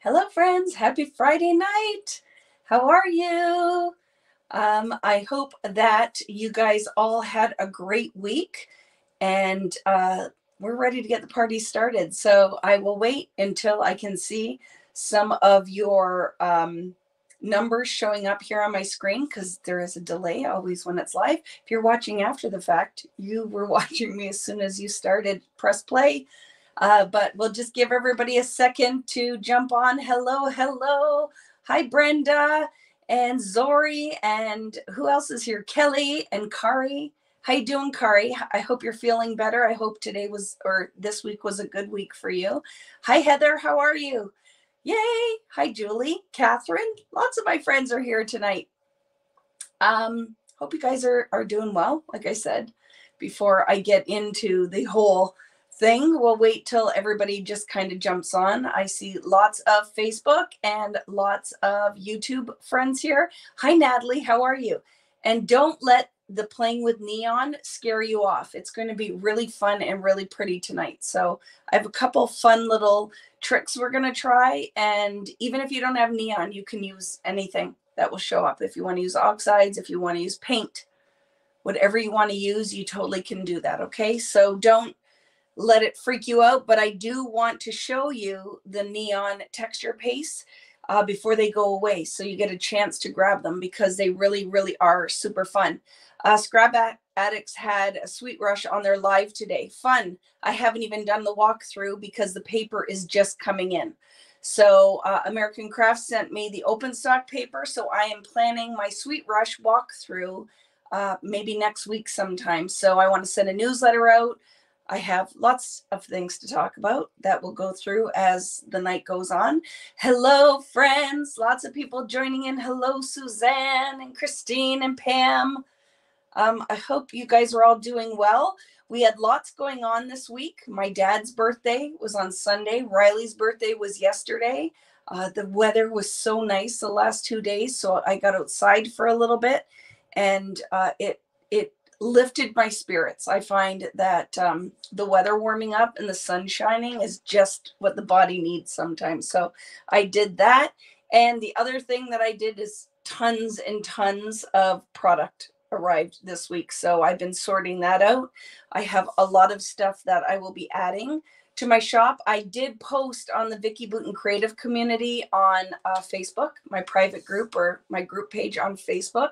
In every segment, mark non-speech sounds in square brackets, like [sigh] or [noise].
Hello, friends. Happy Friday night. How are you? Um, I hope that you guys all had a great week and uh, we're ready to get the party started. So I will wait until I can see some of your um, numbers showing up here on my screen because there is a delay always when it's live. If you're watching after the fact, you were [laughs] watching me as soon as you started. Press play uh, but we'll just give everybody a second to jump on. Hello, hello. Hi, Brenda and Zori. And who else is here? Kelly and Kari. How you doing, Kari? I hope you're feeling better. I hope today was or this week was a good week for you. Hi, Heather. How are you? Yay. Hi, Julie. Catherine. Lots of my friends are here tonight. Um, hope you guys are, are doing well, like I said, before I get into the whole thing. We'll wait till everybody just kind of jumps on. I see lots of Facebook and lots of YouTube friends here. Hi, Natalie. How are you? And don't let the playing with neon scare you off. It's going to be really fun and really pretty tonight. So I have a couple fun little tricks we're going to try. And even if you don't have neon, you can use anything that will show up. If you want to use oxides, if you want to use paint, whatever you want to use, you totally can do that. Okay. So don't let it freak you out, but I do want to show you the neon texture paste uh, before they go away. So you get a chance to grab them because they really, really are super fun. Uh, Scrap Addicts had a sweet rush on their live today. Fun. I haven't even done the walkthrough because the paper is just coming in. So uh, American Crafts sent me the open stock paper. So I am planning my sweet rush walkthrough uh, maybe next week sometime. So I want to send a newsletter out. I have lots of things to talk about that will go through as the night goes on. Hello, friends. Lots of people joining in. Hello, Suzanne and Christine and Pam. Um, I hope you guys are all doing well. We had lots going on this week. My dad's birthday was on Sunday. Riley's birthday was yesterday. Uh, the weather was so nice the last two days, so I got outside for a little bit, and uh, it it lifted my spirits. I find that um, the weather warming up and the sun shining is just what the body needs sometimes. So I did that. And the other thing that I did is tons and tons of product arrived this week. So I've been sorting that out. I have a lot of stuff that I will be adding to my shop. I did post on the Vicki Boutin Creative Community on uh, Facebook, my private group or my group page on Facebook,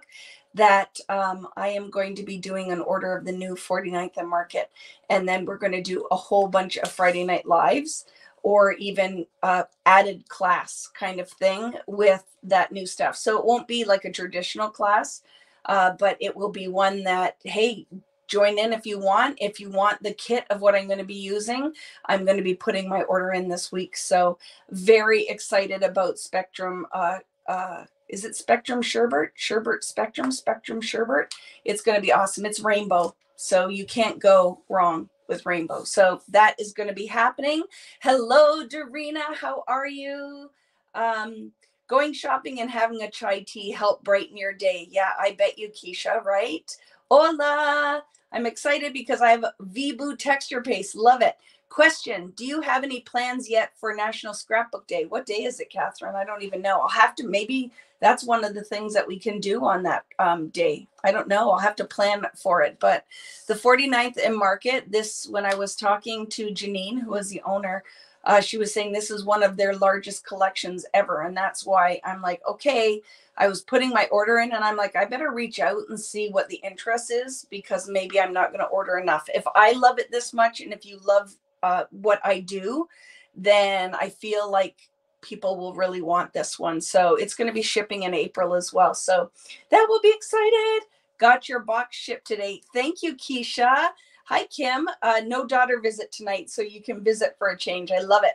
that um, I am going to be doing an order of the new 49th and Market. And then we're going to do a whole bunch of Friday night lives or even uh, added class kind of thing with that new stuff. So it won't be like a traditional class, uh, but it will be one that, hey, join in if you want. If you want the kit of what I'm going to be using, I'm going to be putting my order in this week. So very excited about Spectrum uh, uh, is it Spectrum Sherbert? Sherbert Spectrum, Spectrum Sherbert. It's going to be awesome. It's rainbow. So you can't go wrong with rainbow. So that is going to be happening. Hello, Dorina. How are you? Um, going shopping and having a chai tea help brighten your day. Yeah, I bet you, Keisha, right? Hola. I'm excited because I have VB texture paste. Love it. Question Do you have any plans yet for National Scrapbook Day? What day is it, Catherine? I don't even know. I'll have to maybe that's one of the things that we can do on that um, day. I don't know. I'll have to plan for it. But the 49th and Market, this, when I was talking to Janine, who was the owner, uh, she was saying this is one of their largest collections ever. And that's why I'm like, okay, I was putting my order in and I'm like, I better reach out and see what the interest is because maybe I'm not going to order enough. If I love it this much and if you love uh, what I do, then I feel like people will really want this one. So it's going to be shipping in April as well. So that will be excited. Got your box shipped today. Thank you, Keisha. Hi, Kim. Uh, no daughter visit tonight, so you can visit for a change. I love it.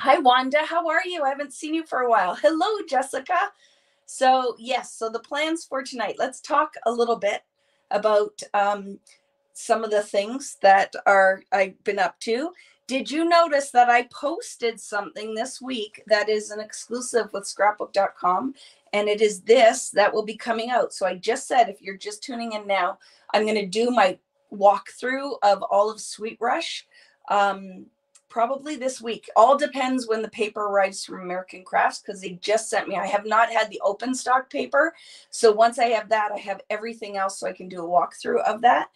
Hi, Wanda. How are you? I haven't seen you for a while. Hello, Jessica. So, yes, so the plans for tonight. Let's talk a little bit about um, some of the things that are I've been up to. Did you notice that I posted something this week that is an exclusive with scrapbook.com? And it is this that will be coming out. So I just said, if you're just tuning in now, I'm going to do my walkthrough of all of Sweet Rush. Um, probably this week. All depends when the paper arrives from American Crafts because they just sent me. I have not had the open stock paper. So once I have that, I have everything else so I can do a walkthrough of that.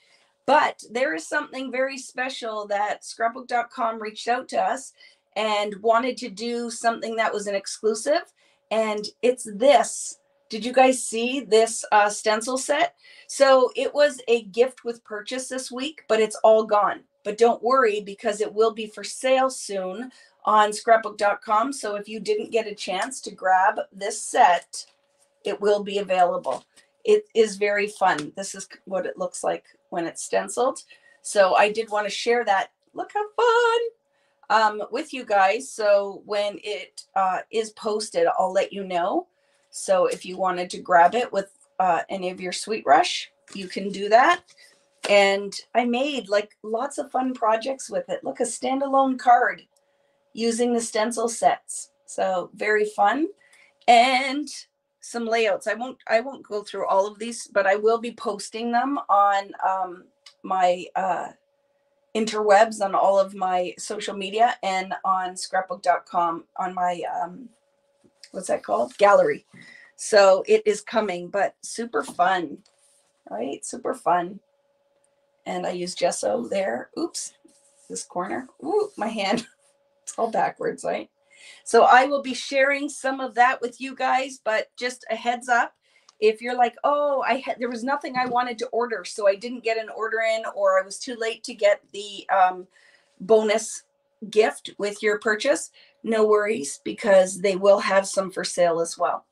But there is something very special that scrapbook.com reached out to us and wanted to do something that was an exclusive. And it's this. Did you guys see this uh, stencil set? So it was a gift with purchase this week, but it's all gone. But don't worry because it will be for sale soon on scrapbook.com. So if you didn't get a chance to grab this set, it will be available. It is very fun. This is what it looks like when it's stenciled. So I did want to share that. Look how fun um, with you guys. So when it uh, is posted, I'll let you know. So if you wanted to grab it with uh, any of your Sweet Rush, you can do that. And I made like lots of fun projects with it. Look, a standalone card using the stencil sets. So very fun. And some layouts. I won't I won't go through all of these, but I will be posting them on um, my uh, interwebs on all of my social media and on scrapbook.com on my um, what's that called gallery. So it is coming, but super fun, right? Super fun. And I use gesso there. Oops, this corner. Ooh, my hand. [laughs] It's all backwards, right? So I will be sharing some of that with you guys, but just a heads up. If you're like, oh, I there was nothing I wanted to order, so I didn't get an order in, or I was too late to get the um, bonus gift with your purchase, no worries because they will have some for sale as well.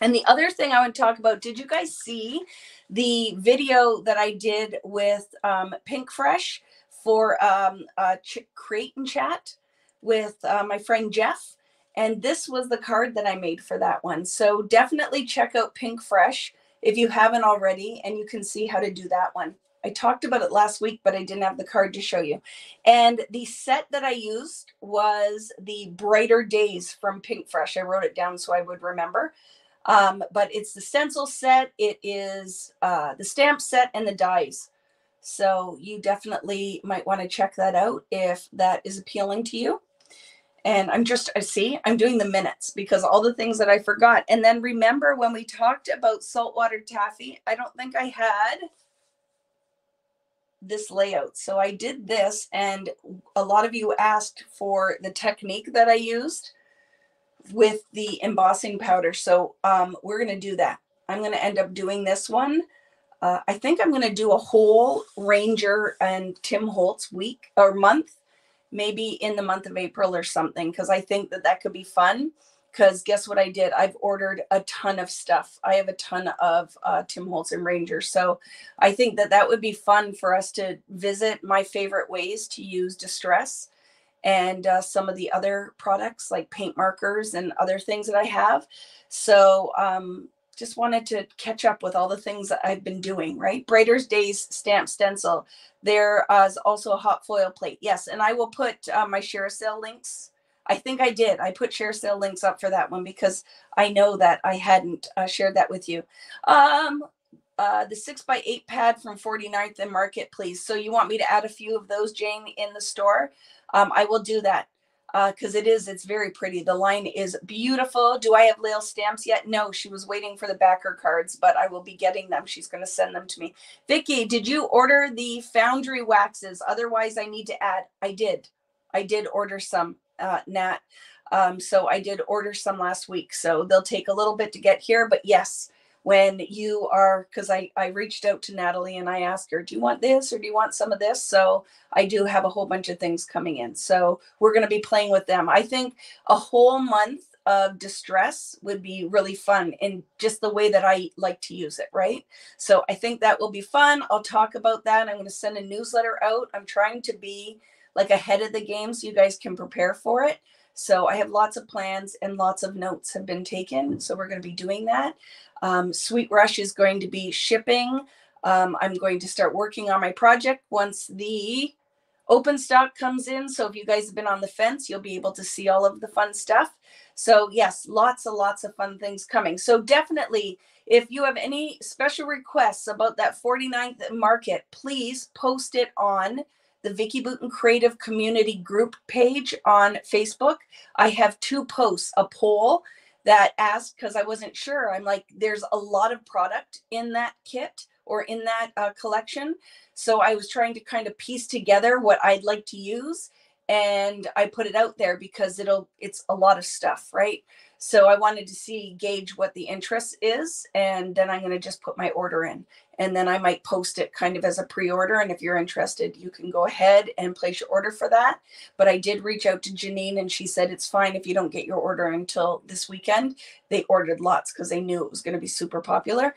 And the other thing I would talk about, did you guys see the video that I did with um, Pinkfresh for um, Ch- Create and Chat? with uh, my friend Jeff. And this was the card that I made for that one. So definitely check out Pinkfresh if you haven't already, and you can see how to do that one. I talked about it last week, but I didn't have the card to show you. And the set that I used was the Brighter Days from Pinkfresh. I wrote it down so I would remember. Um, but it's the stencil set, it is uh, the stamp set, and the dies. So you definitely might want to check that out if that is appealing to you and I'm just, I see, I'm doing the minutes because all the things that I forgot. And then remember when we talked about saltwater taffy, I don't think I had this layout. So I did this, and a lot of you asked for the technique that I used with the embossing powder. So um, we're going to do that. I'm going to end up doing this one. Uh, I think I'm going to do a whole Ranger and Tim Holtz week or month maybe in the month of April or something, because I think that that could be fun. Because guess what I did? I've ordered a ton of stuff. I have a ton of uh, Tim Holtz and Rangers. So I think that that would be fun for us to visit my favorite ways to use distress and uh, some of the other products like paint markers and other things that I have. So um, just wanted to catch up with all the things that I've been doing, right? Brighter's Days stamp stencil. There is also a hot foil plate. Yes, and I will put uh, my ShareASale links. I think I did. I put share sale links up for that one because I know that I hadn't uh, shared that with you. Um, uh, the six by eight pad from 49th and Market, please. So you want me to add a few of those, Jane, in the store? Um, I will do that because uh, it is, it's very pretty. The line is beautiful. Do I have Lael stamps yet? No, she was waiting for the backer cards, but I will be getting them. She's going to send them to me. Vicki, did you order the foundry waxes? Otherwise, I need to add. I did. I did order some, uh, Nat. Um, so I did order some last week. So they'll take a little bit to get here, but yes, when you are because I, I reached out to natalie and i asked her do you want this or do you want some of this? So i do have a whole bunch of things coming in so we're going to be playing with them. I think a whole month of distress would be really fun in just the way that i like to use it right? So i think that will be fun. I'll talk about that. I'm going to send a newsletter out. I'm trying to be like ahead of the game so you guys can prepare for it so I have lots of plans and lots of notes have been taken. So we're going to be doing that. Um, Sweet Rush is going to be shipping. Um, I'm going to start working on my project once the open stock comes in. So if you guys have been on the fence, you'll be able to see all of the fun stuff. So yes, lots and lots of fun things coming. So definitely, if you have any special requests about that 49th market, please post it on the Vicki Boutin Creative Community Group page on Facebook. I have two posts, a poll that asked because I wasn't sure. I'm like, there's a lot of product in that kit or in that uh, collection. So I was trying to kind of piece together what I'd like to use and I put it out there because it'll it's a lot of stuff, right? So I wanted to see gauge what the interest is and then I'm going to just put my order in and then I might post it kind of as a pre-order and if you're interested you can go ahead and place your order for that. But I did reach out to Janine and she said it's fine if you don't get your order until this weekend. They ordered lots because they knew it was going to be super popular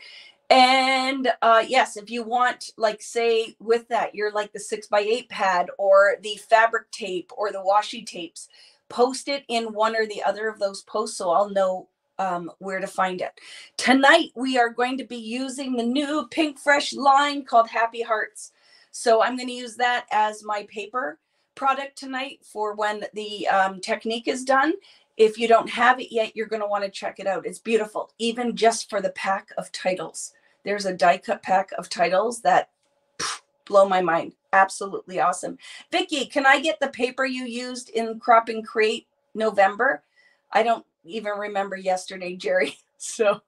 and uh, yes, if you want, like, say with that, you're like the six by eight pad or the fabric tape or the washi tapes, post it in one or the other of those posts so I'll know um, where to find it. Tonight, we are going to be using the new Pinkfresh line called Happy Hearts. So I'm going to use that as my paper product tonight for when the um, technique is done. If you don't have it yet, you're going to want to check it out. It's beautiful, even just for the pack of titles. There's a die cut pack of titles that pff, blow my mind. Absolutely awesome. Vicki, can I get the paper you used in Crop and Create November? I don't even remember yesterday, Jerry. [laughs] So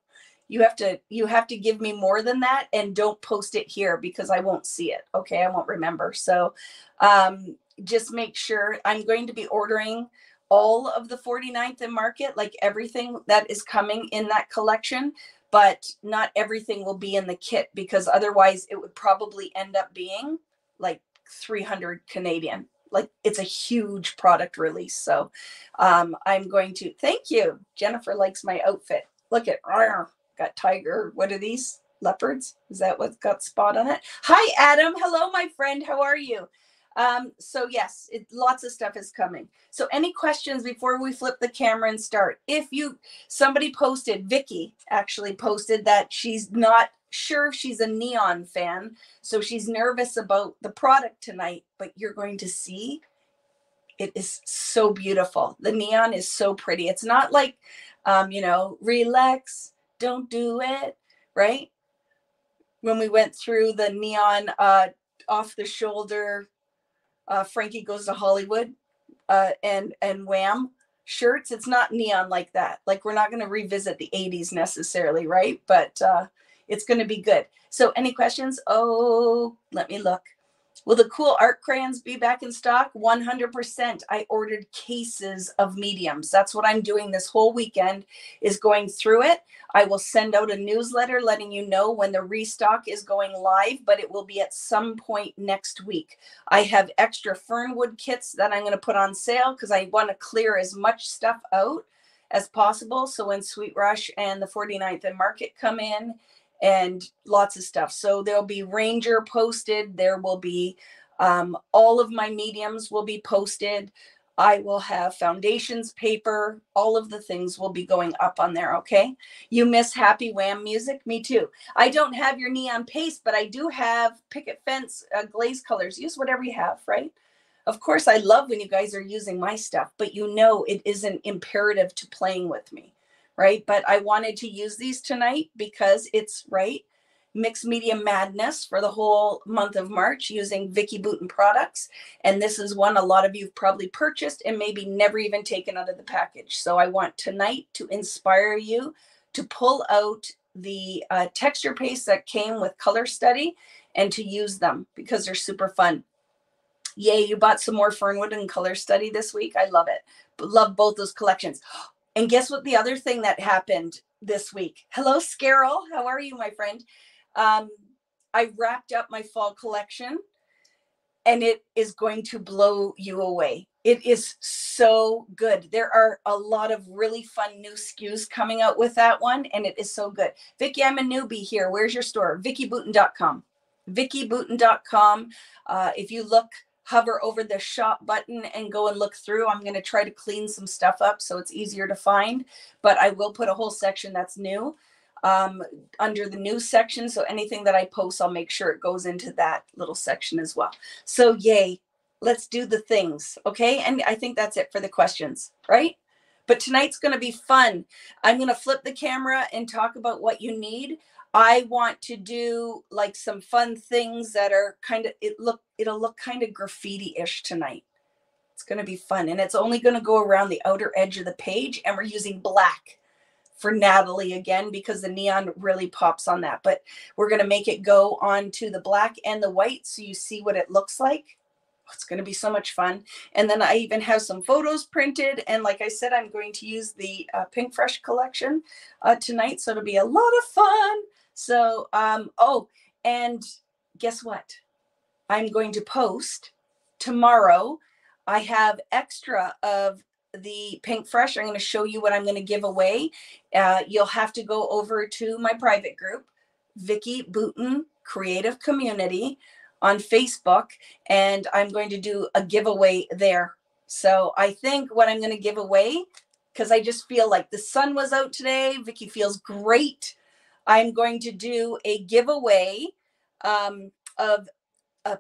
you have to you have to give me more than that and don't post it here because I won't see it. Okay, I won't remember. So um just make sure I'm going to be ordering all of the 49th and market like everything that is coming in that collection but not everything will be in the kit because otherwise it would probably end up being like 300 Canadian. Like it's a huge product release. So um, I'm going to thank you. Jennifer likes my outfit. Look at got tiger. What are these? Leopards? Is that what's got spot on it? Hi, Adam. Hello, my friend. How are you? Um, so yes, it, lots of stuff is coming. So any questions before we flip the camera and start? If you somebody posted, Vicky actually posted that she's not sure if she's a neon fan, so she's nervous about the product tonight, but you're going to see it is so beautiful. The neon is so pretty. It's not like um, you know, relax, don't do it, right? When we went through the neon uh off the shoulder uh, Frankie Goes to Hollywood uh, and and Wham shirts. It's not neon like that. Like we're not going to revisit the 80s necessarily, right? But uh, it's going to be good. So any questions? Oh, let me look. Will the cool art crayons be back in stock? 100%. I ordered cases of mediums. That's what I'm doing this whole weekend is going through it. I will send out a newsletter letting you know when the restock is going live, but it will be at some point next week. I have extra Fernwood kits that I'm going to put on sale because I want to clear as much stuff out as possible. So when Sweet Rush and the 49th and Market come in, and lots of stuff. So there'll be Ranger posted. There will be um, all of my mediums will be posted. I will have foundations paper. All of the things will be going up on there. Okay. You miss Happy Wham music? Me too. I don't have your neon paste, but I do have picket fence uh, glaze colors. Use whatever you have, right? Of course, I love when you guys are using my stuff, but you know it isn't imperative to playing with me right? But I wanted to use these tonight because it's right mixed media madness for the whole month of March using Vicki Boutin products. And this is one a lot of you've probably purchased and maybe never even taken out of the package. So I want tonight to inspire you to pull out the uh, texture paste that came with color study and to use them because they're super fun. Yay, you bought some more Fernwood and color study this week. I love it. Love both those collections. And guess what? The other thing that happened this week. Hello, Scarol. How are you, my friend? Um, I wrapped up my fall collection and it is going to blow you away. It is so good. There are a lot of really fun new SKUs coming out with that one, and it is so good. Vicki, I'm a newbie here. Where's your store? VickiBoutin.com. VickiBoutin.com. Uh, if you look hover over the shop button and go and look through. I'm going to try to clean some stuff up so it's easier to find, but I will put a whole section that's new um, under the news section. So anything that I post, I'll make sure it goes into that little section as well. So yay, let's do the things. Okay. And I think that's it for the questions, right? But tonight's going to be fun. I'm going to flip the camera and talk about what you need. I want to do like some fun things that are kind of it look it'll look kind of graffiti-ish tonight. It's going to be fun and it's only going to go around the outer edge of the page and we're using black for Natalie again because the neon really pops on that. But we're going to make it go onto the black and the white so you see what it looks like. Oh, it's going to be so much fun. And then I even have some photos printed. And like I said, I'm going to use the uh, Pinkfresh collection uh, tonight. So it'll be a lot of fun. So, um, oh, and guess what? I'm going to post tomorrow. I have extra of the Pinkfresh. I'm going to show you what I'm going to give away. Uh, you'll have to go over to my private group, Vicki Boutin Creative Community on Facebook, and I'm going to do a giveaway there. So I think what I'm going to give away, because I just feel like the sun was out today, Vicki feels great. I'm going to do a giveaway um, of a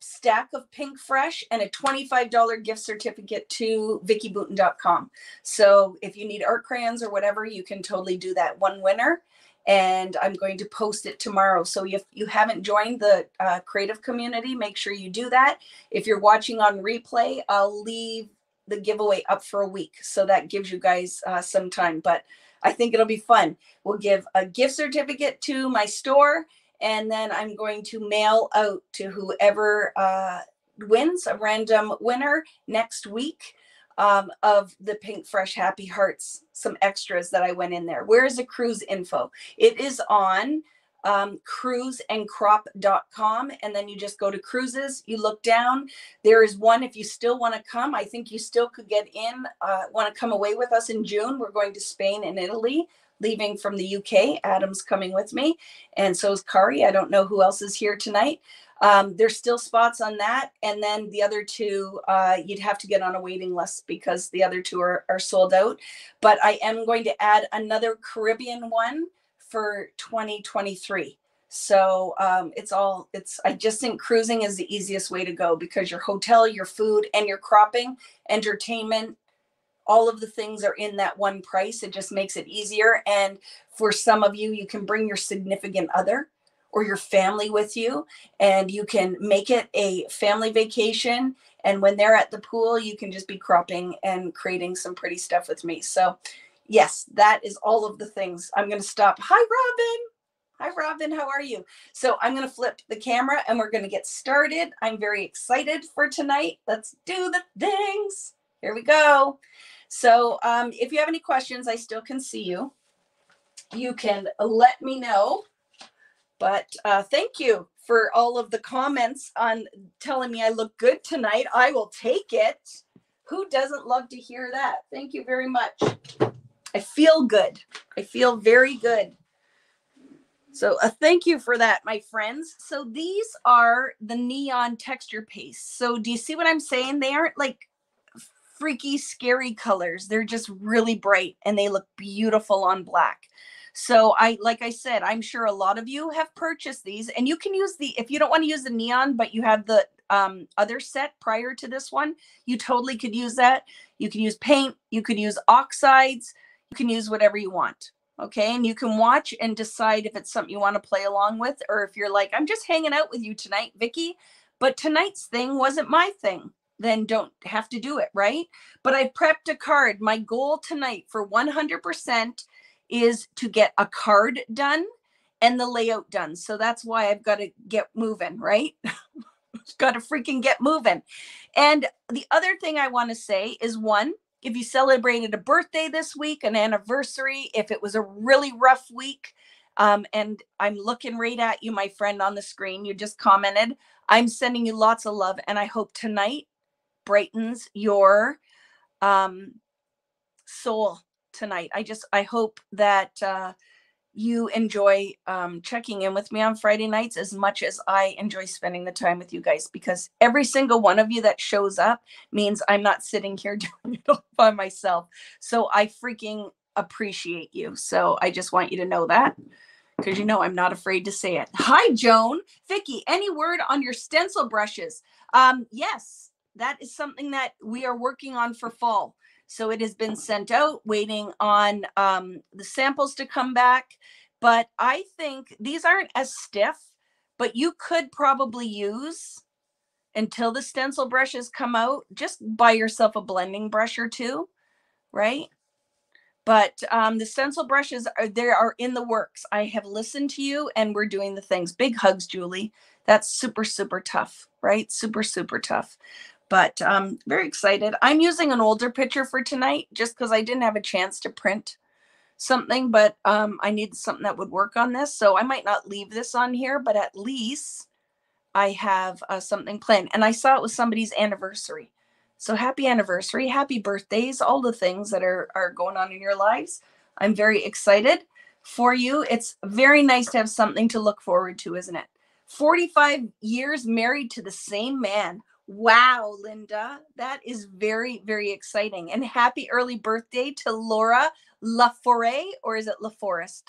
stack of Pinkfresh and a $25 gift certificate to vickiboutin.com. So if you need art crayons or whatever, you can totally do that one winner. And I'm going to post it tomorrow. So if you haven't joined the uh, creative community, make sure you do that. If you're watching on replay, I'll leave the giveaway up for a week. So that gives you guys uh, some time. But I think it'll be fun. We'll give a gift certificate to my store and then I'm going to mail out to whoever uh, wins a random winner next week um, of the Pinkfresh Happy Hearts, some extras that I went in there. Where is the cruise info? It is on um, cruiseandcrop.com and then you just go to cruises you look down there is one if you still want to come i think you still could get in uh, want to come away with us in june we're going to spain and italy leaving from the UK. Adam's coming with me, and so is Kari. I don't know who else is here tonight. Um, there's still spots on that, and then the other two, uh, you'd have to get on a waiting list because the other two are, are sold out. But I am going to add another Caribbean one for 2023. So um, it's all it's. I just think cruising is the easiest way to go because your hotel, your food, and your cropping, entertainment, all of the things are in that one price. It just makes it easier. And for some of you, you can bring your significant other or your family with you and you can make it a family vacation. And when they're at the pool, you can just be cropping and creating some pretty stuff with me. So, yes, that is all of the things. I'm going to stop. Hi, Robin. Hi, Robin. How are you? So, I'm going to flip the camera and we're going to get started. I'm very excited for tonight. Let's do the things. Here we go. So um, if you have any questions, I still can see you. You can let me know. But uh, thank you for all of the comments on telling me I look good tonight. I will take it. Who doesn't love to hear that? Thank you very much. I feel good. I feel very good. So uh, thank you for that, my friends. So these are the neon texture paste. So do you see what I'm saying? They aren't like freaky, scary colors. They're just really bright and they look beautiful on black. So I, like I said, I'm sure a lot of you have purchased these and you can use the, if you don't want to use the neon, but you have the um, other set prior to this one, you totally could use that. You can use paint, you could use oxides, you can use whatever you want. Okay. And you can watch and decide if it's something you want to play along with, or if you're like, I'm just hanging out with you tonight, Vicki. But tonight's thing wasn't my thing then don't have to do it, right? But I prepped a card. My goal tonight for 100% is to get a card done and the layout done. So that's why I've got to get moving, right? [laughs] got to freaking get moving. And the other thing I want to say is one, if you celebrated a birthday this week, an anniversary, if it was a really rough week, um, and I'm looking right at you, my friend on the screen, you just commented. I'm sending you lots of love, and I hope tonight brightens your um, soul tonight. I just I hope that uh, you enjoy um, checking in with me on Friday nights as much as I enjoy spending the time with you guys because every single one of you that shows up means I'm not sitting here [laughs] doing it all by myself. So I freaking appreciate you. So I just want you to know that because you know I'm not afraid to say it. Hi, Joan. Vicki, any word on your stencil brushes? Um, yes, that is something that we are working on for fall. So it has been sent out, waiting on um, the samples to come back. but I think these aren't as stiff, but you could probably use until the stencil brushes come out, just buy yourself a blending brush or two, right? But um, the stencil brushes are there are in the works. I have listened to you and we're doing the things. Big hugs, Julie. That's super, super tough, right? Super, super tough. But um, very excited. I'm using an older picture for tonight just because I didn't have a chance to print something, but um, I need something that would work on this. So I might not leave this on here, but at least I have uh, something planned. And I saw it was somebody's anniversary. So happy anniversary, happy birthdays, all the things that are, are going on in your lives. I'm very excited for you. It's very nice to have something to look forward to, isn't it? 45 years married to the same man. Wow, Linda, that is very, very exciting. And happy early birthday to Laura Laforêt, or is it LaForest?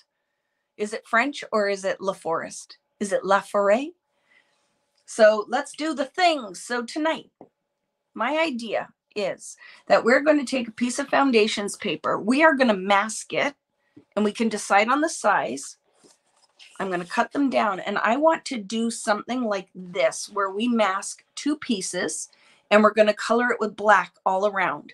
Is it French or is it LaForest? Is it Laforêt? So let's do the things. So tonight, my idea is that we're going to take a piece of foundations paper. We are going to mask it and we can decide on the size. I'm going to cut them down and I want to do something like this where we mask two pieces and we're going to color it with black all around.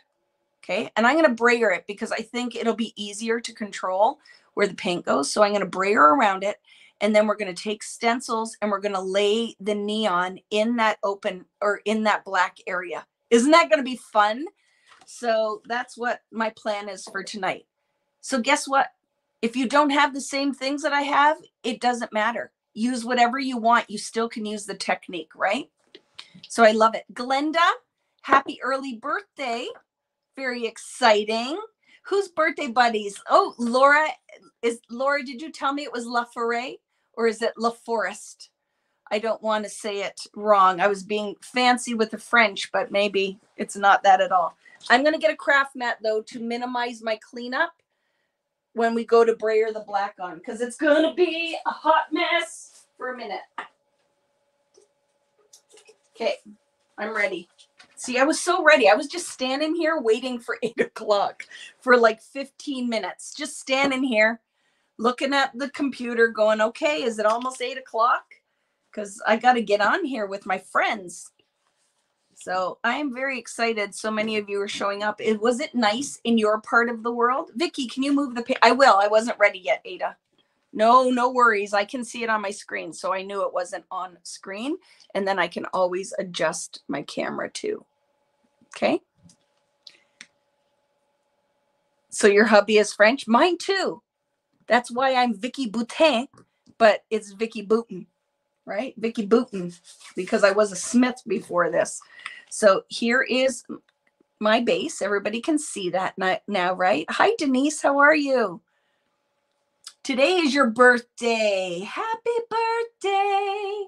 Okay. And I'm going to brayer it because I think it'll be easier to control where the paint goes. So I'm going to brayer around it. And then we're going to take stencils and we're going to lay the neon in that open or in that black area. Isn't that going to be fun? So that's what my plan is for tonight. So guess what? If you don't have the same things that I have, it doesn't matter. Use whatever you want. You still can use the technique, right? So I love it. Glenda, happy early birthday. Very exciting. Whose birthday buddies? Oh, Laura. Is Laura, did you tell me it was La Forêt or is it La Forest? I don't want to say it wrong. I was being fancy with the French, but maybe it's not that at all. I'm going to get a craft mat though to minimize my cleanup when we go to brayer the black on because it's to be a hot mess for a minute. Okay, I'm ready. See, I was so ready. I was just standing here waiting for [laughs] eight o'clock for like 15 minutes, just standing here looking at the computer, going, okay, is it almost eight o'clock? Because I got to get on here with my friends. So I am very excited. So many mm-hmm. of you are showing up. It was it nice in your part of the world, Vicki? Can you move the? Pa- I will. I wasn't ready yet, Ada. No, no worries. I can see it on my screen, so I knew it wasn't on screen, and then I can always adjust my camera too. Okay. So your hubby is French? Mine too. That's why I'm Vicki Boutin, but it's Vicki Boutin, right? Vicki Boutin, because I was a Smith before this. So here is my base. Everybody can see that now, right? Hi, Denise. How are you? Today is your birthday. Happy birthday.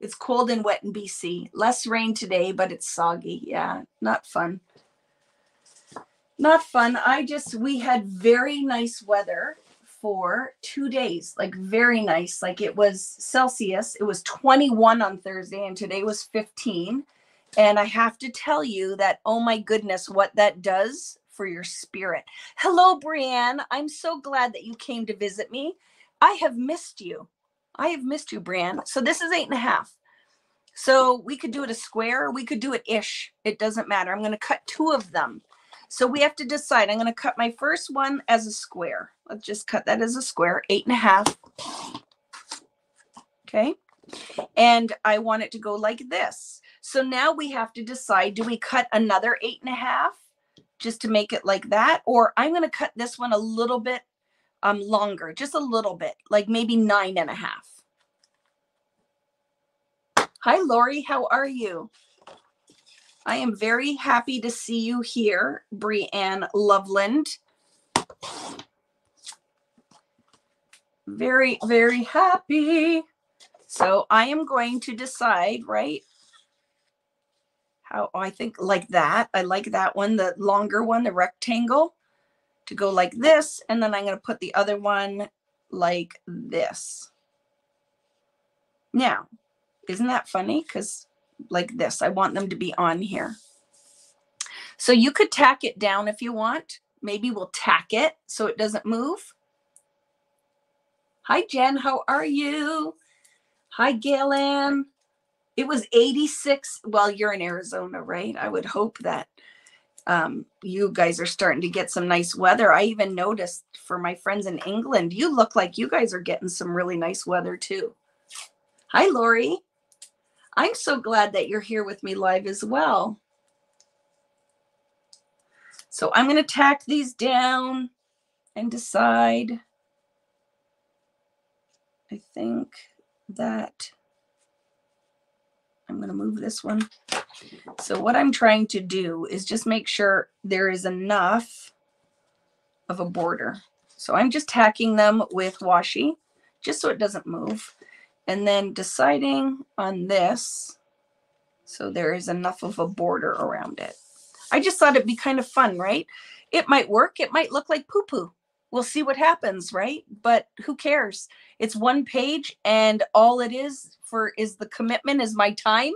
It's cold and wet in BC. Less rain today, but it's soggy. Yeah, not fun. Not fun. I just, we had very nice weather for two days, like very nice. Like it was Celsius. It was 21 on Thursday, and today was 15. And I have to tell you that, oh my goodness, what that does for your spirit. Hello, Brienne. I'm so glad that you came to visit me. I have missed you. I have missed you, Brienne. So this is eight and a half. So we could do it a square, we could do it ish. It doesn't matter. I'm going to cut two of them. So we have to decide. I'm going to cut my first one as a square. Let's just cut that as a square, eight and a half. Okay. And I want it to go like this. So now we have to decide, do we cut another eight and a half just to make it like that? Or I'm going to cut this one a little bit um, longer, just a little bit, like maybe nine and a half. Hi, Lori. How are you? I am very happy to see you here, Brianne Loveland. Very, very happy. So I am going to decide, right? How oh, I think like that. I like that one, the longer one, the rectangle, to go like this. And then I'm going to put the other one like this. Now, isn't that funny? Because like this, I want them to be on here. So you could tack it down if you want. Maybe we'll tack it so it doesn't move. Hi, Jen. How are you? Hi, Gail Ann. It was 86. Well, you're in Arizona, right? I would hope that um, you guys are starting to get some nice weather. I even noticed for my friends in England, you look like you guys are getting some really nice weather too. Hi, Lori. I'm so glad that you're here with me live as well. So I'm going to tack these down and decide. I think that I'm going to move this one. So what I'm trying to do is just make sure there is enough of a border. So I'm just tacking them with washi just so it doesn't move. And then deciding on this so there is enough of a border around it. I just thought it'd be kind of fun, right? It might work. It might look like poo poo. We'll see what happens, right? But who cares? It's one page and all it is for is the commitment is my time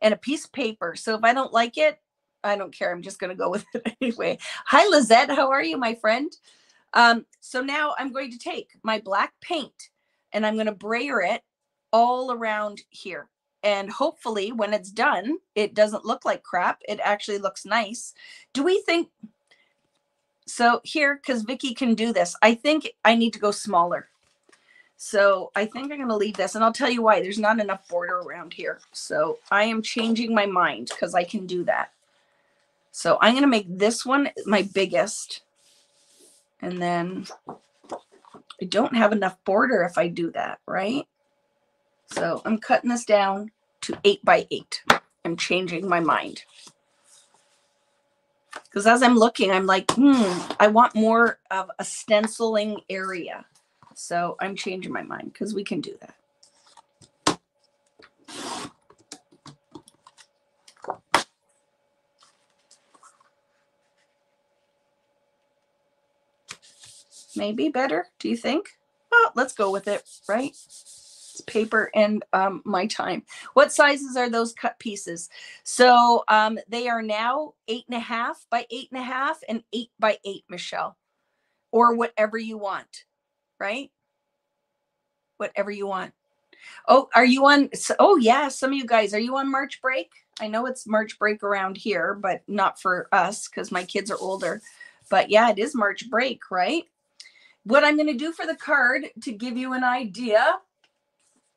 and a piece of paper. So if I don't like it, I don't care. I'm just going to go [laughs] with it anyway. Hi, Lizette. How are you, my friend? Um, so now I'm going to take my black paint and I'm going to brayer it all around here. And hopefully, when it's done, it doesn't look like crap. It actually looks nice. Do we think so? Here, because Vicki can do this, I think I need to go smaller. So I think I'm going to leave this and I'll tell you why. There's not enough border around here. So I am changing my mind because I can do that. So I'm going to make this one my biggest. And then I don't have enough border if I do that, right? So I'm cutting this down to eight by eight. I'm changing my mind. Because as I'm looking, I'm like, hmm, I want more of a stenciling area. So I'm changing my mind because we can do that. Maybe better, do you think? Well, let's go with it, right? Paper and um, my time. What sizes are those cut pieces? So um, they are now eight and a half by eight and a half and eight by eight, Michelle, or whatever you want right? Whatever you want. Oh, are you on? Oh, yeah. Some of you guys, are you on March break? I know it's March break around here, but not for us because my kids are older. But yeah, it is March break, right? What I'm going to do for the card to give you an idea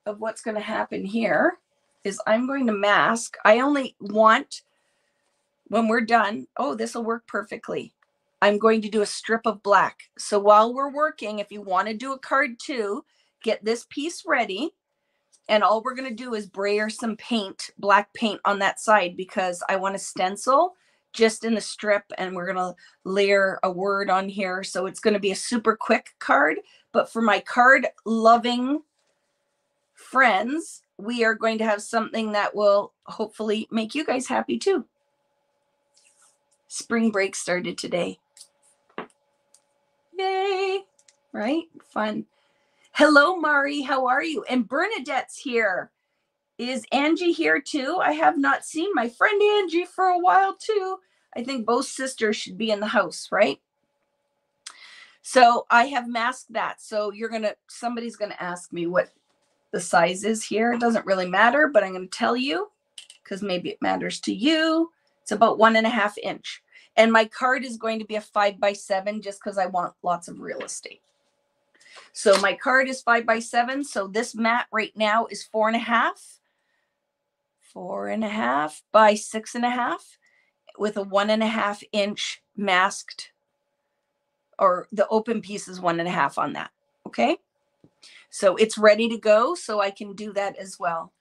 of what's going to happen here is I'm going to mask. I only want, when we're done, oh, this will work perfectly. I'm going to do a strip of black. So while we're working, if you want to do a card too, get this piece ready. And all we're going to do is brayer some paint, black paint on that side because I want to stencil just in the strip and we're going to layer a word on here. So it's going to be a super quick card. But for my card loving friends, we are going to have something that will hopefully make you guys happy too. Spring break started today. Yay! Right? Fun. Hello, Mari. How are you? And Bernadette's here. Is Angie here too? I have not seen my friend Angie for a while too. I think both sisters should be in the house, right? So I have masked that. So you're going to, somebody's going to ask me what the size is here. It doesn't really matter, but I'm going to tell you because maybe it matters to you. It's about one and a half inch. And my card is going to be a five by seven just because I want lots of real estate. So my card is five by seven. So this mat right now is four and a half, four and a half by six and a half with a one and a half inch masked or the open piece is one and a half on that. Okay. So it's ready to go. So I can do that as well.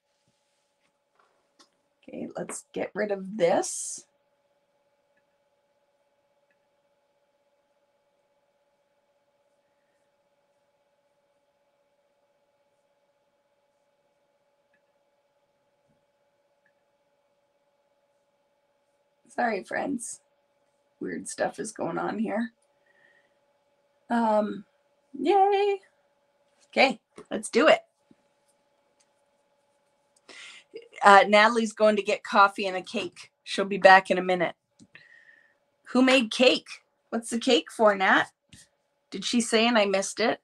Okay. Let's get rid of this. Sorry, friends. Weird stuff is going on here. Um, yay. Okay, let's do it. Uh, Natalie's going to get coffee and a cake. She'll be back in a minute. Who made cake? What's the cake for, Nat? Did she say and I missed it?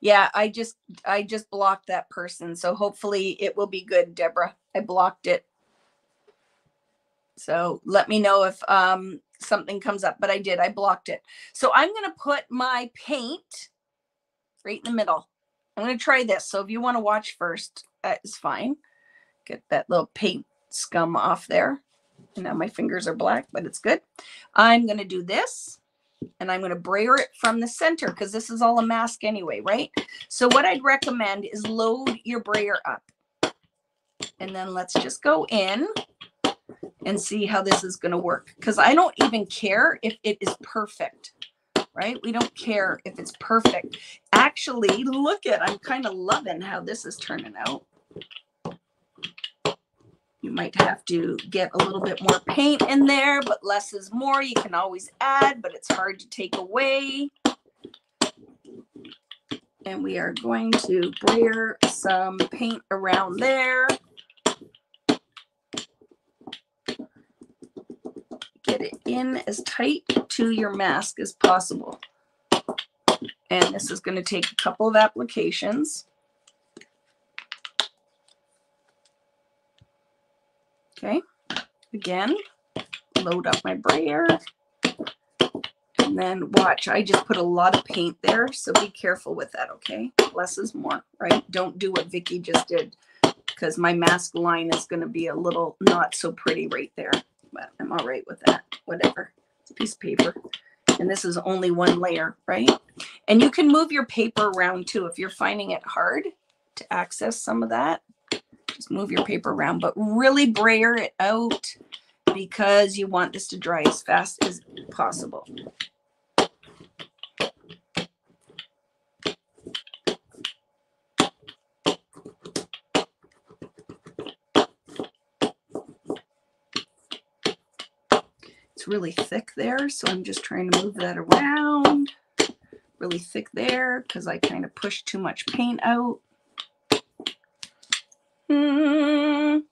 Yeah, I just I just blocked that person. So hopefully it will be good, Deborah. I blocked it. So let me know if um something comes up, but I did. I blocked it. So I'm going to put my paint right in the middle. I'm going to try this. So if you want to watch first, that is fine. Get that little paint scum off there. And now my fingers are black, but it's good. I'm going to do this and I'm going to brayer it from the center because this is all a mask anyway, right? So what I'd recommend is load your brayer up. And then let's just go in and see how this is going to work because I don't even care if it is perfect, right? We don't care if it's perfect. Actually, look at, I'm kind of loving how this is turning out. You might have to get a little bit more paint in there, but less is more. You can always add, but it's hard to take away. And we are going to brayer some paint around there. Get it in as tight to your mask as possible. And this is going to take a couple of applications. Okay, again, load up my brayer. And then watch, I just put a lot of paint there, so be careful with that, okay? Less is more, right? Don't do what Vicki just did because my mask line is going to be a little not so pretty right there. But I'm all right with that, whatever. It's a piece of paper. And this is only one layer, right? And you can move your paper around too if you're finding it hard to access some of that just move your paper around, but really brayer it out because you want this to dry as fast as possible. Really thick there, so I'm just trying to move that around. Really thick there because I kind of pushed too much paint out. Mm.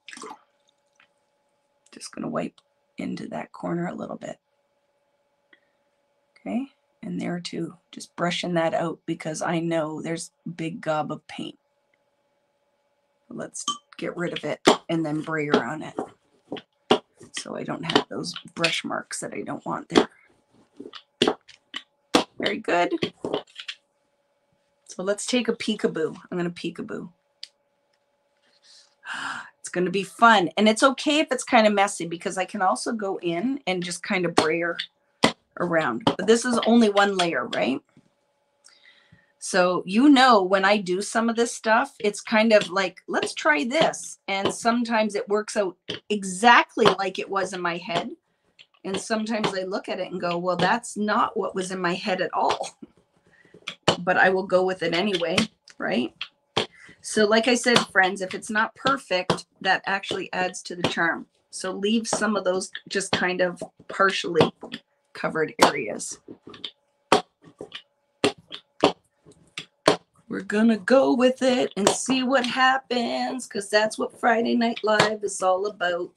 Just going to wipe into that corner a little bit. Okay, and there too, just brushing that out because I know there's a big gob of paint. Let's get rid of it and then brayer on it so I don't have those brush marks that I don't want there. Very good. So let's take a peekaboo. I'm going to peekaboo. [gasps] It's going to be fun. And it's okay if it's kind of messy because I can also go in and just kind of brayer around. But this is only one layer, right? So you know when I do some of this stuff, it's kind of like, let's try this. And sometimes it works out exactly like it was in my head. And sometimes I look at it and go, well, that's not what was in my head at all. [laughs] But I will go with it anyway, right? So, like I said, friends, if it's not perfect, that actually adds to the charm. So, leave some of those just kind of partially covered areas. We're to go with it and see what happens because that's what Friday Night Live is all about.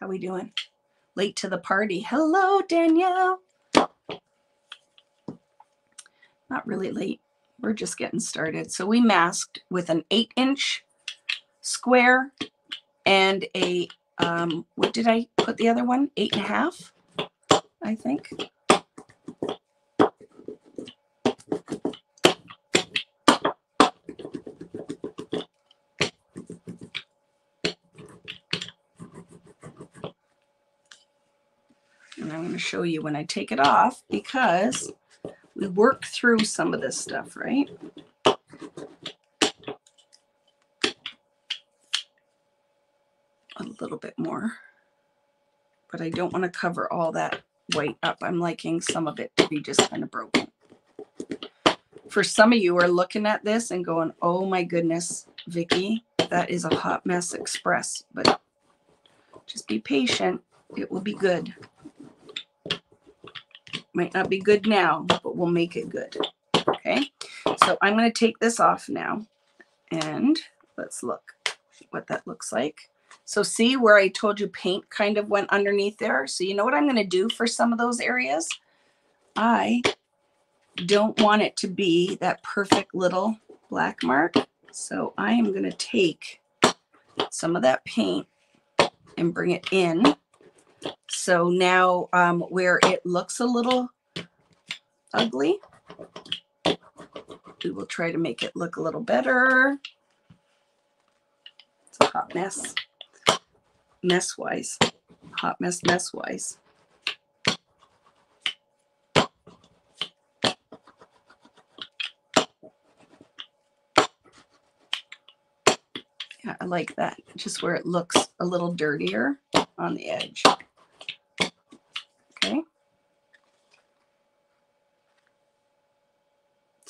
How we doing? Late to the party. Hello, Danielle not really late. We're just getting started. So we masked with an eight inch square and a, um, what did I put the other one? Eight and a half, I think. To show you when I take it off because we work through some of this stuff, right? A little bit more, but I don't want to cover all that white up. I'm liking some of it to be just kind of broken. For some of you are looking at this and going, oh my goodness, Vicki, that is a hot mess express, but just be patient. It will be good. Might not be good now, but we'll make it good. Okay, so I'm going to take this off now and let's look what that looks like. So see where I told you paint kind of went underneath there. So you know what I'm going to do for some of those areas? I don't want it to be that perfect little black mark. So I am going to take some of that paint and bring it in. So now um, where it looks a little ugly, we will try to make it look a little better. It's a hot mess, mess wise, hot mess, mess wise. Yeah, I like that. Just where it looks a little dirtier on the edge. Okay.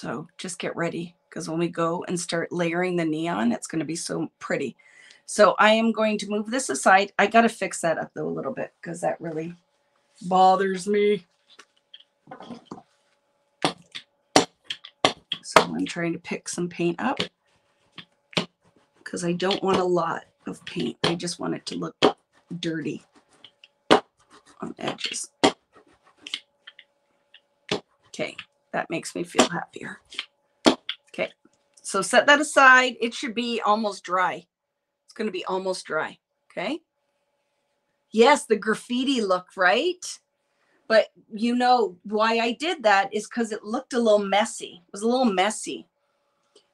So just get ready because when we go and start layering the neon, it's going to be so pretty. So I am going to move this aside. I got to fix that up though a little bit because that really bothers me. So I'm trying to pick some paint up because I don't want a lot of paint. I just want it to look dirty on edges. Okay, that makes me feel happier. Okay, so set that aside. It should be almost dry. It's going to be almost dry. Okay. Yes, the graffiti look, right? But you know why I did that is because it looked a little messy. It was a little messy.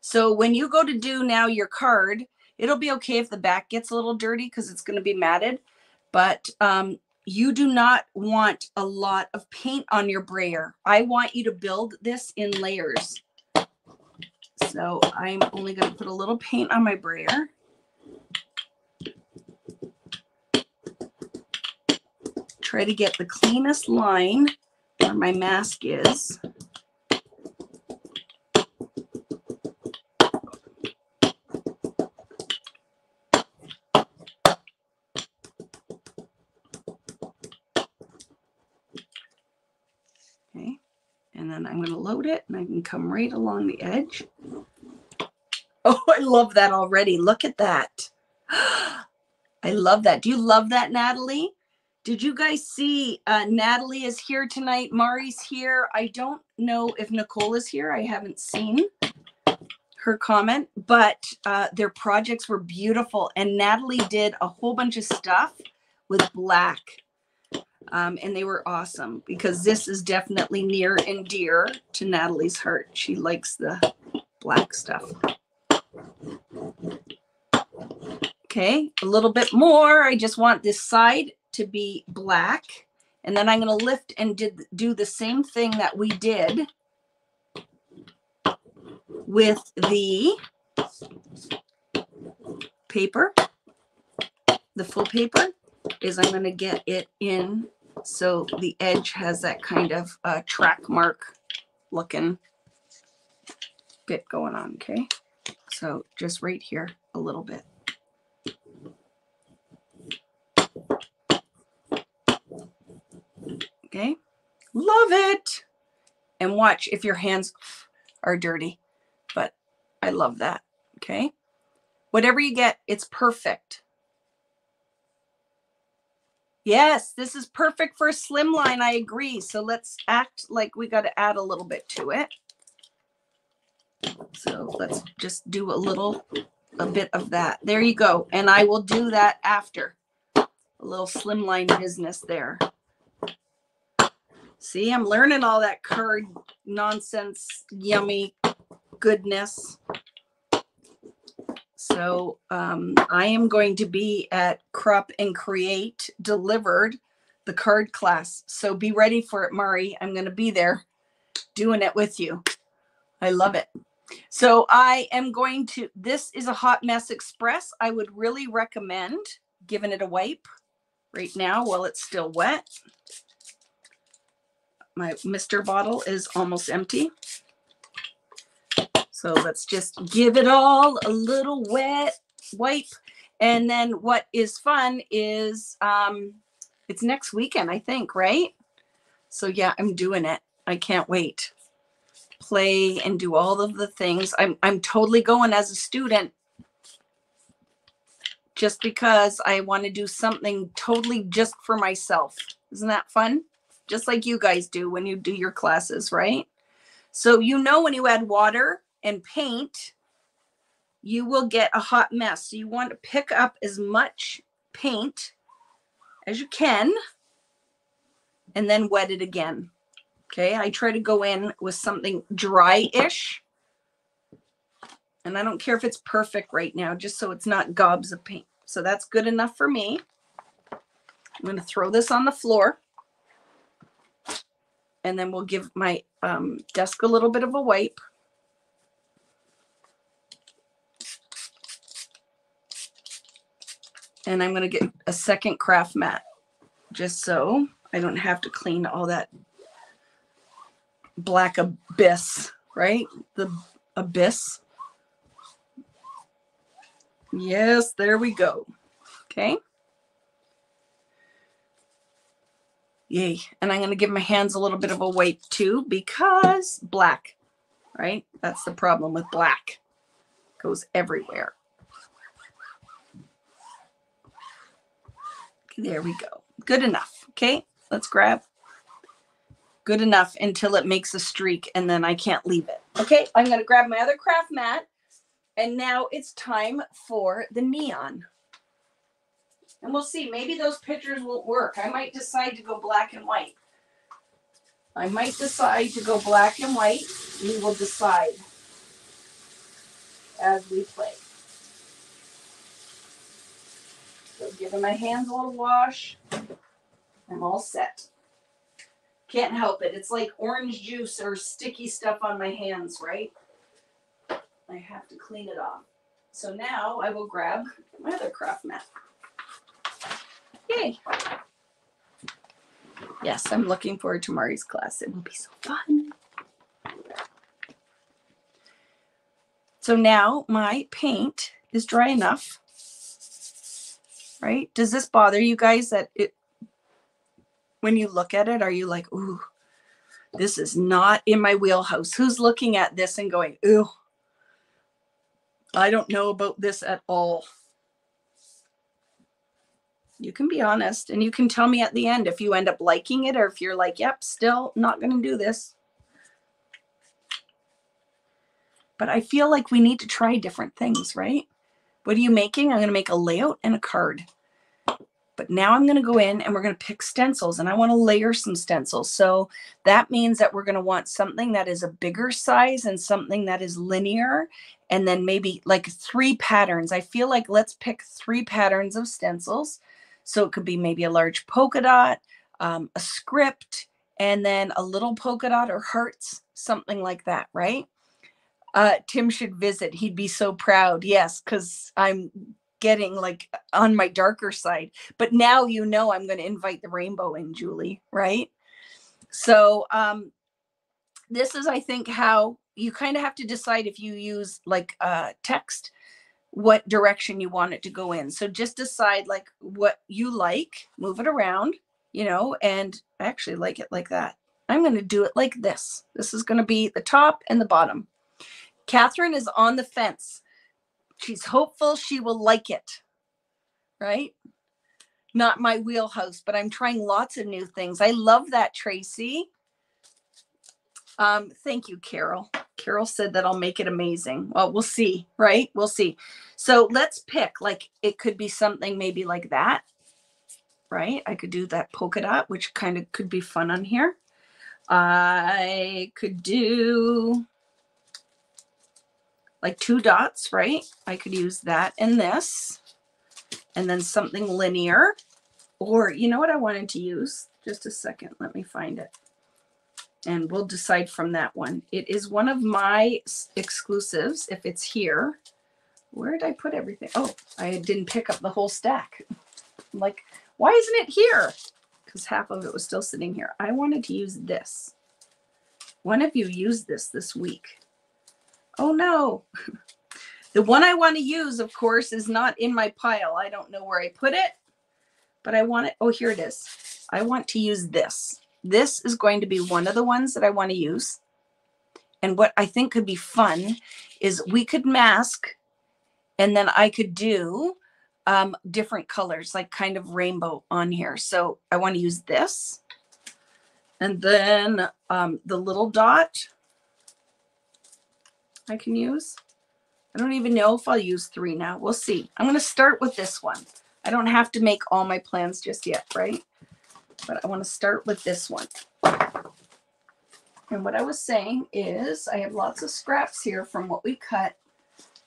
So when you go to do now your card, it'll be okay if the back gets a little dirty because it's going to be matted. But um, you do not want a lot of paint on your brayer. I want you to build this in layers. So I'm only going to put a little paint on my brayer. Try to get the cleanest line where my mask is. Okay, and then I'm going to load it and I can come right along the edge. Oh, [laughs] I love that already. Look at that. [gasps] I love that. Do you love that, Natalie? Did you guys see uh, Natalie is here tonight? Mari's here. I don't know if Nicole is here. I haven't seen her comment, but uh, their projects were beautiful. And Natalie did a whole bunch of stuff with black. Um, and they were awesome because this is definitely near and dear to Natalie's heart. She likes the black stuff. Okay, a little bit more. I just want this side to be black. And then I'm going to lift and did, do the same thing that we did with the paper, the full paper, is I'm going to get it in so the edge has that kind of uh, track mark looking bit going on, okay? So just right here a little bit. Okay, love it. And watch if your hands are dirty, but I love that. Okay, whatever you get, it's perfect. Yes, this is perfect for a slim line. I agree. So let's act like we got to add a little bit to it. So let's just do a little, a bit of that. There you go. And I will do that after. A little slimline business there. See, I'm learning all that card nonsense, yummy goodness. So um, I am going to be at Crop and Create delivered the card class. So be ready for it, Mari. I'm going to be there doing it with you. I love it. So I am going to, this is a Hot Mess Express. I would really recommend giving it a wipe right now while it's still wet. My Mister bottle is almost empty. So let's just give it all a little wet wipe. And then what is fun is um, it's next weekend, I think, right? So yeah, I'm doing it. I can't wait. Play and do all of the things. I'm I'm totally going as a student just because I want to do something totally just for myself. Isn't that fun? just like you guys do when you do your classes, right? So you know when you add water and paint, you will get a hot mess. So you want to pick up as much paint as you can and then wet it again. Okay, I try to go in with something dry-ish. And I don't care if it's perfect right now, just so it's not gobs of paint. So that's good enough for me. I'm going to throw this on the floor. And then we'll give my um, desk a little bit of a wipe. And I'm going to get a second craft mat just so I don't have to clean all that black abyss, right? The abyss. Yes, there we go. Okay. Yay. And I'm going to give my hands a little bit of a wipe too because black, right? That's the problem with black. Goes everywhere. There we go. Good enough. Okay. Let's grab. Good enough until it makes a streak and then I can't leave it. Okay. I'm going to grab my other craft mat. And now it's time for the neon. And we'll see. Maybe those pictures won't work. I might decide to go black and white. I might decide to go black and white. We will decide as we play. So giving my hands a little wash. I'm all set. Can't help it. It's like orange juice or sticky stuff on my hands, right? I have to clean it off. So now I will grab my other craft mat. Yay. Yes, I'm looking forward to Mari's class. It will be so fun. So now my paint is dry enough. Right? Does this bother you guys that it when you look at it, are you like, ooh, this is not in my wheelhouse? Who's looking at this and going, ooh, I don't know about this at all? You can be honest and you can tell me at the end if you end up liking it or if you're like, yep, still not going to do this. But I feel like we need to try different things, right? What are you making? I'm going to make a layout and a card. But now I'm going to go in and we're going to pick stencils and I want to layer some stencils. So that means that we're going to want something that is a bigger size and something that is linear and then maybe like three patterns. I feel like let's pick three patterns of stencils. So it could be maybe a large polka dot, um, a script, and then a little polka dot or hearts, something like that, right? Uh, Tim should visit. He'd be so proud. Yes, because I'm getting like on my darker side. But now you know I'm going to invite the rainbow in, Julie, right? So um, this is, I think, how you kind of have to decide if you use like uh, text what direction you want it to go in. So just decide like what you like, move it around, you know, and I actually like it like that. I'm going to do it like this. This is going to be the top and the bottom. Catherine is on the fence. She's hopeful she will like it, right? Not my wheelhouse, but I'm trying lots of new things. I love that, Tracy. Um, thank you, Carol. Carol said that I'll make it amazing. Well, we'll see, right? We'll see. So let's pick, like, it could be something maybe like that, right? I could do that polka dot, which kind of could be fun on here. I could do like two dots, right? I could use that and this, and then something linear. Or, you know what I wanted to use? Just a second. Let me find it and we'll decide from that one. It is one of my exclusives. If it's here, where did I put everything? Oh, I didn't pick up the whole stack. [laughs] I'm like, why isn't it here? Because half of it was still sitting here. I wanted to use this. One of you used this this week. Oh no. [laughs] the one I want to use, of course, is not in my pile. I don't know where I put it, but I want it. Oh, here it is. I want to use this. This is going to be one of the ones that I want to use. And what I think could be fun is we could mask and then I could do um, different colors, like kind of rainbow on here. So I want to use this. And then um, the little dot I can use. I don't even know if I'll use three now. We'll see. I'm going to start with this one. I don't have to make all my plans just yet, right? But I want to start with this one. And what I was saying is I have lots of scraps here from what we cut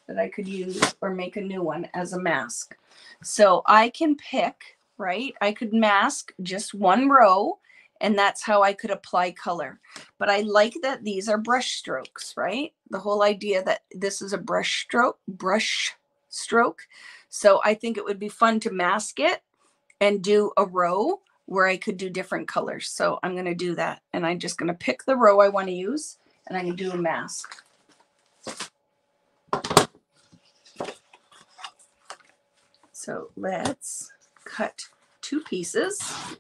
that I could use or make a new one as a mask. So I can pick, right? I could mask just one row and that's how I could apply color. But I like that these are brush strokes, right? The whole idea that this is a brush stroke, brush stroke. So I think it would be fun to mask it and do a row where I could do different colors. So I'm going to do that. And I'm just going to pick the row I want to use and I can do a mask. So let's cut two pieces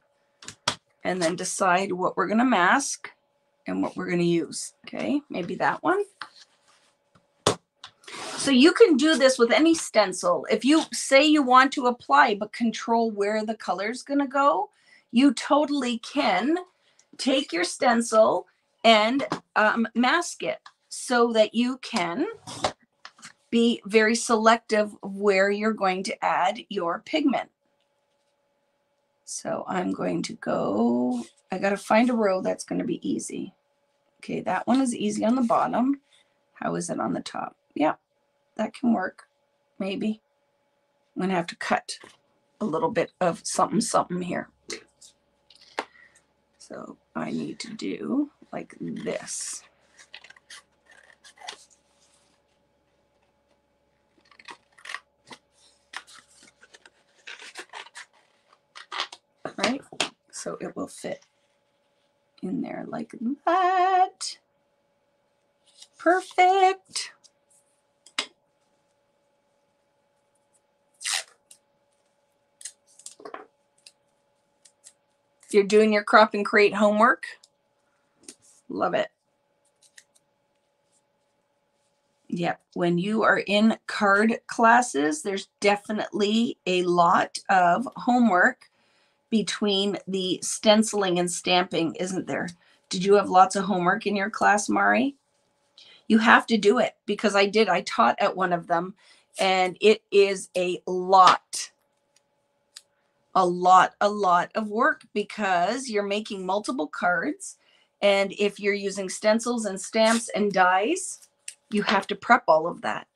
and then decide what we're going to mask and what we're going to use. Okay, maybe that one. So you can do this with any stencil. If you say you want to apply but control where the color is going to go, you totally can take your stencil and um, mask it so that you can be very selective of where you're going to add your pigment. So I'm going to go, I got to find a row that's going to be easy. Okay, that one is easy on the bottom. How is it on the top? Yeah, that can work, maybe. I'm going to have to cut a little bit of something, something here. So I need to do like this. Right? So it will fit in there like that. Perfect. You're doing your crop and create homework. Love it. Yep. When you are in card classes, there's definitely a lot of homework between the stenciling and stamping, isn't there? Did you have lots of homework in your class, Mari? You have to do it because I did. I taught at one of them and it is a lot. A lot, a lot of work because you're making multiple cards. And if you're using stencils and stamps and dies, you have to prep all of that.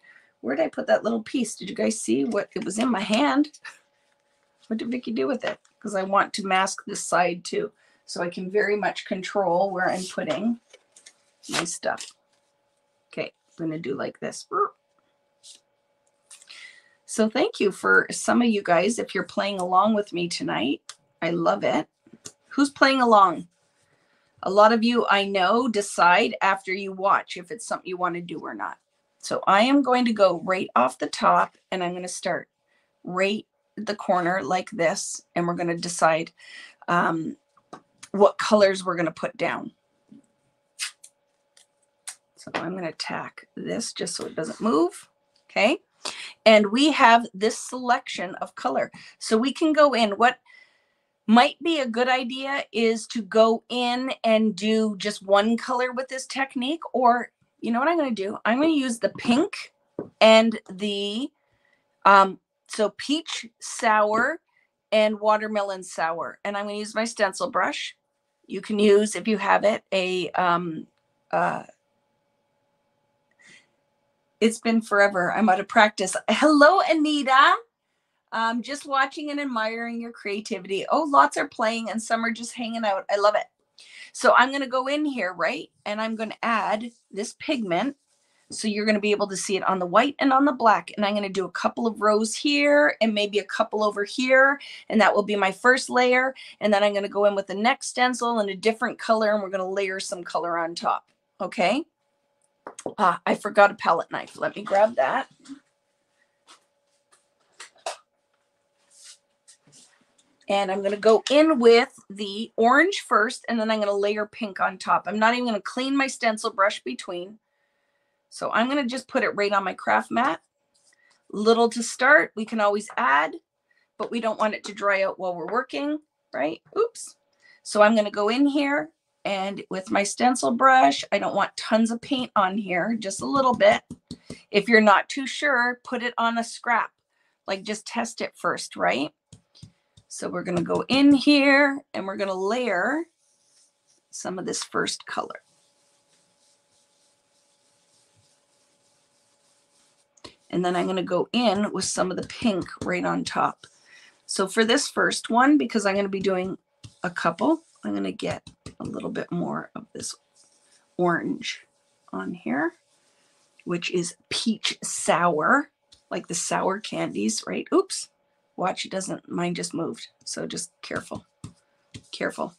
Where did I put that little piece? Did you guys see what it was in my hand? [laughs] What did Vicki do with it? because I want to mask this side too. So I can very much control where I'm putting my stuff. Okay, I'm going to do like this. So thank you for some of you guys if you're playing along with me tonight. I love it. Who's playing along? A lot of you I know decide after you watch if it's something you want to do or not. So I am going to go right off the top and I'm going to start right the corner like this, and we're going to decide um, what colors we're going to put down. So I'm going to tack this just so it doesn't move. Okay. And we have this selection of color. So we can go in. What might be a good idea is to go in and do just one color with this technique. Or, you know what I'm going to do? I'm going to use the pink and the um, so peach sour and watermelon sour. And I'm going to use my stencil brush. You can use, if you have it, a, um, uh, it's been forever. I'm out of practice. Hello, Anita. Um, just watching and admiring your creativity. Oh, lots are playing and some are just hanging out. I love it. So I'm going to go in here, right? And I'm going to add this pigment so you're going to be able to see it on the white and on the black. And I'm going to do a couple of rows here and maybe a couple over here. And that will be my first layer. And then I'm going to go in with the next stencil in a different color and we're going to layer some color on top. Okay. Ah, I forgot a palette knife. Let me grab that. And I'm going to go in with the orange first, and then I'm going to layer pink on top. I'm not even going to clean my stencil brush between. So I'm going to just put it right on my craft mat. Little to start, we can always add, but we don't want it to dry out while we're working, right? Oops. So I'm going to go in here And with my stencil brush, I don't want tons of paint on here, just a little bit. If you're not too sure, put it on a scrap. Like just test it first, right? So we're going to go in here and we're going to layer some of this first color. And then I'm going to go in with some of the pink right on top. So for this first one, because I'm going to be doing a couple, I'm going to get a little bit more of this orange on here, which is peach sour, like the sour candies, right? Oops, watch, it doesn't, mine just moved. So just careful, careful.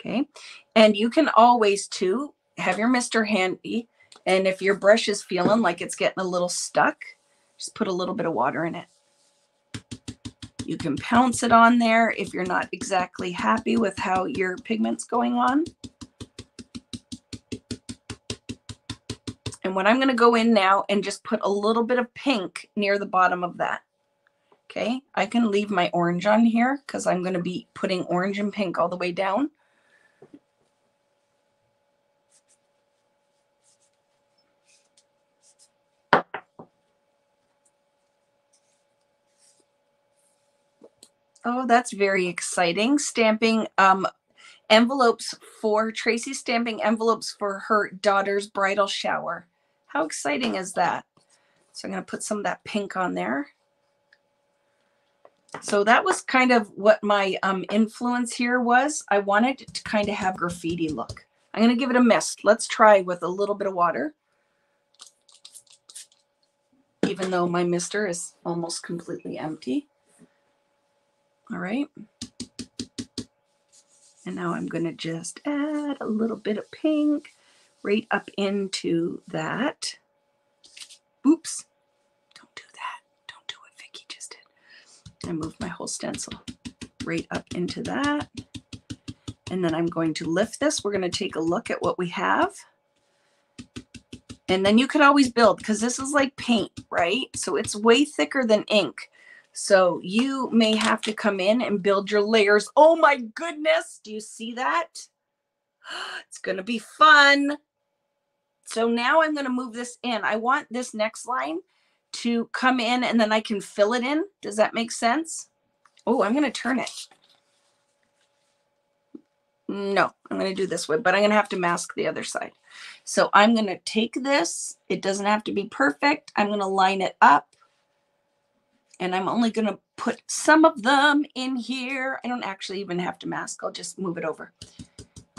Okay, and you can always too have your mister handy and if your brush is feeling like it's getting a little stuck, just put a little bit of water in it. You can pounce it on there if you're not exactly happy with how your pigment's going on. And what I'm going to go in now and just put a little bit of pink near the bottom of that. Okay, I can leave my orange on here because I'm going to be putting orange and pink all the way down. Oh, that's very exciting. Stamping um, envelopes for Tracy stamping envelopes for her daughter's bridal shower. How exciting is that? So I'm going to put some of that pink on there. So that was kind of what my um, influence here was. I wanted to kind of have graffiti look. I'm going to give it a mist. Let's try with a little bit of water. Even though my mister is almost completely empty. All right. And now I'm going to just add a little bit of pink right up into that. Oops. Don't do that. Don't do what Vicki just did. I moved my whole stencil right up into that. And then I'm going to lift this. We're going to take a look at what we have. And then you could always build because this is like paint, right? So it's way thicker than ink. So you may have to come in and build your layers. Oh my goodness. Do you see that? [gasps] It's going to be fun. So now I'm going to move this in. I want this next line to come in and then I can fill it in. Does that make sense? Oh, I'm going to turn it. No, I'm going to do this way, but I'm going to have to mask the other side. So I'm going to take this. It doesn't have to be perfect. I'm going to line it up and I'm only going to put some of them in here. I don't actually even have to mask. I'll just move it over.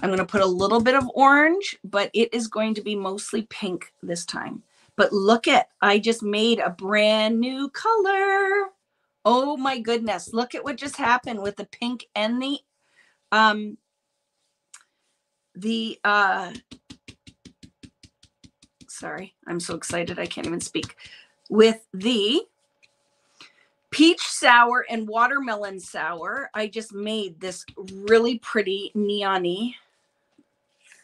I'm going to put a little bit of orange, but it is going to be mostly pink this time. But look at, I just made a brand new color. Oh my goodness. Look at what just happened with the pink and the, um, the, uh, sorry, I'm so excited. I can't even speak with the peach sour and watermelon sour. I just made this really pretty neon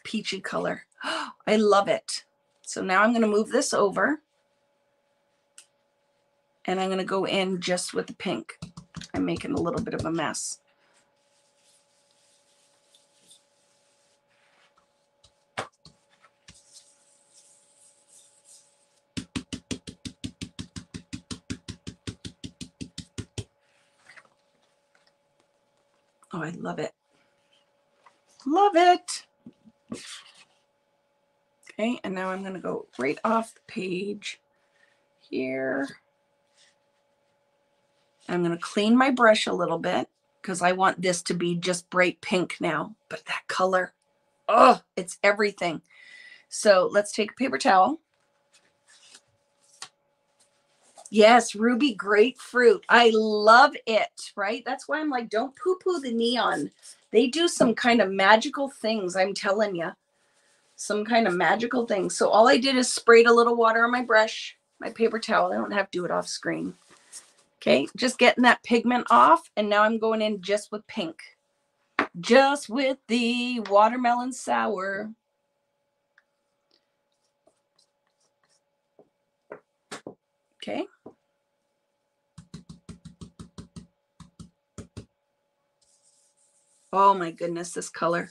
peachy color. [gasps] I love it. So now I'm going to move this over and I'm going to go in just with the pink. I'm making a little bit of a mess. Oh, I love it. Love it. Okay, and now I'm going to go right off the page here. I'm going to clean my brush a little bit because I want this to be just bright pink now. But that color, oh, it's everything. So let's take a paper towel. Yes, ruby grapefruit. I love it, right? That's why I'm like, don't poo poo the neon. They do some kind of magical things, I'm telling you. Some kind of magical things. So all I did is sprayed a little water on my brush, my paper towel. I don't have to do it off screen. Okay, just getting that pigment off. And now I'm going in just with pink. Just with the watermelon sour. Okay. Oh my goodness, this color.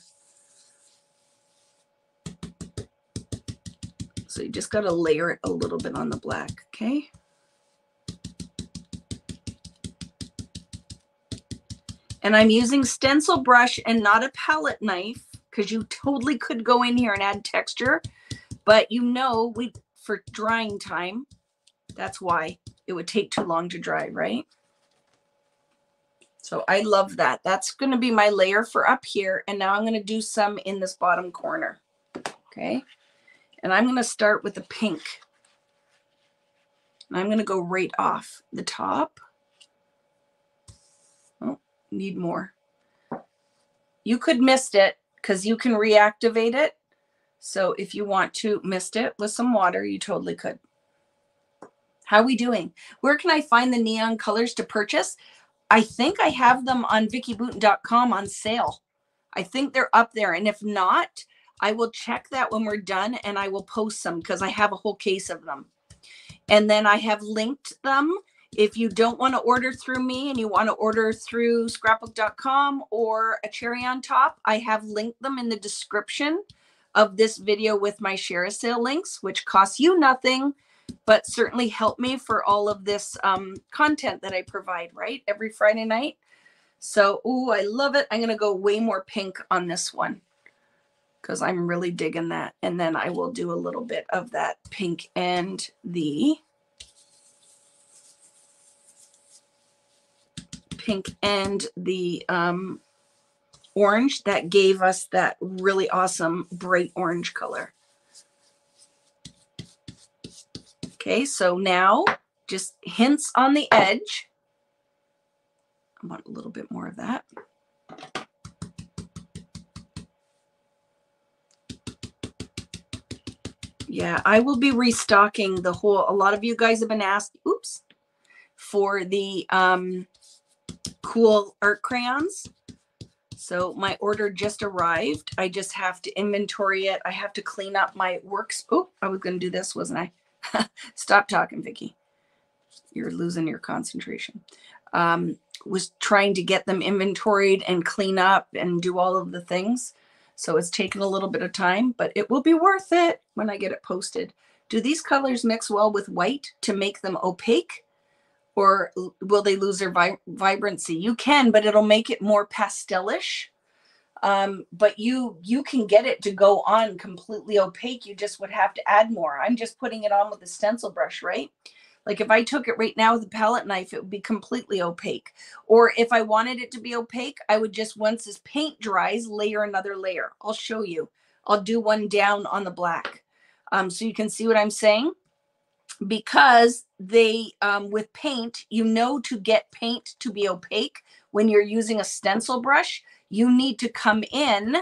So you just got to layer it a little bit on the black, okay? And I'm using stencil brush and not a palette knife because you totally could go in here and add texture. But you know, we for drying time, that's why it would take too long to dry, right? So I love that. That's going to be my layer for up here. And now I'm going to do some in this bottom corner. Okay. And I'm going to start with the pink. And I'm going to go right off the top. Oh, need more. You could mist it because you can reactivate it. So if you want to mist it with some water, you totally could. How are we doing? Where can I find the neon colors to purchase? I think I have them on vickiboutin.com on sale. I think they're up there. And if not, I will check that when we're done and I will post some because I have a whole case of them. And then I have linked them. If you don't want to order through me and you want to order through scrapbook.com or a cherry on top, I have linked them in the description of this video with my share sale links, which costs you nothing but certainly help me for all of this um, content that I provide, right? Every Friday night. So, ooh, I love it. I'm going to go way more pink on this one because I'm really digging that. And then I will do a little bit of that pink and the pink and the um, orange that gave us that really awesome bright orange color. Okay, so now just hints on the edge. I want a little bit more of that. Yeah, I will be restocking the whole. A lot of you guys have been asked, oops, for the um, cool art crayons. So my order just arrived. I just have to inventory it. I have to clean up my works. Oh, I was going to do this, wasn't I? [laughs] Stop talking, Vicki. You're losing your concentration. Um, was trying to get them inventoried and clean up and do all of the things. So it's taken a little bit of time, but it will be worth it when I get it posted. Do these colors mix well with white to make them opaque? Or will they lose their vi vibrancy? You can, but it'll make it more pastelish um, but you you can get it to go on completely opaque. You just would have to add more. I'm just putting it on with a stencil brush right? Like if i took it right now with a palette knife it would be completely opaque. Or if i wanted it to be opaque i would just once this paint dries layer another layer. I'll show you. I'll do one down on the black. Um, so you can see what i'm saying? Because they um, with paint you know to get paint to be opaque when you're using a stencil brush you need to come in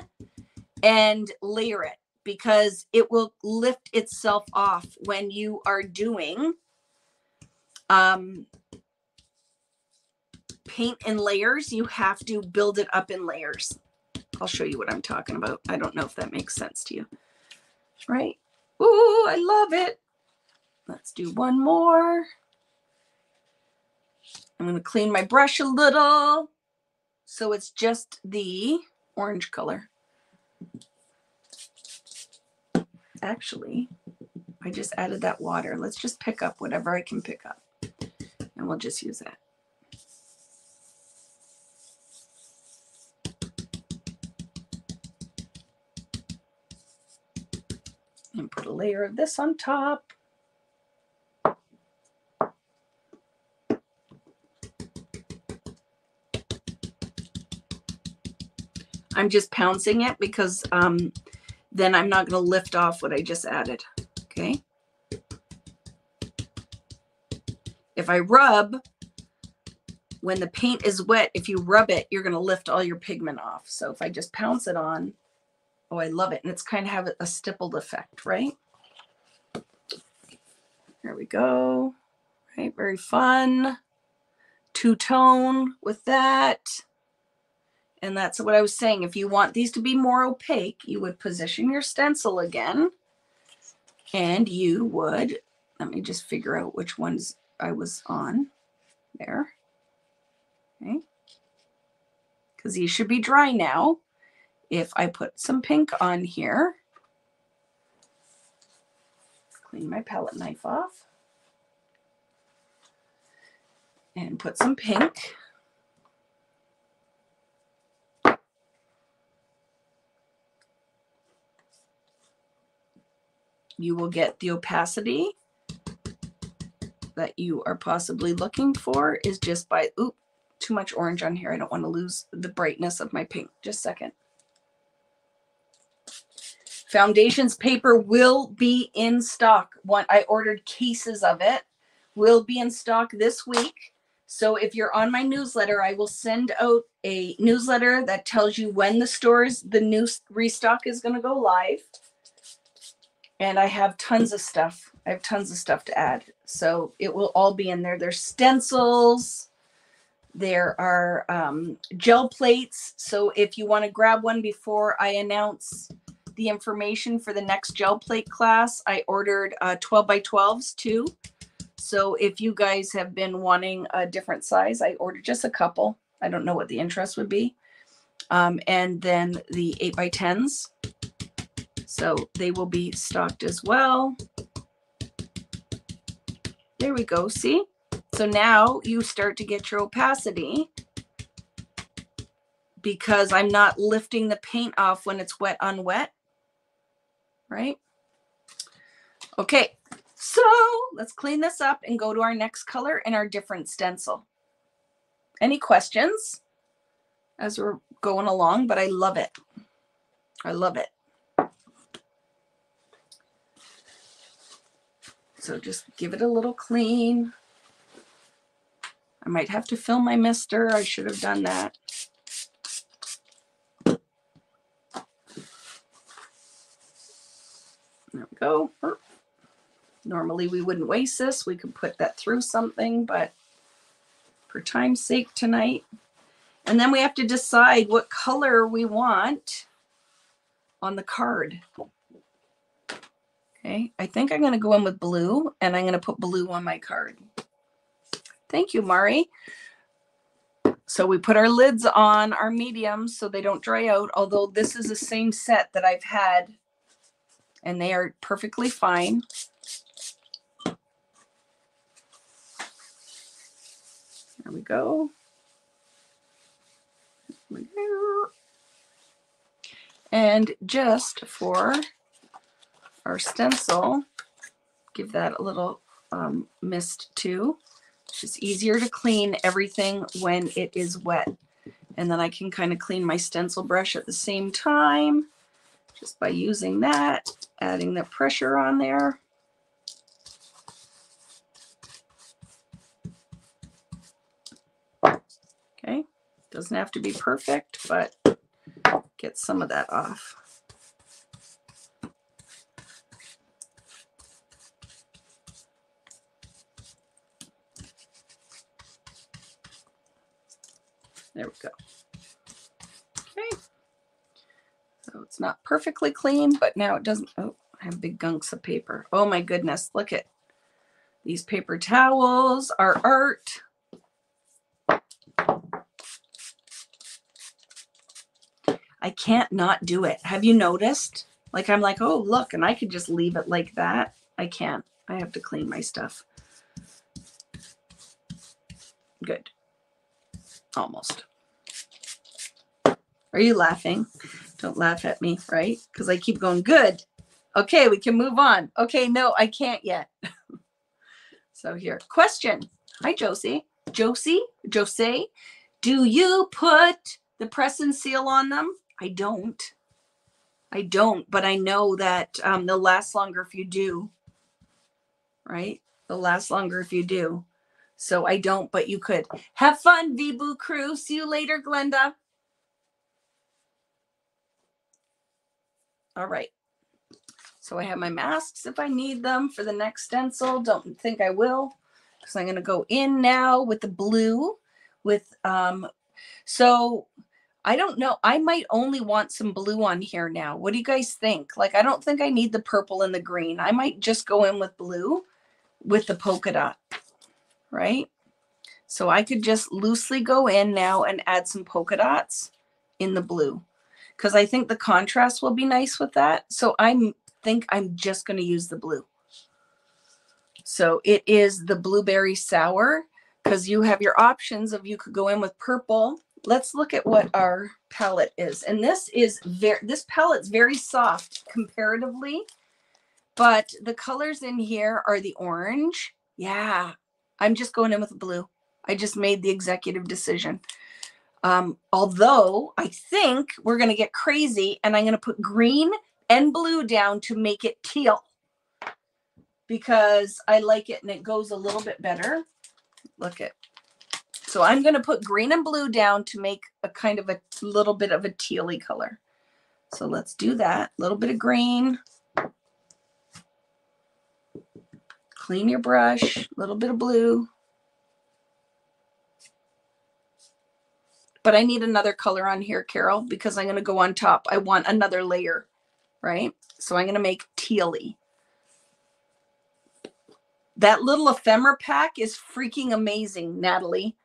and layer it because it will lift itself off when you are doing um, paint in layers. You have to build it up in layers. I'll show you what I'm talking about. I don't know if that makes sense to you. Right? Ooh, I love it. Let's do one more. I'm going to clean my brush a little. So it's just the orange color. Actually, I just added that water. Let's just pick up whatever I can pick up. And we'll just use that. And put a layer of this on top. I'm just pouncing it because um, then I'm not going to lift off what I just added. Okay. If I rub, when the paint is wet, if you rub it, you're going to lift all your pigment off. So if I just pounce it on, oh, I love it. And it's kind of have a stippled effect, right? There we go. Right, very fun. Two tone with that. And that's what I was saying. If you want these to be more opaque, you would position your stencil again. And you would, let me just figure out which ones I was on there. Okay. because these should be dry now. If I put some pink on here, clean my palette knife off and put some pink. You will get the opacity that you are possibly looking for is just by, oop, too much orange on here. I don't want to lose the brightness of my pink. Just a second. Foundations paper will be in stock. One, I ordered cases of it. Will be in stock this week. So if you're on my newsletter, I will send out a newsletter that tells you when the stores, the new restock is going to go live. And I have tons of stuff. I have tons of stuff to add. So it will all be in there. There's stencils. There are um, gel plates. So if you want to grab one before I announce the information for the next gel plate class, I ordered uh, 12 by 12s too. So if you guys have been wanting a different size, I ordered just a couple. I don't know what the interest would be. Um, and then the 8 by 10s. So they will be stocked as well. There we go. See? So now you start to get your opacity because I'm not lifting the paint off when it's wet on wet. Right? Okay. So let's clean this up and go to our next color and our different stencil. Any questions as we're going along? But I love it. I love it. So just give it a little clean. I might have to fill my mister. I should have done that. There we go. Normally we wouldn't waste this. We could put that through something, but for time's sake tonight. And then we have to decide what color we want on the card. Okay, I think I'm going to go in with blue and I'm going to put blue on my card. Thank you, Mari. So we put our lids on our mediums so they don't dry out, although this is the same set that I've had and they are perfectly fine. There we go. And just for our stencil, give that a little um, mist too. It's just easier to clean everything when it is wet. And then I can kind of clean my stencil brush at the same time just by using that, adding the pressure on there. Okay, doesn't have to be perfect, but get some of that off. There we go. Okay. So it's not perfectly clean, but now it doesn't. Oh, I have big gunks of paper. Oh my goodness. Look at these paper towels, our art. I can't not do it. Have you noticed? Like I'm like, oh, look, and I could just leave it like that. I can't. I have to clean my stuff. Good. Almost. Are you laughing? Don't laugh at me, right? Because I keep going, good. Okay, we can move on. Okay, no, I can't yet. [laughs] so here, question. Hi, Josie. Josie, Josie, do you put the press and seal on them? I don't. I don't, but I know that um, they'll last longer if you do. Right? They'll last longer if you do. So I don't, but you could. Have fun, VB crew. See you later, Glenda. All right. So I have my masks if I need them for the next stencil. Don't think I will because I'm going to go in now with the blue with, um, so I don't know. I might only want some blue on here now. What do you guys think? Like, I don't think I need the purple and the green. I might just go in with blue with the polka dot, right? So I could just loosely go in now and add some polka dots in the blue because I think the contrast will be nice with that. So I think I'm just going to use the blue. So it is the blueberry sour because you have your options of you could go in with purple. Let's look at what our palette is. And this is very, this palette's very soft comparatively, but the colors in here are the orange. Yeah, I'm just going in with blue. I just made the executive decision. Um, although I think we're going to get crazy and I'm going to put green and blue down to make it teal because I like it and it goes a little bit better. Look at. So I'm going to put green and blue down to make a kind of a little bit of a tealy color. So let's do that. A little bit of green. Clean your brush, a little bit of blue. But I need another color on here, Carol, because I'm going to go on top. I want another layer, right? So I'm going to make tealy. That little ephemera pack is freaking amazing, Natalie.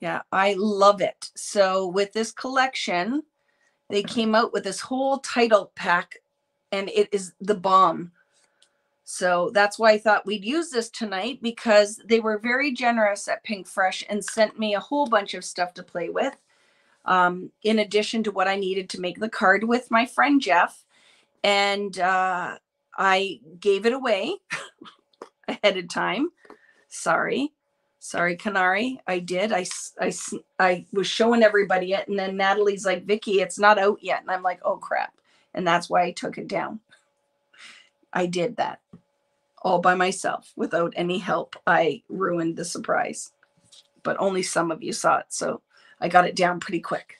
Yeah, I love it. So with this collection, they came out with this whole title pack and it is the bomb. So that's why I thought we'd use this tonight because they were very generous at Pinkfresh and sent me a whole bunch of stuff to play with. Um, in addition to what I needed to make the card with my friend Jeff. And uh, I gave it away [laughs] ahead of time. Sorry. Sorry, Canary. I did. I, I, I was showing everybody it. And then Natalie's like, Vicki, it's not out yet. And I'm like, oh, crap. And that's why I took it down. I did that all by myself without any help. I ruined the surprise, but only some of you saw it. So I got it down pretty quick.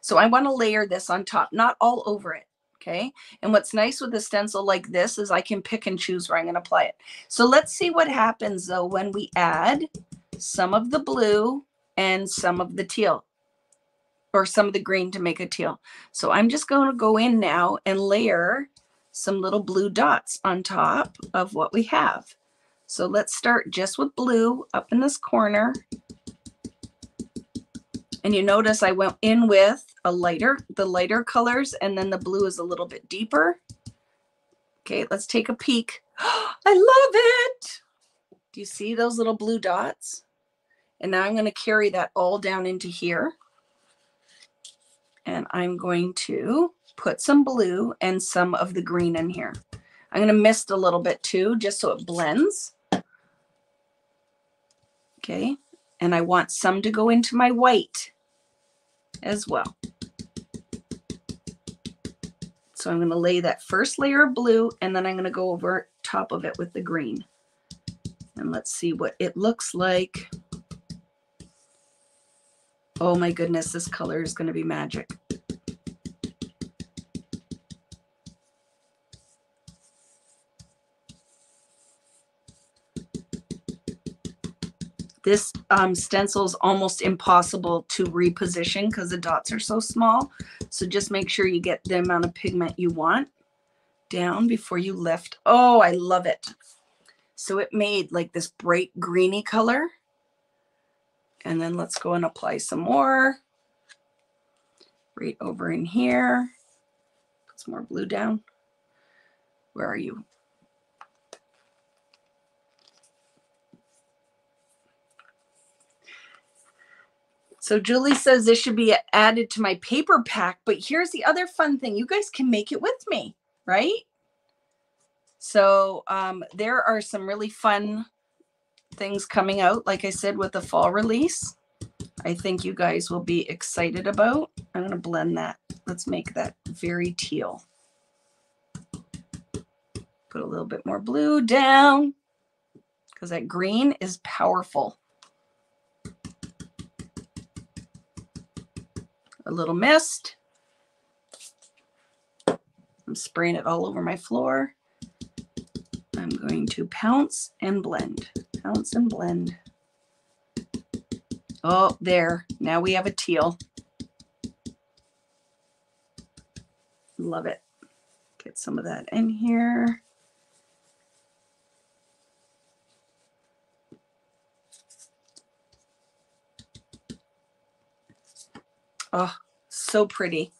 So I want to layer this on top, not all over it. Okay. And what's nice with a stencil like this is I can pick and choose where I'm going to apply it. So let's see what happens though when we add some of the blue and some of the teal or some of the green to make a teal. So I'm just going to go in now and layer some little blue dots on top of what we have. So let's start just with blue up in this corner. And you notice I went in with a lighter, the lighter colors, and then the blue is a little bit deeper. Okay, let's take a peek. [gasps] I love it. Do you see those little blue dots? And now I'm going to carry that all down into here. And I'm going to put some blue and some of the green in here. I'm going to mist a little bit too, just so it blends. Okay. And I want some to go into my white as well. So I'm going to lay that first layer of blue and then I'm going to go over top of it with the green. And let's see what it looks like. Oh my goodness, this color is going to be magic. This um, stencil is almost impossible to reposition because the dots are so small. So just make sure you get the amount of pigment you want down before you lift. Oh, I love it. So it made like this bright greeny color. And then let's go and apply some more. Right over in here. Put some more blue down. Where are you? So Julie says this should be added to my paper pack. But here's the other fun thing. You guys can make it with me, right? So um, there are some really fun things coming out, like I said, with the fall release. I think you guys will be excited about. I'm going to blend that. Let's make that very teal. Put a little bit more blue down because that green is powerful. A little mist. I'm spraying it all over my floor. I'm going to pounce and blend, pounce and blend. Oh, there. Now we have a teal. Love it. Get some of that in here. Oh, so pretty.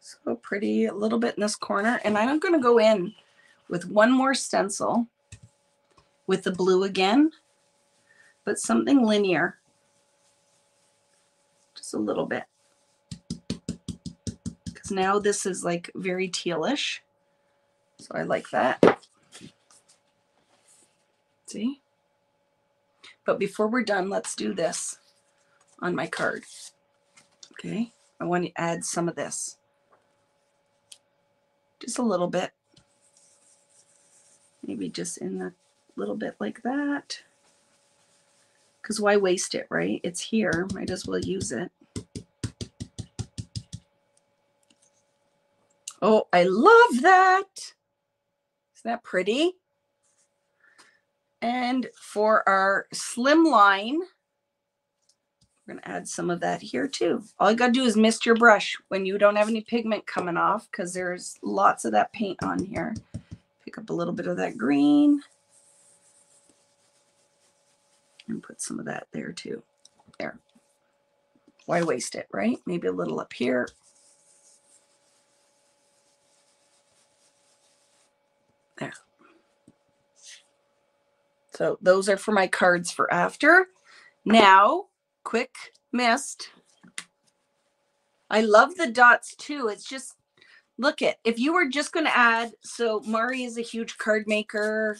So pretty, a little bit in this corner. And I'm going to go in with one more stencil with the blue again, but something linear. Just a little bit. Because now this is like very tealish. So I like that. See? But before we're done, let's do this on my card. Okay. I want to add some of this just a little bit. Maybe just in a little bit like that. Because why waste it, right? It's here. Might as well use it. Oh, I love that. Isn't that pretty? And for our slim line, we're going to add some of that here too. All you got to do is mist your brush when you don't have any pigment coming off because there's lots of that paint on here. Pick up a little bit of that green and put some of that there too. There. Why waste it, right? Maybe a little up here. There. So those are for my cards for after. Now quick mist. I love the dots too. It's just, look it. if you were just going to add, so Mari is a huge card maker.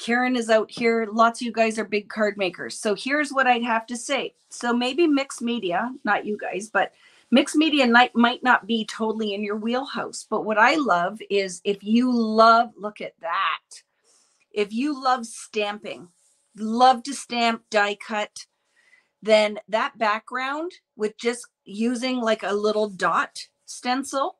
Karen is out here. Lots of you guys are big card makers. So here's what I'd have to say. So maybe mixed media, not you guys, but mixed media might, might not be totally in your wheelhouse. But what I love is if you love, look at that. If you love stamping, love to stamp, die cut, then that background with just using like a little dot stencil,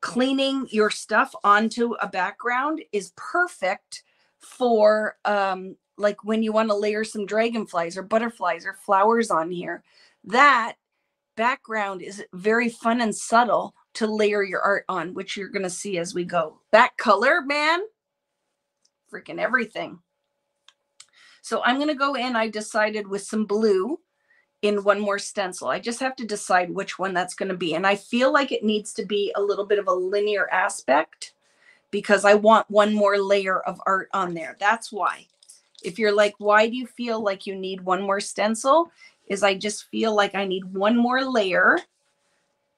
cleaning your stuff onto a background is perfect for um, like when you want to layer some dragonflies or butterflies or flowers on here. That background is very fun and subtle to layer your art on, which you're going to see as we go. That color, man, freaking everything. So I'm going to go in. I decided with some blue in one more stencil. I just have to decide which one that's going to be. And I feel like it needs to be a little bit of a linear aspect because I want one more layer of art on there. That's why. If you're like, why do you feel like you need one more stencil? Is I just feel like I need one more layer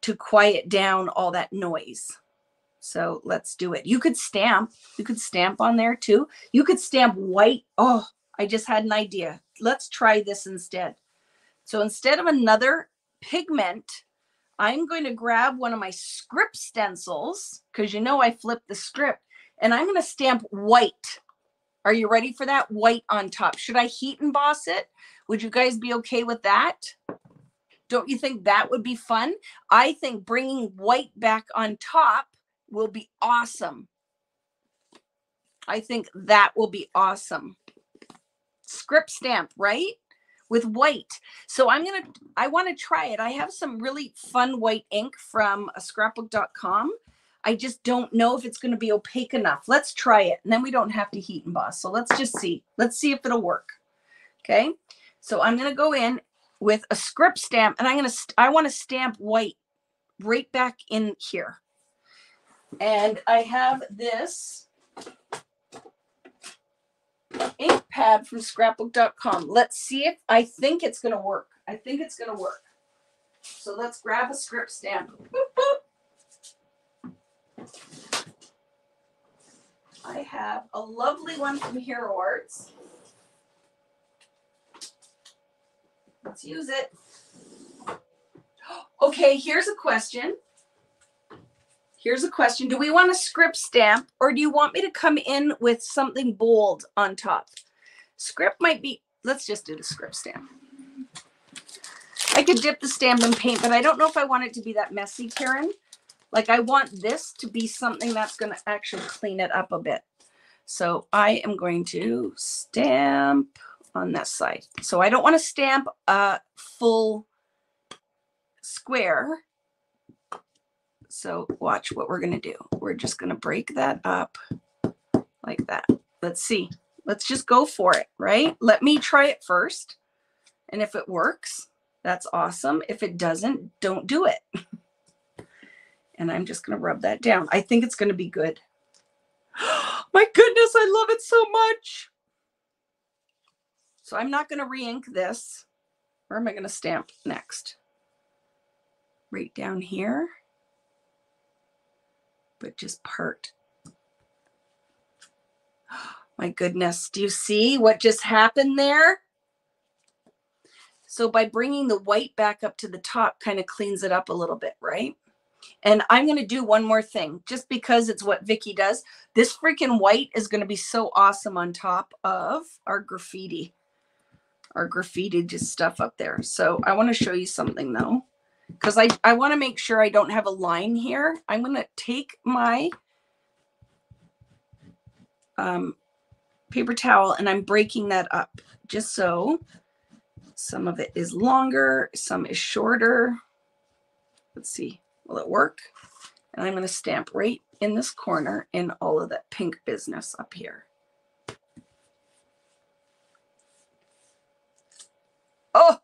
to quiet down all that noise. So let's do it. You could stamp. You could stamp on there too. You could stamp white. Oh, I just had an idea. Let's try this instead. So instead of another pigment, I'm going to grab one of my script stencils because you know I flipped the script and I'm going to stamp white. Are you ready for that? White on top. Should I heat emboss it? Would you guys be okay with that? Don't you think that would be fun? I think bringing white back on top will be awesome. I think that will be awesome. Script stamp, right? With white. So I'm going to, I want to try it. I have some really fun white ink from uh, a scrapbook.com. I just don't know if it's going to be opaque enough. Let's try it. And then we don't have to heat emboss. So let's just see. Let's see if it'll work. Okay. So I'm going to go in with a script stamp and I'm going to, I want to stamp white right back in here. And I have this ink pad from scrapbook.com. Let's see if I think it's going to work. I think it's going to work. So let's grab a script stamp. Boop, boop. I have a lovely one from Hero Arts. Let's use it. [gasps] Okay, here's a question. Here's a question. Do we want a script stamp or do you want me to come in with something bold on top? Script might be, let's just do the script stamp. I could dip the stamp in paint, but I don't know if I want it to be that messy, Karen. Like I want this to be something that's going to actually clean it up a bit. So I am going to stamp on this side. So I don't want to stamp a full square. So watch what we're going to do. We're just going to break that up like that. Let's see. Let's just go for it, right? Let me try it first. And if it works, that's awesome. If it doesn't, don't do it. [laughs] and I'm just going to rub that down. I think it's going to be good. [gasps] My goodness, I love it so much. So I'm not going to re-ink this. Where am I going to stamp next? Right down here. But just part. [gasps] My goodness, do you see what just happened there? So by bringing the white back up to the top kind of cleans it up a little bit, right? And I'm going to do one more thing just because it's what Vicki does. This freaking white is going to be so awesome on top of our graffiti, our graffiti just stuff up there. So I want to show you something though, because I, I want to make sure I don't have a line here. I'm going to take my um, paper towel and I'm breaking that up just so some of it is longer, some is shorter. Let's see, will it work? And I'm going to stamp right in this corner in all of that pink business up here. Oh,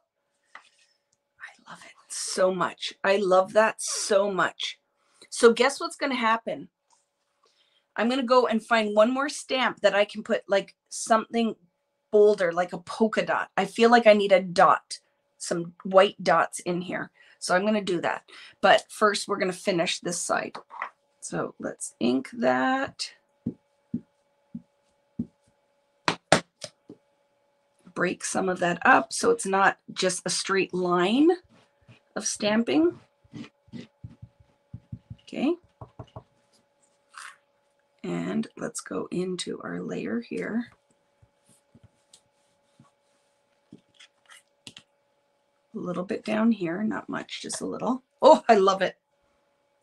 I love it so much. I love that so much. So guess what's going to happen? I'm going to go and find one more stamp that I can put like something bolder, like a polka dot. I feel like I need a dot, some white dots in here. So I'm going to do that. But first, we're going to finish this side. So let's ink that. Break some of that up so it's not just a straight line of stamping. Okay. And let's go into our layer here. a little bit down here, not much, just a little. Oh, I love it.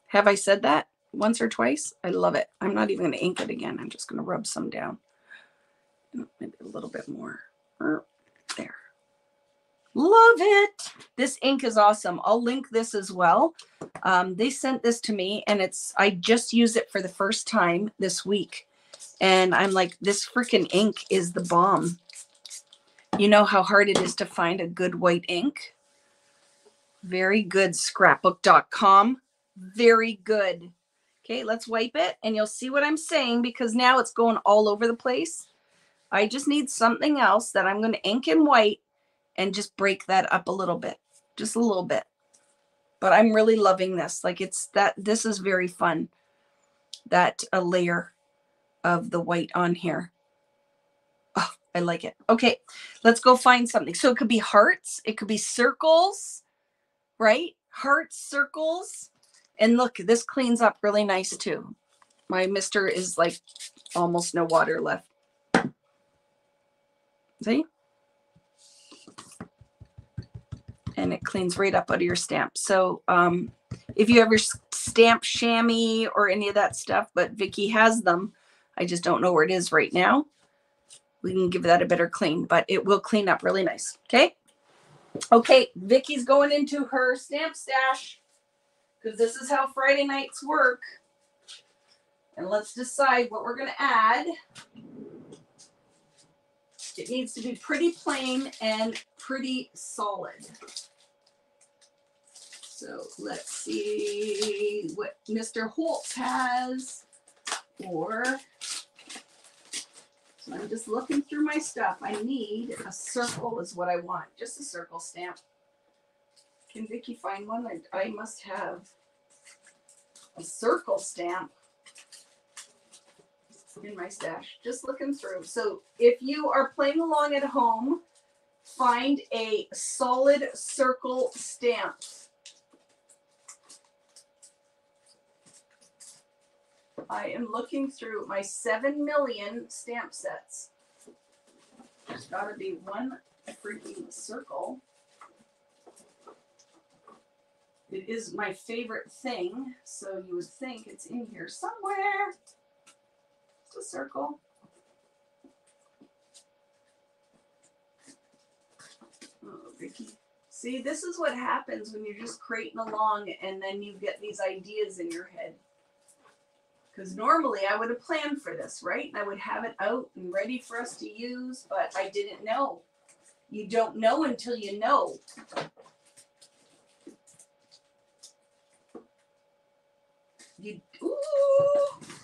Have I said that once or twice? I love it. I'm not even going to ink it again. I'm just going to rub some down. Maybe a little bit more. Love it. This ink is awesome. I'll link this as well. Um, they sent this to me and it's, I just used it for the first time this week. And I'm like, this freaking ink is the bomb. You know how hard it is to find a good white ink? Very good. Scrapbook.com. Very good. Okay, let's wipe it and you'll see what I'm saying because now it's going all over the place. I just need something else that I'm going to ink in white and just break that up a little bit, just a little bit. But I'm really loving this. Like it's that, this is very fun. That a layer of the white on here. Oh, I like it. Okay, let's go find something. So it could be hearts. It could be circles right? Hearts, circles. And look, this cleans up really nice too. My mister is like almost no water left. See? And it cleans right up out of your stamp. So um, if you ever stamp chamois or any of that stuff, but Vicki has them, I just don't know where it is right now. We can give that a better clean, but it will clean up really nice. Okay. Okay, Vicki's going into her stamp stash because this is how Friday nights work. And let's decide what we're going to add. It needs to be pretty plain and pretty solid. So let's see what Mr. Holtz has for so I'm just looking through my stuff. I need a circle is what I want. Just a circle stamp. Can Vicki find one? I, I must have a circle stamp in my stash. Just looking through. So if you are playing along at home, find a solid circle stamp. I am looking through my seven million stamp sets. There's gotta be one freaking circle. It is my favorite thing, so you would think it's in here somewhere. A circle. Oh, See, this is what happens when you're just creating along and then you get these ideas in your head. Because normally I would have planned for this, right? And I would have it out and ready for us to use, but I didn't know. You don't know until you know. You, ooh.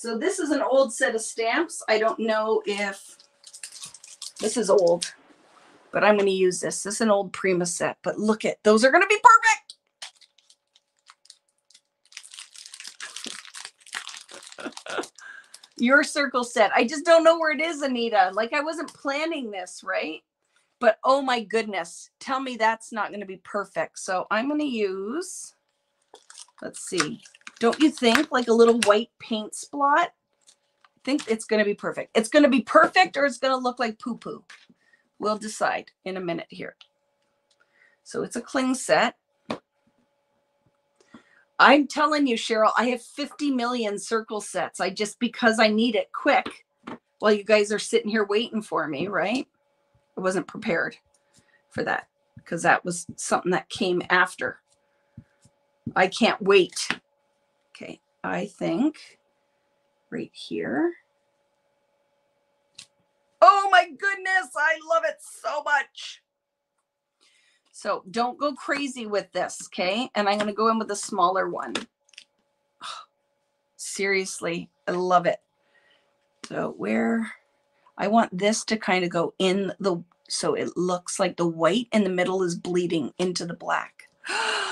So this is an old set of stamps. I don't know if this is old, but I'm going to use this. This is an old Prima set, but look at those are going to be perfect. [laughs] Your circle set. I just don't know where it is, Anita. Like I wasn't planning this, right? But oh my goodness, tell me that's not going to be perfect. So I'm going to use, let's see, don't you think like a little white paint splot? I think it's going to be perfect. It's going to be perfect or it's going to look like poo poo. We'll decide in a minute here. So it's a cling set. I'm telling you, Cheryl, I have 50 million circle sets. I just because I need it quick while you guys are sitting here waiting for me, right? I wasn't prepared for that because that was something that came after. I can't wait. I think right here. Oh my goodness, I love it so much. So don't go crazy with this, okay? And I'm going to go in with a smaller one. Oh, [sighs] seriously, I love it. So where I want this to kind of go in the, so it looks like the white in the middle is bleeding into the black. [gasps] Oh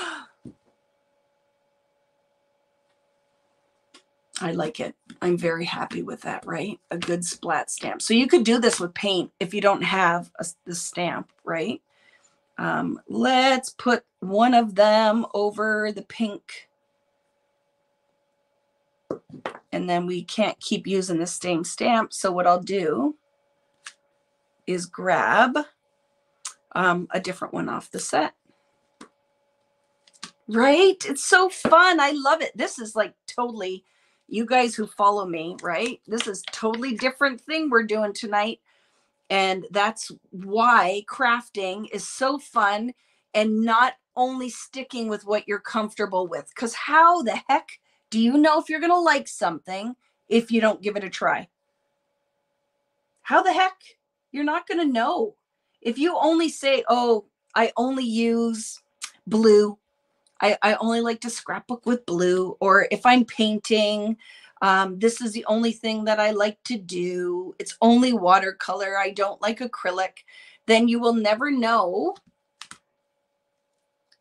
I like it. I'm very happy with that, right? A good splat stamp. So you could do this with paint if you don't have a, the stamp, right? Um, let's put one of them over the pink. And then we can't keep using the same stamp. So what I'll do is grab um, a different one off the set. Right? It's so fun. I love it. This is like totally you guys who follow me, right? This is totally different thing we're doing tonight. And that's why crafting is so fun and not only sticking with what you're comfortable with. Because how the heck do you know if you're going to like something if you don't give it a try? How the heck? You're not going to know. If you only say, oh, I only use blue I, I only like to scrapbook with blue, or if I'm painting, um, this is the only thing that I like to do. It's only watercolor. I don't like acrylic. Then you will never know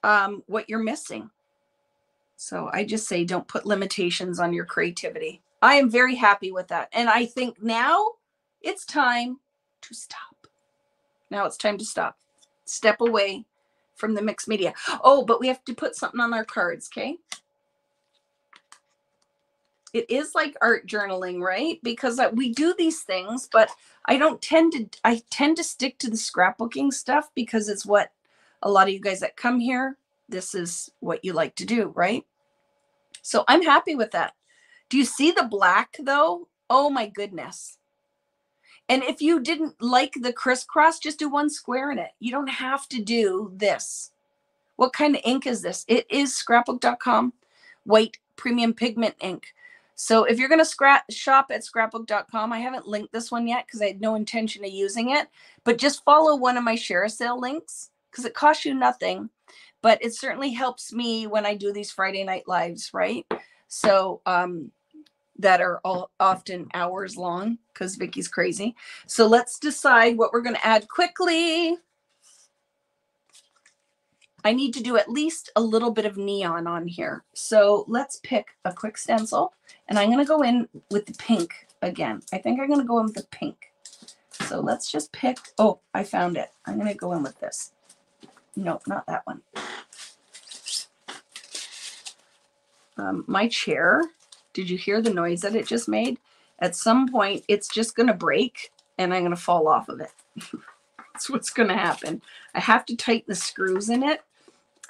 um, what you're missing. So I just say don't put limitations on your creativity. I am very happy with that. And I think now it's time to stop. Now it's time to stop. Step away from the mixed media. Oh, but we have to put something on our cards, okay? It is like art journaling, right? Because uh, we do these things, but I don't tend to I tend to stick to the scrapbooking stuff because it's what a lot of you guys that come here, this is what you like to do, right? So I'm happy with that. Do you see the black though? Oh my goodness. And if you didn't like the crisscross, just do one square in it. You don't have to do this. What kind of ink is this? It is scrapbook.com white premium pigment ink. So if you're going to scrap shop at scrapbook.com, I haven't linked this one yet because I had no intention of using it, but just follow one of my ShareASale links because it costs you nothing, but it certainly helps me when I do these Friday night lives, right? So um, that are all often hours long because Vicki's crazy. So let's decide what we're going to add quickly. I need to do at least a little bit of neon on here. So let's pick a quick stencil and I'm going to go in with the pink again. I think I'm going to go in with the pink. So let's just pick, oh, I found it. I'm going to go in with this. No, not that one. Um, my chair did you hear the noise that it just made? At some point, it's just going to break and I'm going to fall off of it. [laughs] That's what's going to happen. I have to tighten the screws in it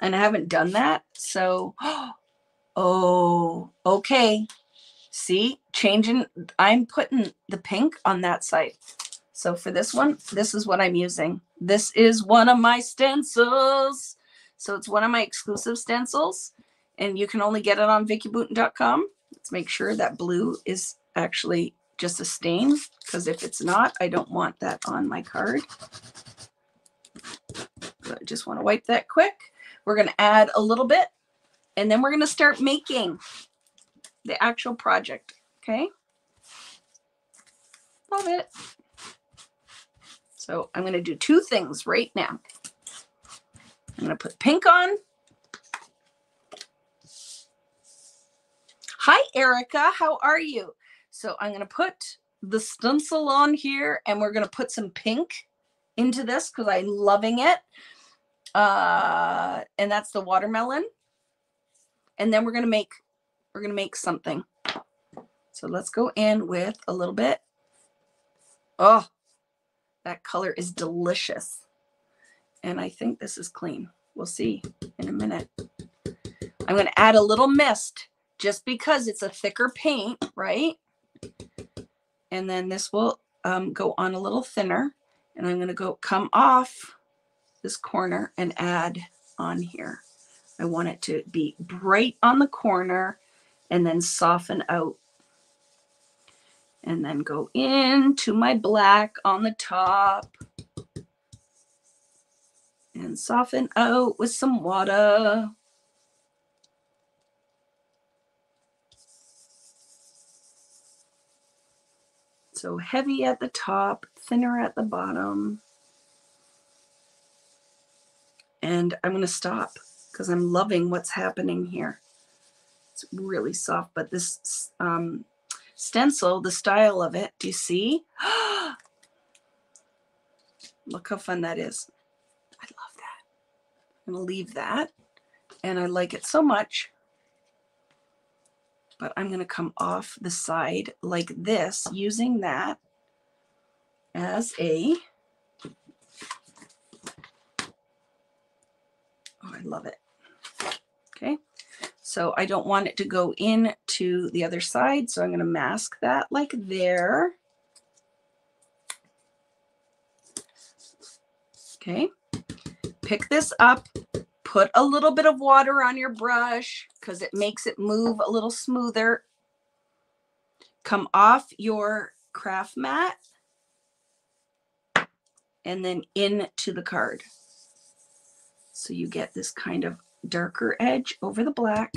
and I haven't done that. So, [gasps] oh, okay. See, changing, I'm putting the pink on that side. So for this one, this is what I'm using. This is one of my stencils. So it's one of my exclusive stencils and you can only get it on vickiboutin.com. Let's make sure that blue is actually just a stain because if it's not, I don't want that on my card. So I just want to wipe that quick. We're going to add a little bit and then we're going to start making the actual project. Okay. Love it. So I'm going to do two things right now. I'm going to put pink on. Hi, Erica. How are you? So I'm going to put the stencil on here and we're going to put some pink into this because I'm loving it. Uh, and that's the watermelon. And then we're going to make, we're going to make something. So let's go in with a little bit. Oh, that color is delicious. And I think this is clean. We'll see in a minute. I'm going to add a little mist just because it's a thicker paint, right? And then this will um, go on a little thinner. And I'm going to go come off this corner and add on here. I want it to be bright on the corner and then soften out. And then go into my black on the top and soften out with some water. So heavy at the top, thinner at the bottom. And I'm going to stop because I'm loving what's happening here. It's really soft, but this um, stencil, the style of it, do you see? [gasps] Look how fun that is. I love that. I'm going to leave that. And I like it so much. But I'm going to come off the side like this using that as a Oh, I love it. Okay. So I don't want it to go in to the other side. So I'm going to mask that like there. Okay. Pick this up. Put a little bit of water on your brush because it makes it move a little smoother. Come off your craft mat and then into the card. So you get this kind of darker edge over the black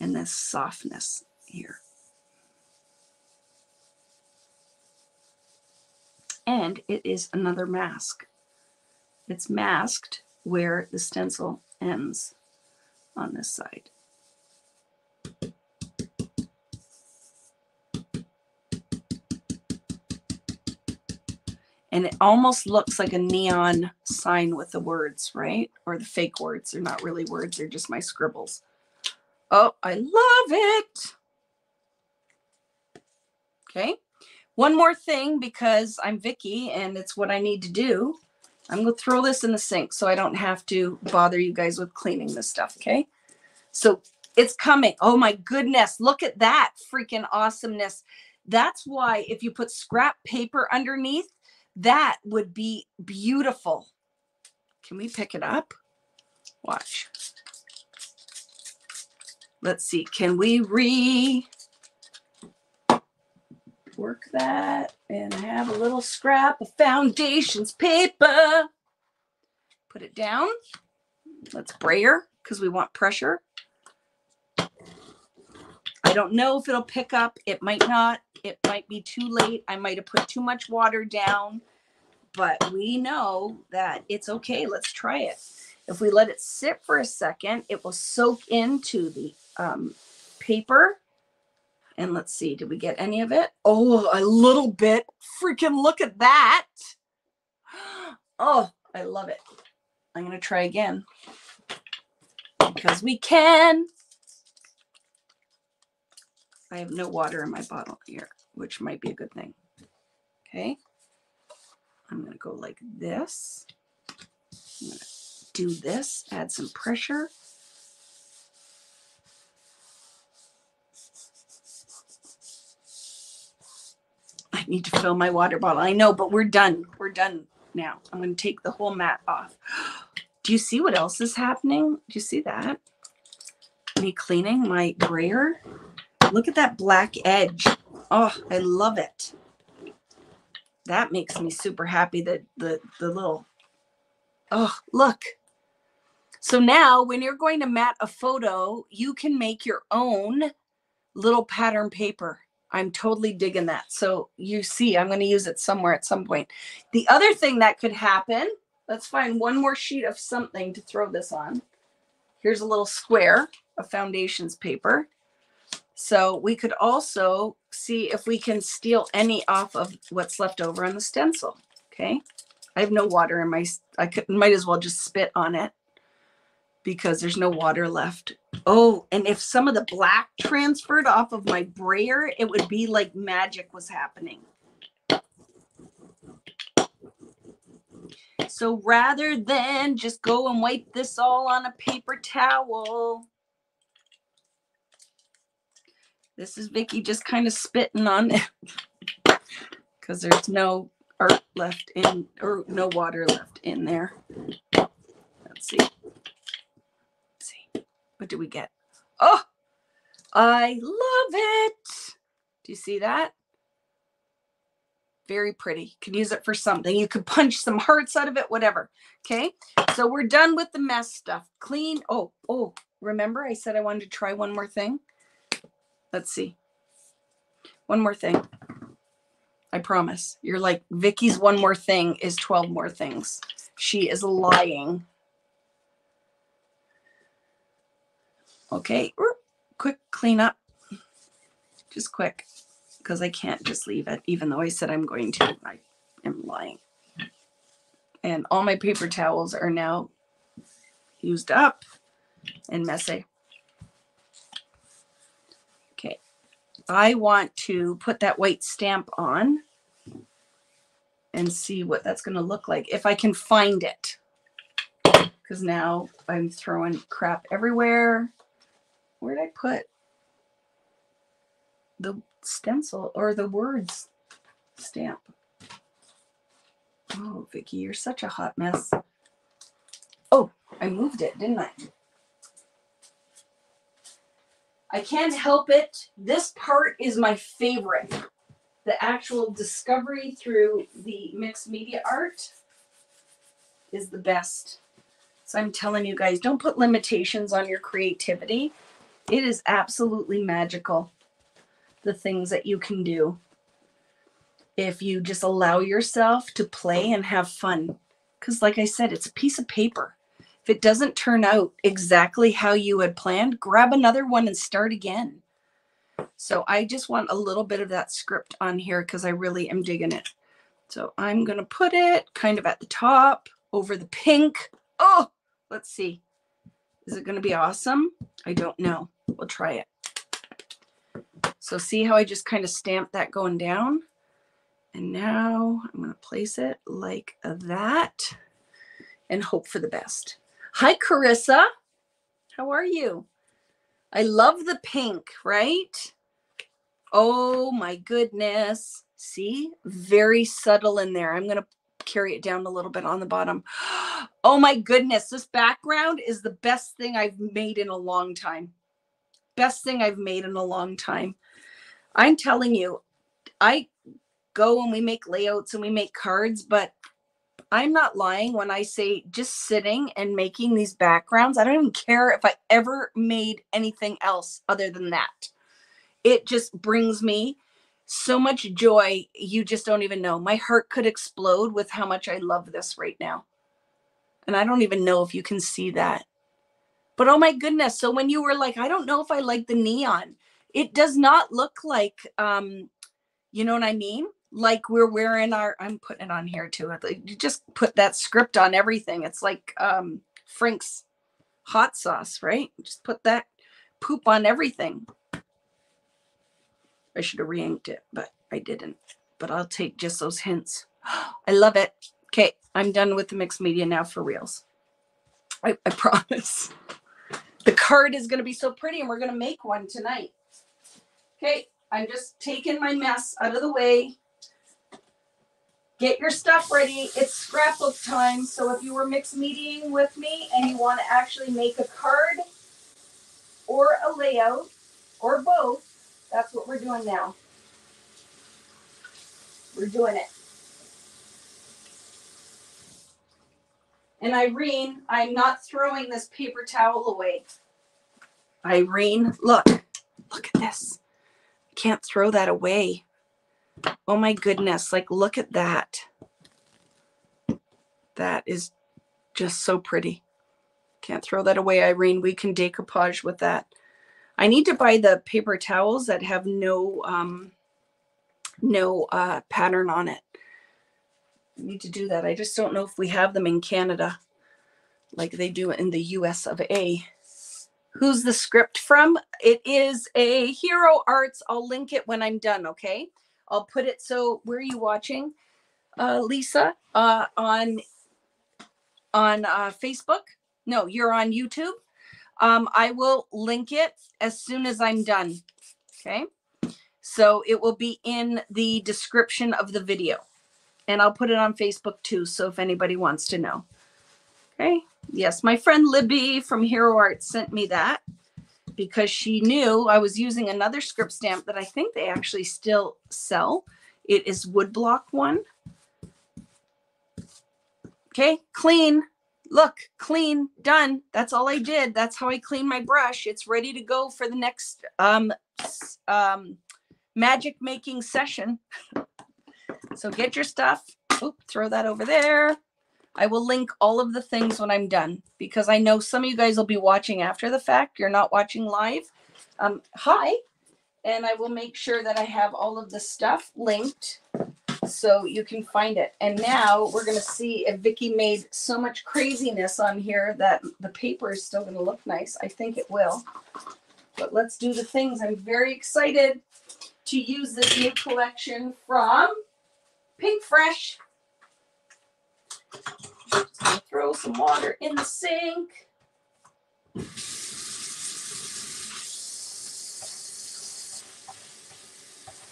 and this softness here. And it is another mask. It's masked where the stencil ends on this side. and it almost looks like a neon sign with the words, right? Or the fake words. They're not really words, they're just my scribbles. Oh, I love it. Okay. One more thing because I'm Vicki and it's what I need to do. I'm going to throw this in the sink so I don't have to bother you guys with cleaning this stuff. Okay. So it's coming. Oh my goodness. Look at that freaking awesomeness. That's why if you put scrap paper underneath, that would be beautiful. Can we pick it up? Watch. Let's see. Can we re work that and have a little scrap of foundations paper? Put it down. Let's brayer because we want pressure. I don't know if it'll pick up. It might not. It might be too late. I might have put too much water down, but we know that it's okay. Let's try it. If we let it sit for a second, it will soak into the um, paper. And let's see, did we get any of it? Oh, a little bit. Freaking look at that. [gasps] Oh, I love it. I'm going to try again because we can. I have no water in my bottle here, which might be a good thing. Okay. I'm going to go like this. I'm to do this, add some pressure. Need to fill my water bottle. I know, but we're done. We're done now. I'm going to take the whole mat off. [gasps] Do you see what else is happening? Do you see that? Me cleaning my brayer. Look at that black edge. Oh, I love it. That makes me super happy that the the little Oh, look. So now when you're going to mat a photo, you can make your own little pattern paper. I'm totally digging that. So you see, I'm going to use it somewhere at some point. The other thing that could happen, let's find one more sheet of something to throw this on. Here's a little square of foundations paper. So we could also see if we can steal any off of what's left over on the stencil. Okay. I have no water in my, I could, might as well just spit on it because there's no water left. Oh, and if some of the black transferred off of my brayer, it would be like magic was happening. So rather than just go and wipe this all on a paper towel, this is Vicki just kind of spitting on it [laughs] because there's no art left in or no water left in there. Let's see. What do we get? Oh, I love it. Do you see that? Very pretty. Can use it for something. You could punch some hearts out of it, whatever. Okay. So we're done with the mess stuff. Clean. Oh, oh, remember I said I wanted to try one more thing? Let's see. One more thing. I promise. You're like, Vicki's one more thing is 12 more things. She is lying. Okay, er, quick cleanup. Just quick, because I can't just leave it, even though I said I'm going to. I am lying. And all my paper towels are now used up and messy. Okay, I want to put that white stamp on and see what that's going to look like if I can find it. Because now I'm throwing crap everywhere. Where did I put the stencil or the words stamp? Oh, Vicki, you're such a hot mess. Oh, I moved it, didn't I? I can't help it. This part is my favorite. The actual discovery through the mixed media art is the best. So I'm telling you guys, don't put limitations on your creativity. It is absolutely magical, the things that you can do if you just allow yourself to play and have fun. Because, like I said, it's a piece of paper. If it doesn't turn out exactly how you had planned, grab another one and start again. So I just want a little bit of that script on here because I really am digging it. So I'm going to put it kind of at the top over the pink. Oh, let's see. Is it going to be awesome? I don't know. We'll try it. So see how I just kind of stamped that going down? And now I'm going to place it like that and hope for the best. Hi, Carissa. How are you? I love the pink, right? Oh my goodness. See, very subtle in there. I'm going to carry it down a little bit on the bottom. [gasps] Oh my goodness. This background is the best thing I've made in a long time. Best thing I've made in a long time. I'm telling you, I go and we make layouts and we make cards, but I'm not lying when I say just sitting and making these backgrounds. I don't even care if I ever made anything else other than that. It just brings me so much joy. You just don't even know. My heart could explode with how much I love this right now. And I don't even know if you can see that. But oh my goodness. So when you were like, I don't know if I like the neon, it does not look like, um, you know what I mean? like we're wearing our i'm putting it on here too you just put that script on everything it's like um frank's hot sauce right just put that poop on everything i should have re-inked it but i didn't. But i'll take just those hints. [gasps] I love it. Okay i'm done with the mixed media now for reals. I, I [laughs] promise. The card is going to be so pretty and we're going to make one tonight. Okay i'm just taking my mess out of the way. Get your stuff ready. It's scrapbook time. So if you were mixed meeting with me and you want to actually make a card or a layout or both, that's what we're doing now. We're doing it. And Irene, I'm not throwing this paper towel away. Irene, look, look at this. I can't throw that away. Oh my goodness, like look at that. That is just so pretty. Can't throw that away, Irene. We can decoupage with that. I need to buy the paper towels that have no um no uh pattern on it. I need to do that. I just don't know if we have them in Canada like they do in the US of A. Who's the script from? It is a Hero Arts. I'll link it when I'm done, okay? I'll put it so where are you watching? Uh Lisa uh on on uh Facebook? No, you're on YouTube. Um I will link it as soon as I'm done. Okay? So it will be in the description of the video. And I'll put it on Facebook too so if anybody wants to know. Okay? Yes, my friend Libby from Hero Art sent me that because she knew I was using another script stamp that I think they actually still sell. It is woodblock one. Okay, clean. Look, clean, done. That's all I did. That's how I clean my brush. It's ready to go for the next um, um, magic making session. so get your stuff. Oop, throw that over there. I will link all of the things when I'm done because I know some of you guys will be watching after the fact. You're not watching live. Um, hi. And I will make sure that I have all of the stuff linked so you can find it. And now we're going to see if Vicki made so much craziness on here that the paper is still going to look nice. I think it will. But let's do the things. I'm very excited to use this new collection from Pinkfresh. Throw some water in the sink.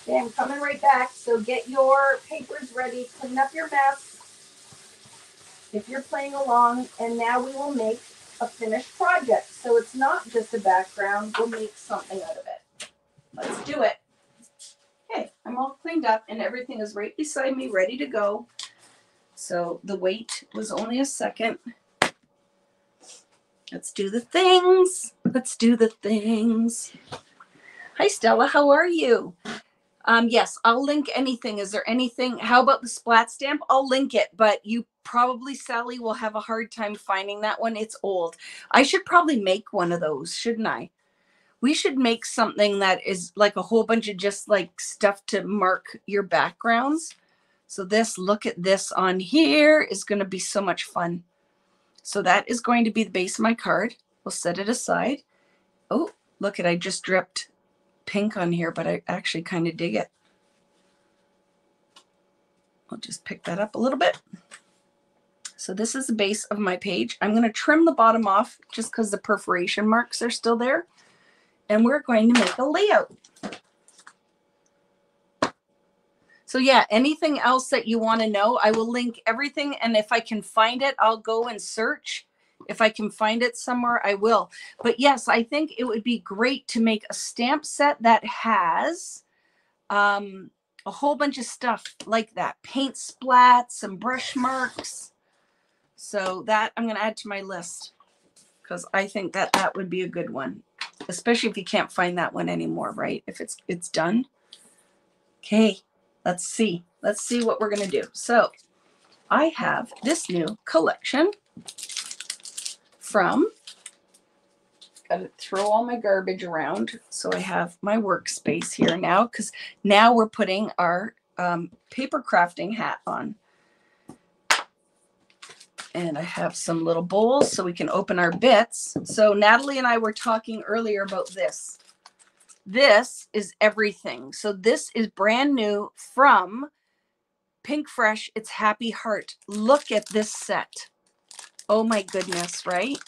Okay, I'm coming right back. So get your papers ready, clean up your mess. If you're playing along, and now we will make a finished project. So it's not just a background, we'll make something out of it. Let's do it. Okay, I'm all cleaned up and everything is right beside me, ready to go. So the wait was only a second. Let's do the things. Let's do the things. Hi, Stella. How are you? Um, yes, I'll link anything. Is there anything? How about the splat stamp? I'll link it, but you probably, Sally, will have a hard time finding that one. It's old. I should probably make one of those, shouldn't I? We should make something that is like a whole bunch of just like stuff to mark your backgrounds. So this, look at this on here is going to be so much fun. So that is going to be the base of my card. We'll set it aside. Oh, look at, I just dripped pink on here, but I actually kind of dig it. I'll just pick that up a little bit. So this is the base of my page. I'm going to trim the bottom off just because the perforation marks are still there. And we're going to make a layout. So yeah, anything else that you want to know, I will link everything. And if I can find it, I'll go and search. If I can find it somewhere, I will. But yes, I think it would be great to make a stamp set that has um, a whole bunch of stuff like that. Paint splats and brush marks. So that I'm going to add to my list because I think that that would be a good one, especially if you can't find that one anymore, right? If it's it's done. Okay. Let's see. Let's see what we're going to do. So I have this new collection from, got to throw all my garbage around. So I have my workspace here now because now we're putting our um, paper crafting hat on. And I have some little bowls so we can open our bits. So Natalie and I were talking earlier about this. This is everything. So this is brand new from Pinkfresh. It's Happy Heart. Look at this set. Oh my goodness, right?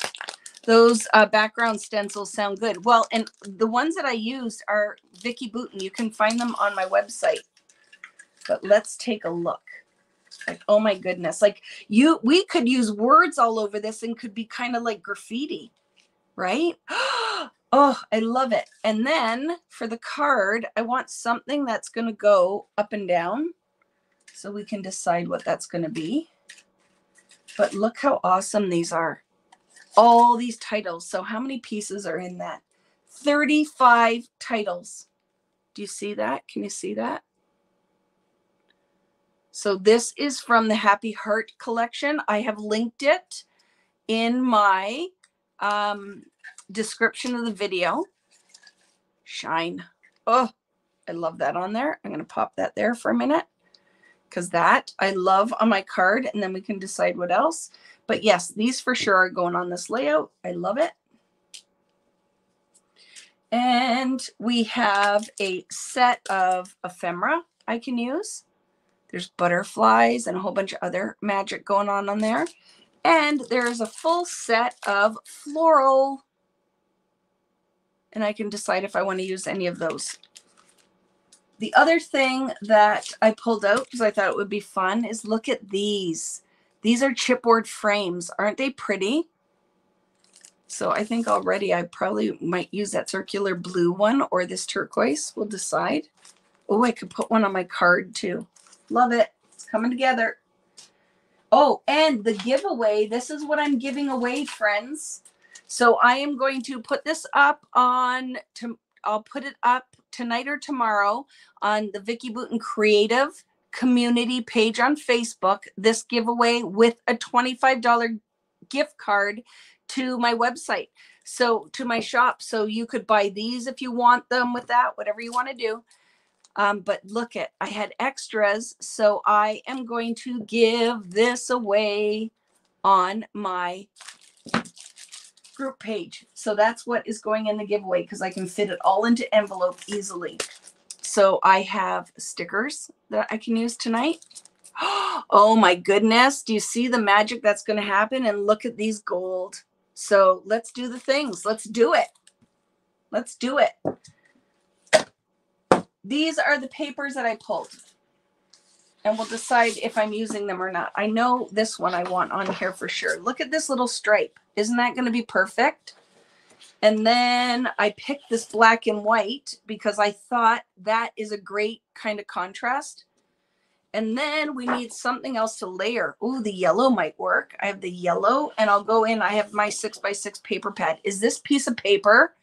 Those uh, background stencils sound good. Well, and the ones that I used are Vicki Boutin. You can find them on my website. But let's take a look. Like, oh my goodness. Like you we could use words all over this and could be kind of like graffiti, right? [gasps] Oh, I love it. And then for the card, I want something that's going to go up and down so we can decide what that's going to be. But look how awesome these are. All these titles. So how many pieces are in that? 35 titles. Do you see that? Can you see that? So this is from the Happy Heart collection. I have linked it in my um, description of the video. Shine. Oh, I love that on there. I'm going to pop that there for a minute because that I love on my card and then we can decide what else. But yes, these for sure are going on this layout. I love it. And we have a set of ephemera I can use. There's butterflies and a whole bunch of other magic going on on there. And there's a full set of floral. And I can decide if I want to use any of those. The other thing that I pulled out because I thought it would be fun is look at these. These are chipboard frames. Aren't they pretty? So I think already I probably might use that circular blue one or this turquoise. We'll decide. Oh, I could put one on my card too. Love it. It's coming together. Oh, and the giveaway. This is what I'm giving away, friends. So I am going to put this up on to I'll put it up tonight or tomorrow on the Vicki Boutin Creative community page on Facebook. This giveaway with a $25 gift card to my website. So to my shop. So you could buy these if you want them with that, whatever you want to do. Um, but look at I had extras, so I am going to give this away on my group page. So that's what is going in the giveaway because I can fit it all into envelope easily. So I have stickers that I can use tonight. [gasps] Oh my goodness. Do you see the magic that's going to happen? And look at these gold. So let's do the things. Let's do it. Let's do it. These are the papers that I pulled. And we'll decide if I'm using them or not. I know this one I want on here for sure. Look at this little stripe. Isn't that going to be perfect? And then I picked this black and white because I thought that is a great kind of contrast. And then we need something else to layer. Ooh, the yellow might work. I have the yellow and I'll go in. I have my six by six paper pad. Is this piece of paper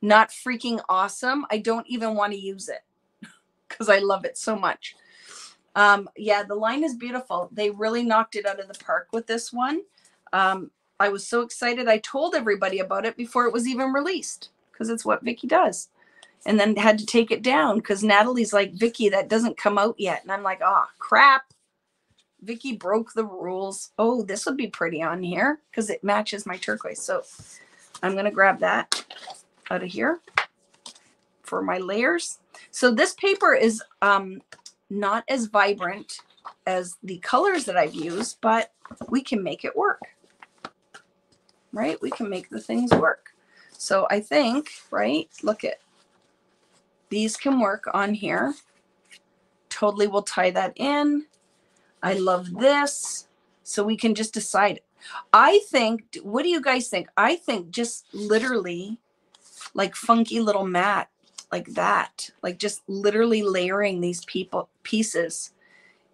not freaking awesome? I don't even want to use it [laughs] because I love it so much. Um, yeah, the line is beautiful. They really knocked it out of the park with this one. Um, I was so excited. I told everybody about it before it was even released because it's what Vicki does and then had to take it down because Natalie's like, Vicki, that doesn't come out yet. And I'm like, oh, crap. Vicki broke the rules. Oh, this would be pretty on here because it matches my turquoise. So I'm going to grab that out of here for my layers. So this paper is um, not as vibrant as the colors that I've used, but we can make it work. Right? We can make the things work. So I think, right? Look at these can work on here. Totally will tie that in. I love this. So we can just decide. I think, what do you guys think? I think just literally like funky little mat like that, like just literally layering these people pieces.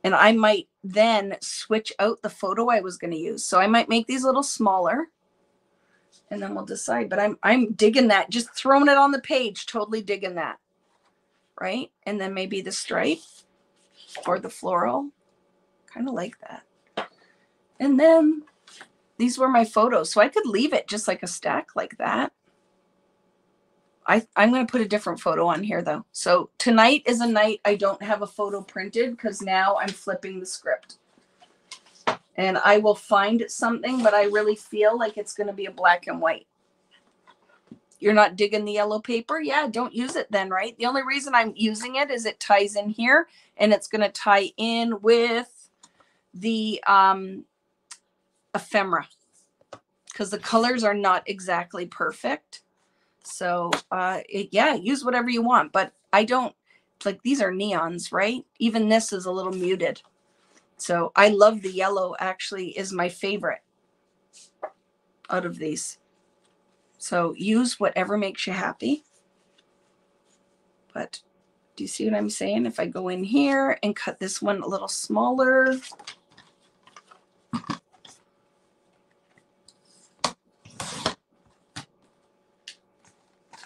And I might then switch out the photo I was going to use. So I might make these a little smaller and then we'll decide. But I'm I'm digging that. Just throwing it on the page, totally digging that right? And then maybe the stripe or the floral. Kind of like that. And then these were my photos. So I could leave it just like a stack like that. I, I'm going to put a different photo on here though. So tonight is a night I don't have a photo printed because now I'm flipping the script. And I will find something, but I really feel like it's going to be a black and white you're not digging the yellow paper yeah don't use it then right the only reason i'm using it is it ties in here and it's going to tie in with the um ephemera because the colors are not exactly perfect so uh it, yeah use whatever you want but i don't like these are neons right even this is a little muted So I love the yellow actually is my favorite out of these. So use whatever makes you happy. But do you see what I'm saying? If I go in here and cut this one a little smaller,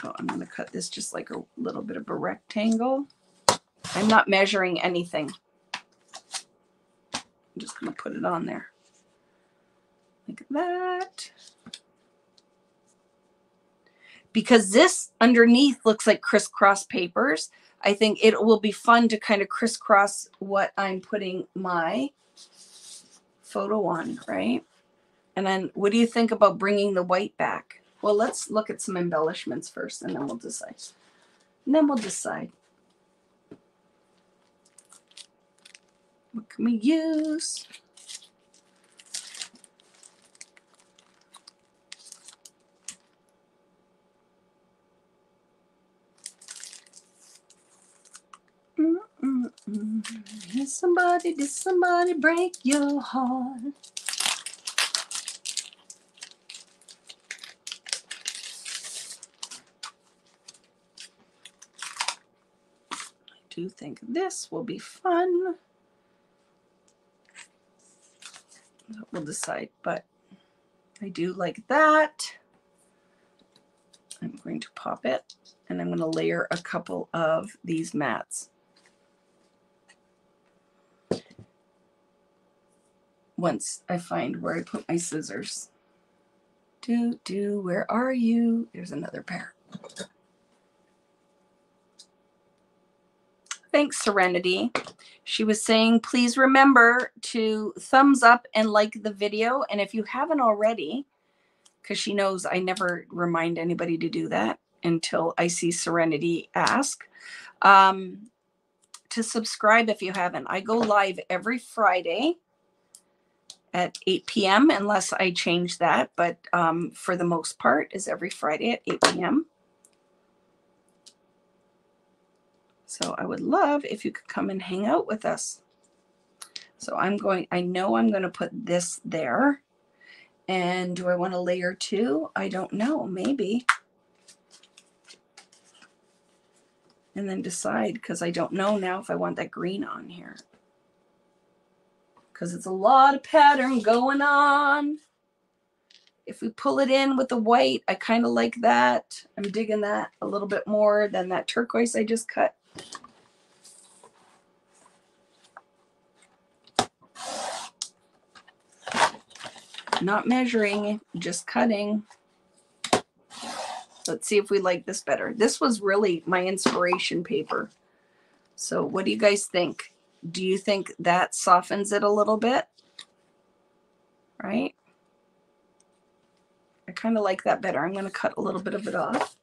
So I'm going to cut this just like a little bit of a rectangle. I'm not measuring anything. I'm just going to put it on there like that. Because this underneath looks like crisscross papers, I think it will be fun to kind of crisscross what I'm putting my photo on, right? And then what do you think about bringing the white back? Well, let's look at some embellishments first and then we'll decide. And then we'll decide. What can we use? Mm -mm -mm. Did somebody, did somebody break your heart? Think this will be fun. We'll decide, but I do like that. I'm going to pop it and I'm going to layer a couple of these mats. Once I find where I put my scissors. Do, do, where are you? There's another pair. Thanks, Serenity. She was saying, please remember to thumbs up and like the video. And if you haven't already, because she knows I never remind anybody to do that until I see Serenity ask, um, to subscribe if you haven't. I go live every Friday at 8 p.m. unless I change that, but um, for the most part is every Friday at 8 p.m. So I would love if you could come and hang out with us. So I'm going, I know I'm going to put this there. And do I want to layer two? I don't know, maybe. And then decide because I don't know now if I want that green on here. Because it's a lot of pattern going on. If we pull it in with the white, I kind of like that. I'm digging that a little bit more than that turquoise I just cut. Not measuring, just cutting. Let's see if we like this better. This was really my inspiration paper. So what do you guys think? Do you think that softens it a little bit? Right? I kind of like that better. I'm going to cut a little bit of it off.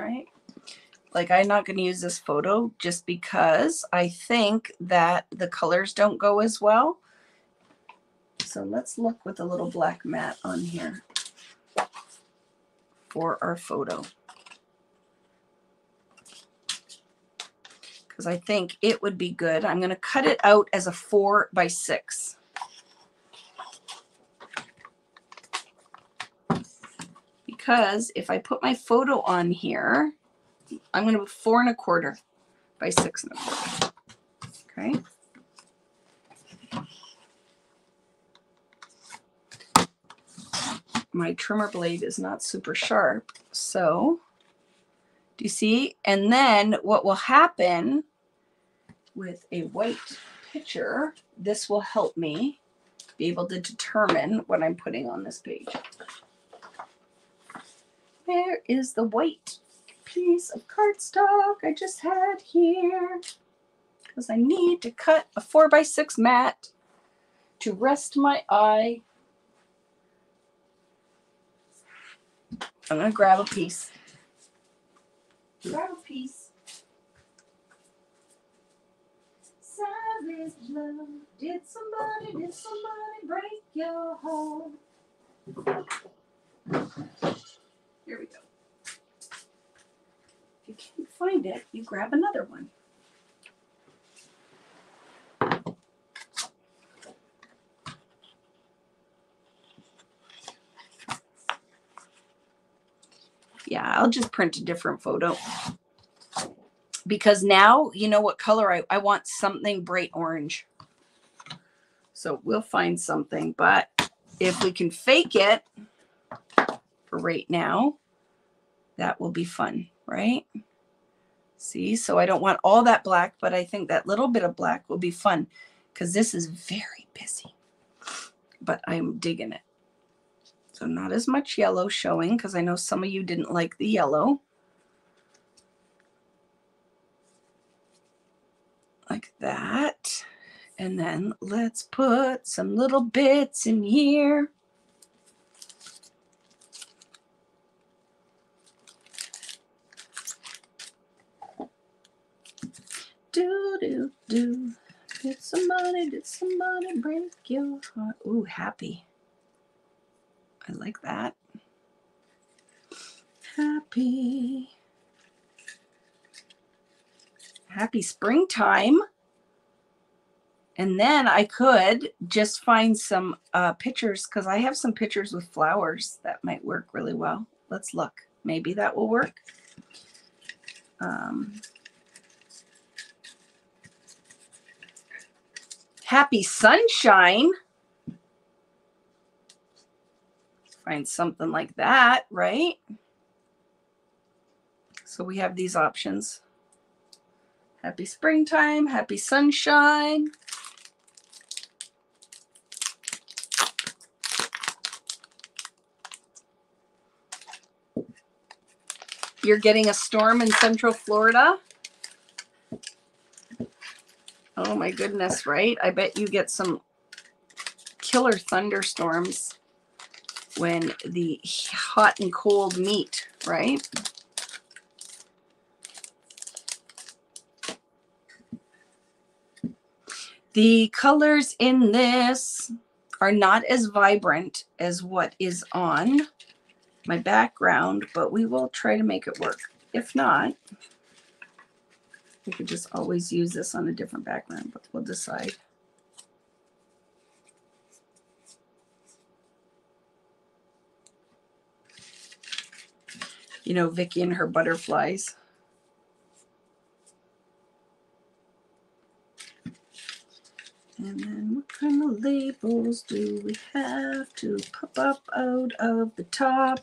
right? Like I'm not going to use this photo just because I think that the colors don't go as well. So let's look with a little black mat on here for our photo. Because I think it would be good. I'm going to cut it out as a four by six. because if I put my photo on here, I'm going to put four and a quarter by six and a quarter. Okay. My trimmer blade is not super sharp. So do you see? And then what will happen with a white picture, this will help me be able to determine what I'm putting on this page. Where is the white piece of cardstock I just had here? Because I need to cut a 4 by 6 mat to rest my eye. I'm going to grab a piece. Grab a piece. Savage love. Did somebody, did somebody break your heart? Here we go. Can't find it, you grab another one. Yeah, I'll just print a different photo. Because now you know what color I, I want something bright orange. So we'll find something, but if we can fake it for right now, that will be fun, right? See, so I don't want all that black, but I think that little bit of black will be fun because this is very busy, but I'm digging it. So not as much yellow showing because I know some of you didn't like the yellow. Like that. And then let's put some little bits in here. Do, do, do. Did somebody, did somebody break your heart? Ooh, happy. I like that. Happy. Happy springtime. And then I could just find some uh, pictures because I have some pictures with flowers that might work really well. Let's look. Maybe that will work. Um, happy sunshine. Find something like that, right? So we have these options. Happy springtime, happy sunshine. You're getting a storm in Central Florida. Oh my goodness, right? I bet you get some killer thunderstorms when the hot and cold meet, right? The colors in this are not as vibrant as what is on my background, but we will try to make it work. If not, we could just always use this on a different background, but we'll decide. You know, Vicki and her butterflies. And then what kind of labels do we have to pop up out of the top?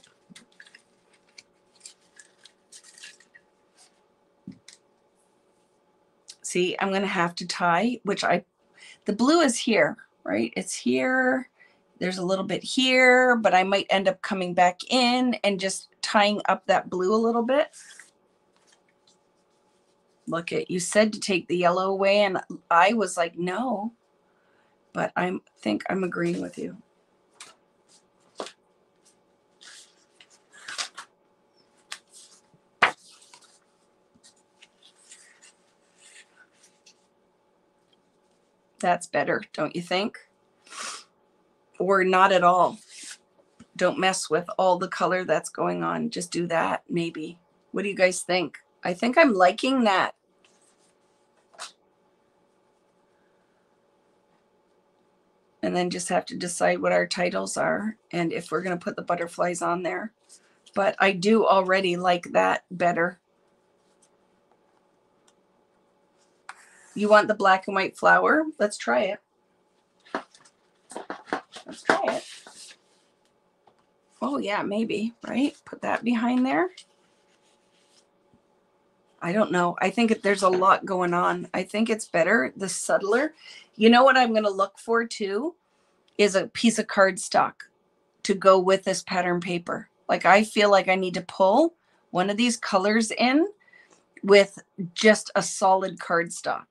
See, I'm going to have to tie, which I, the blue is here, right? It's here. There's a little bit here, but I might end up coming back in and just tying up that blue a little bit. Look at, you said to take the yellow away and I was like, no, but I think I'm agreeing with you. That's better, don't you think? Or not at all. Don't mess with all the color that's going on. Just do that, maybe. What do you guys think? I think I'm liking that. And then just have to decide what our titles are and if we're going to put the butterflies on there. But I do already like that better. You want the black and white flower? Let's try it. Let's try it. Oh, yeah, maybe, right? Put that behind there. I don't know. I think there's a lot going on. I think it's better, the subtler. You know what I'm going to look for too is a piece of cardstock to go with this pattern paper. Like I feel like I need to pull one of these colors in with just a solid cardstock.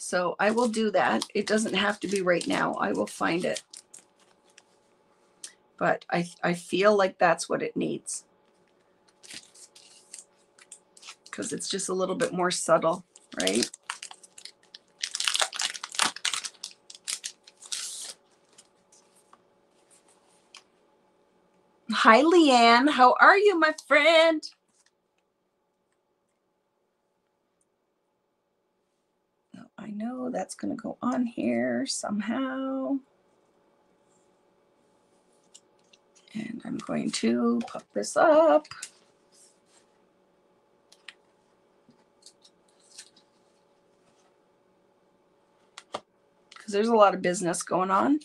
So I will do that. It doesn't have to be right now. I will find it. But I, I feel like that's what it needs. because it's just a little bit more subtle, right? Hi, Leanne. How are you, my friend? Oh, I know that's going to go on here somehow. And I'm going to pop this up. Because there's a lot of business going on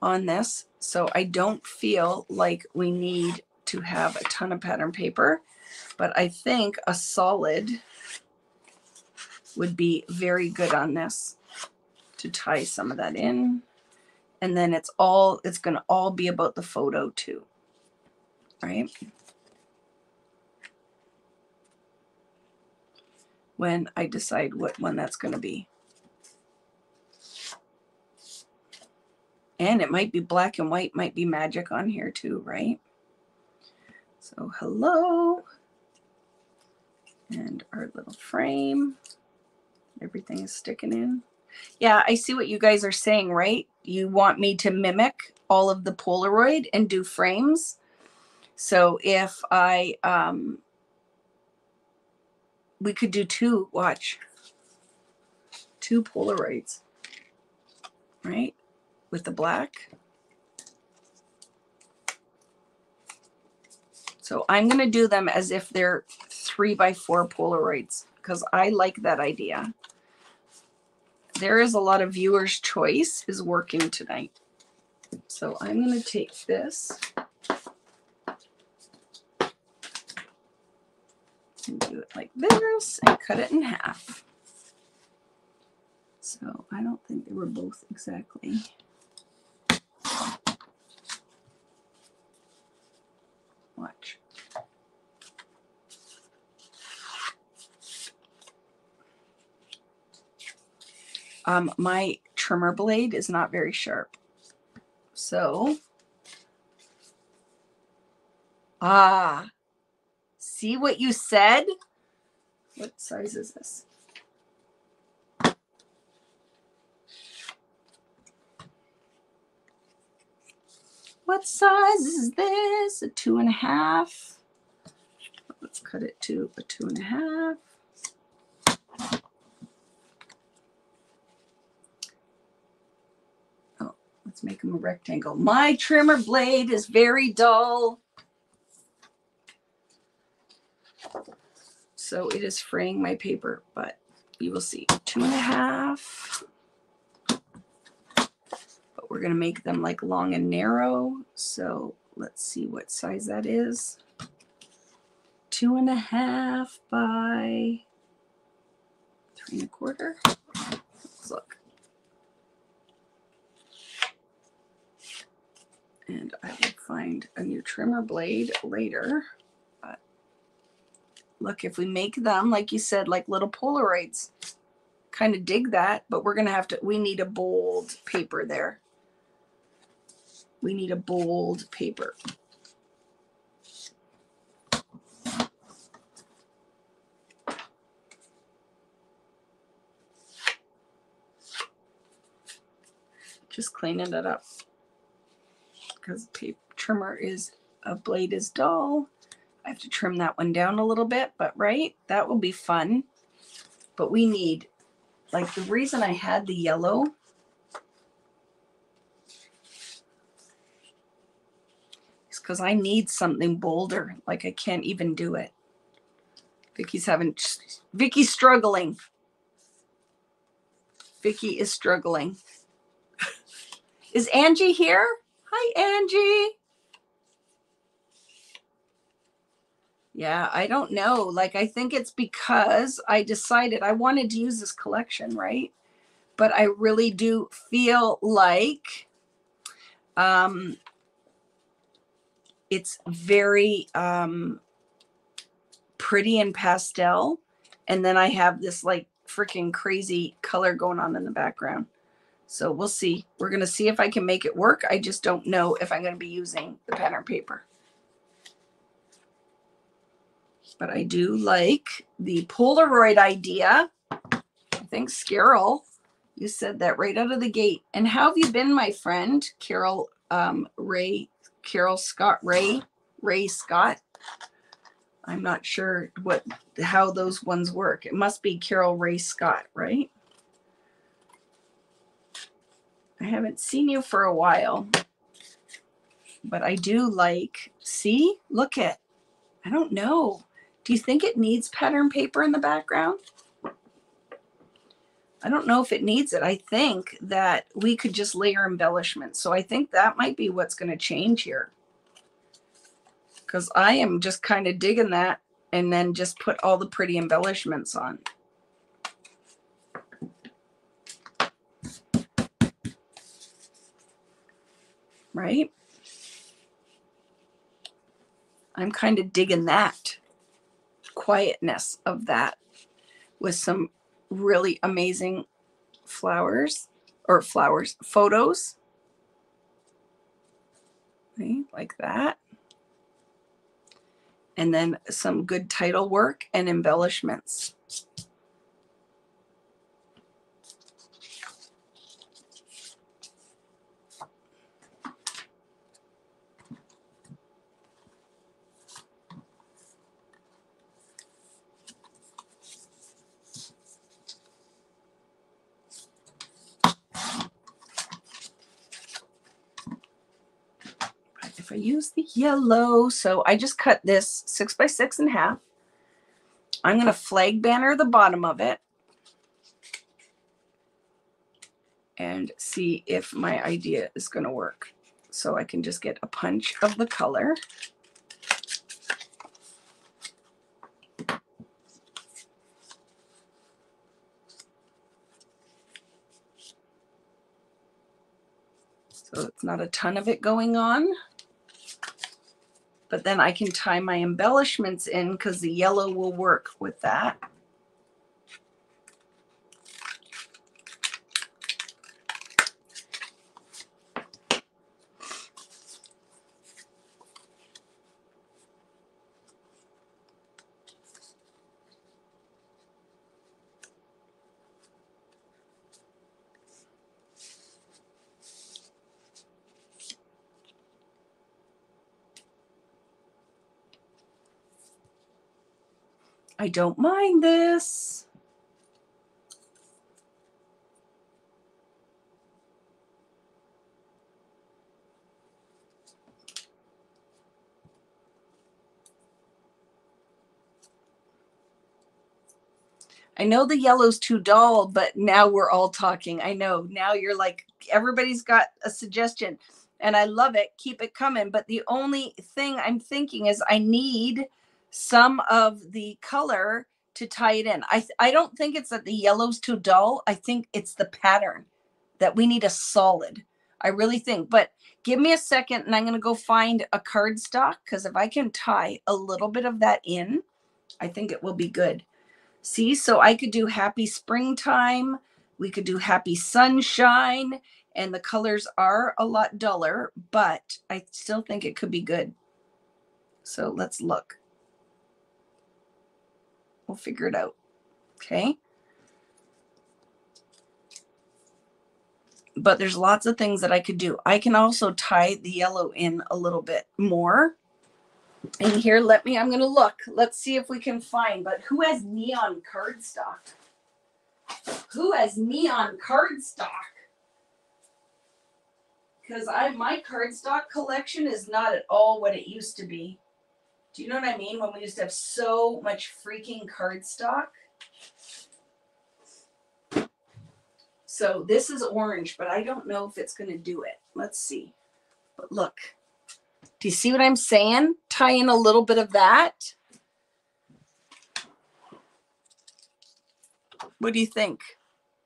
on this. So I don't feel like we need to have a ton of pattern paper, but I think a solid would be very good on this to tie some of that in. And then it's all, it's going to all be about the photo too. Right? When I decide what one that's going to be. And it might be black and white, might be magic on here too, right? So hello. And our little frame. Everything is sticking in. Yeah, I see what you guys are saying, right? You want me to mimic all of the Polaroid and do frames. So if I, um, we could do two, watch, two Polaroids, right? with the black. So I'm going to do them as if they're three by four Polaroids because I like that idea. There is a lot of viewers' choice is working tonight. So I'm going to take this and do it like this and cut it in half. So I don't think they were both exactly. Watch. Um, my trimmer blade is not very sharp. So, ah, see what you said? What size is this? What size is this? A two and a half. Let's cut it to a two and a half. Oh, let's make them a rectangle. My trimmer blade is very dull. So it is fraying my paper, but you will see two and a half But we're going to make them like long and narrow. So let's see what size that is. Two and a half by three and a quarter. Let's look. And I will find a new trimmer blade later. But look, if we make them, like you said, like little Polaroids, kind of dig that, but we're going to have to, we need a bold paper there we need a bold paper. Just cleaning it up because paper trimmer is a blade is dull. I have to trim that one down a little bit, but right, that will be fun. But we need, like the reason I had the yellow is because I need something bolder. Like I can't even do it. Vicki's having, Vicki's struggling. Vicky is struggling. [laughs] is Angie here? Hi, Angie. Yeah, I don't know. Like, I think it's because I decided I wanted to use this collection, right? But I really do feel like um, it's very um, pretty and pastel. And then I have this like freaking crazy color going on in the background. So we'll see. We're going to see if I can make it work. I just don't know if I'm going to be using the pattern paper. But I do like the Polaroid idea. I think Scarol, you said that right out of the gate. And how have you been, my friend? Carol um, Ray, Carol Scott Ray, Ray Scott. I'm not sure what how those ones work. It must be Carol Ray Scott, right? I haven't seen you for a while. But I do like, see, look at, I don't know. Do you think it needs pattern paper in the background? I don't know if it needs it. I think that we could just layer embellishments. So I think that might be what's going to change here. Because I am just kind of digging that and then just put all the pretty embellishments on. Right? I'm kind of digging that quietness of that with some really amazing flowers or flowers photos. Like that. And then some good title work and embellishments if I use the yellow, so I just cut this six by six half. I'm going to flag banner the bottom of it and see if my idea is going to work. So I can just get a punch of the color. So it's not a ton of it going on but then I can tie my embellishments in because the yellow will work with that. I don't mind this. I know the yellow's too dull, but now we're all talking. I know now you're like, everybody's got a suggestion and I love it. Keep it coming. But the only thing I'm thinking is I need some of the color to tie it in. I I don't think it's that the yellow's too dull. I think it's the pattern that we need a solid. I really think. But give me a second and I'm going to go find a cardstock because if I can tie a little bit of that in, I think it will be good. See, so I could do happy springtime. We could do happy sunshine and the colors are a lot duller, but I still think it could be good. So let's look. We'll figure it out. Okay. But there's lots of things that I could do. I can also tie the yellow in a little bit more. And here, let me, I'm going to look. Let's see if we can find, but who has neon cardstock? Who has neon cardstock? Because I my cardstock collection is not at all what it used to be. Do you know what I mean? When we used to have so much freaking cardstock. So this is orange, but I don't know if it's going to do it. Let's see. But look, do you see what I'm saying? Tie in a little bit of that. What do you think?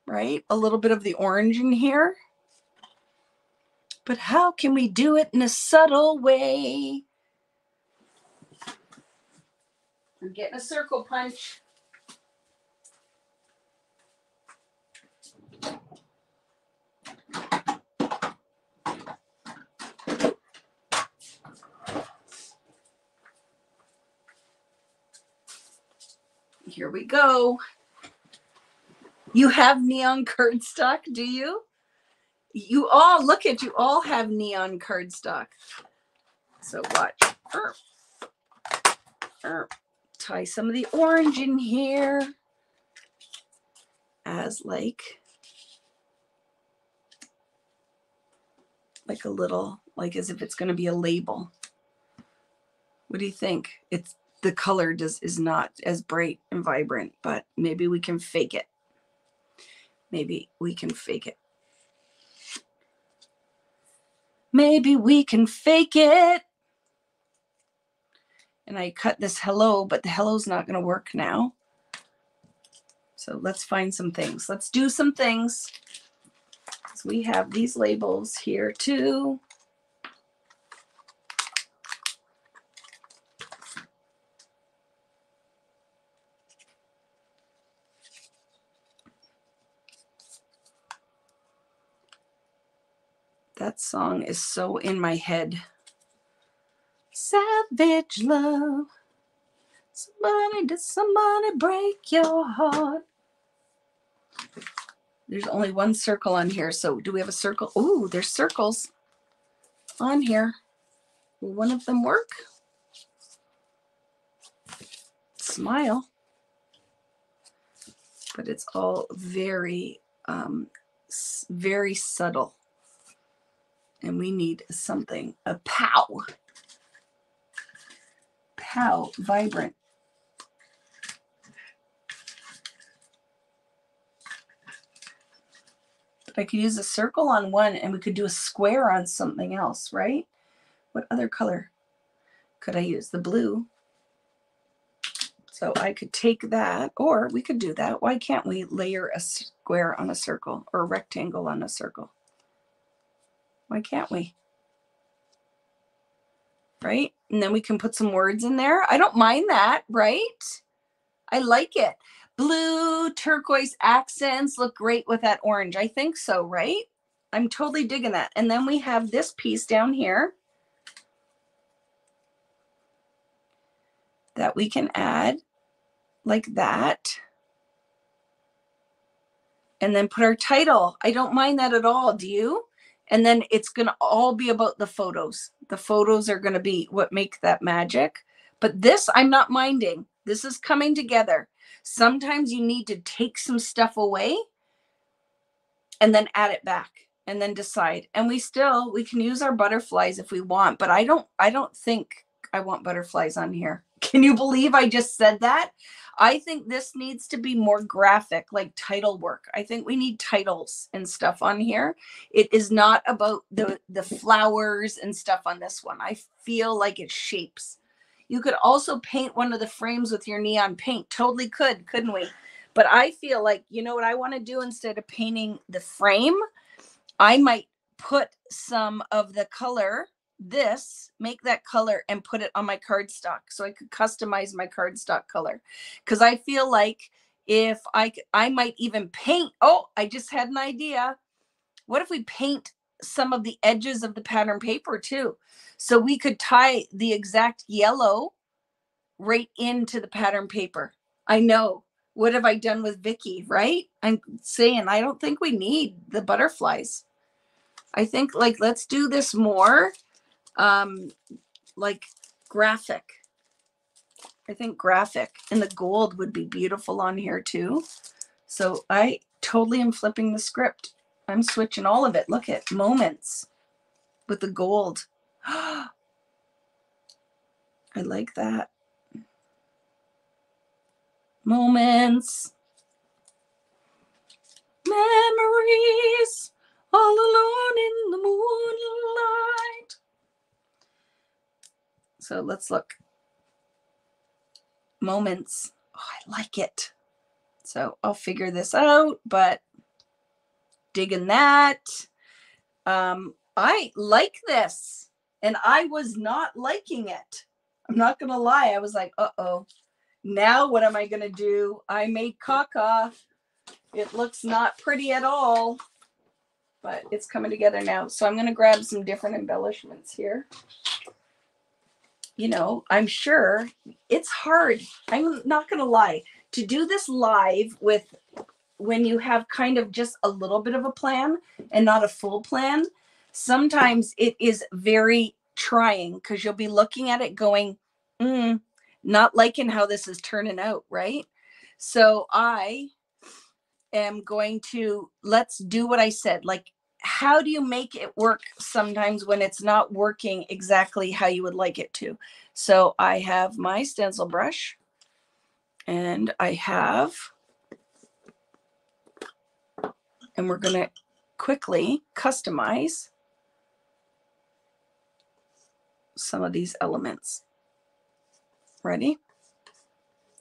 Right? A little bit of the orange in here. But how can we do it in a subtle way? I'm getting a circle punch. here we go. You have neon cardstock, do you? You all look at you all have neon cardstock. So watch. Er, er, tie some of the orange in here as like like a little like as if it's going to be a label. What do you think? It's the color does is not as bright and vibrant, but maybe we can fake it. Maybe we can fake it. Maybe we can fake it. And I cut this hello, but the hello's not going to work now. So let's find some things. Let's do some things. So we have these labels here too. That song is so in my head. Savage love. Somebody did somebody break your heart? There's only one circle on here. So do we have a circle? Oh, there's circles on here. Will one of them work? Smile. But it's all very, um, very subtle and we need something a pow pow vibrant I could use a circle on one and we could do a square on something else, right? What other color could I use? The blue. So I could take that, or we could do that. Why can't we layer a square on a circle or a rectangle on a circle? Why can't we? Right? And then we can put some words in there. I don't mind that, right? I like it. Blue turquoise accents look great with that orange. I think so, right? I'm totally digging that. And then we have this piece down here that we can add like that. And then put our title. I don't mind that at all. Do you? And then it's going to all be about the photos. The photos are going to be what make that magic. But this i'm not minding. This is coming together. Sometimes you need to take some stuff away and then add it back and then decide. And we still we can use our butterflies if we want but i don't i don't think i want butterflies on here can you believe i just said that I think this needs to be more graphic, like title work. I think we need titles and stuff on here. It is not about the the flowers and stuff on this one. I feel like it shapes. You could also paint one of the frames with your neon paint. Totally could, couldn't we? But I feel like, you know what I want to do instead of painting the frame? I might put some of the color this, make that color and put it on my cardstock so I could customize my cardstock color. Because I feel like if I I might even paint. Oh, I just had an idea. What if we paint some of the edges of the pattern paper too? So we could tie the exact yellow right into the pattern paper. I know. What have I done with Vicki, right? I'm saying I don't think we need the butterflies. I think like let's do this more um, like graphic. I think graphic and the gold would be beautiful on here too. So I totally am flipping the script. I'm switching all of it. Look at moments with the gold. [gasps] I like that. Moments. Memories all alone in the moonlight. So let's look. Moments. Oh, I like it. So I'll figure this out, but digging that. Um, I like this, and I was not liking it. I'm not gonna lie. I was like, uh oh. Now what am I gonna do? I made caca. It looks not pretty at all, but it's coming together now. So I'm gonna grab some different embellishments here you know, I'm sure it's hard. I'm not going to lie. To do this live with when you have kind of just a little bit of a plan and not a full plan, sometimes it is very trying because you'll be looking at it going, mm, not liking how this is turning out, right? So I am going to let's do what I said. Like, how do you make it work sometimes when it's not working exactly how you would like it to? So I have my stencil brush and I have, and we're going to quickly customize some of these elements. Ready?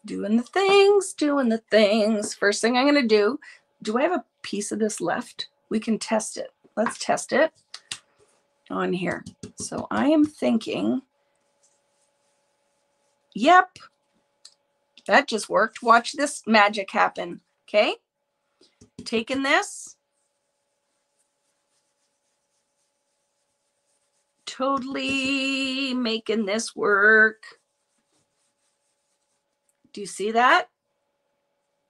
Doing the things, doing the things. First thing I'm going to do, do I have a piece of this left? We can test it. Let's test it on here. So I am thinking, yep, that just worked. Watch this magic happen. Okay. Taking this, totally making this work. Do you see that?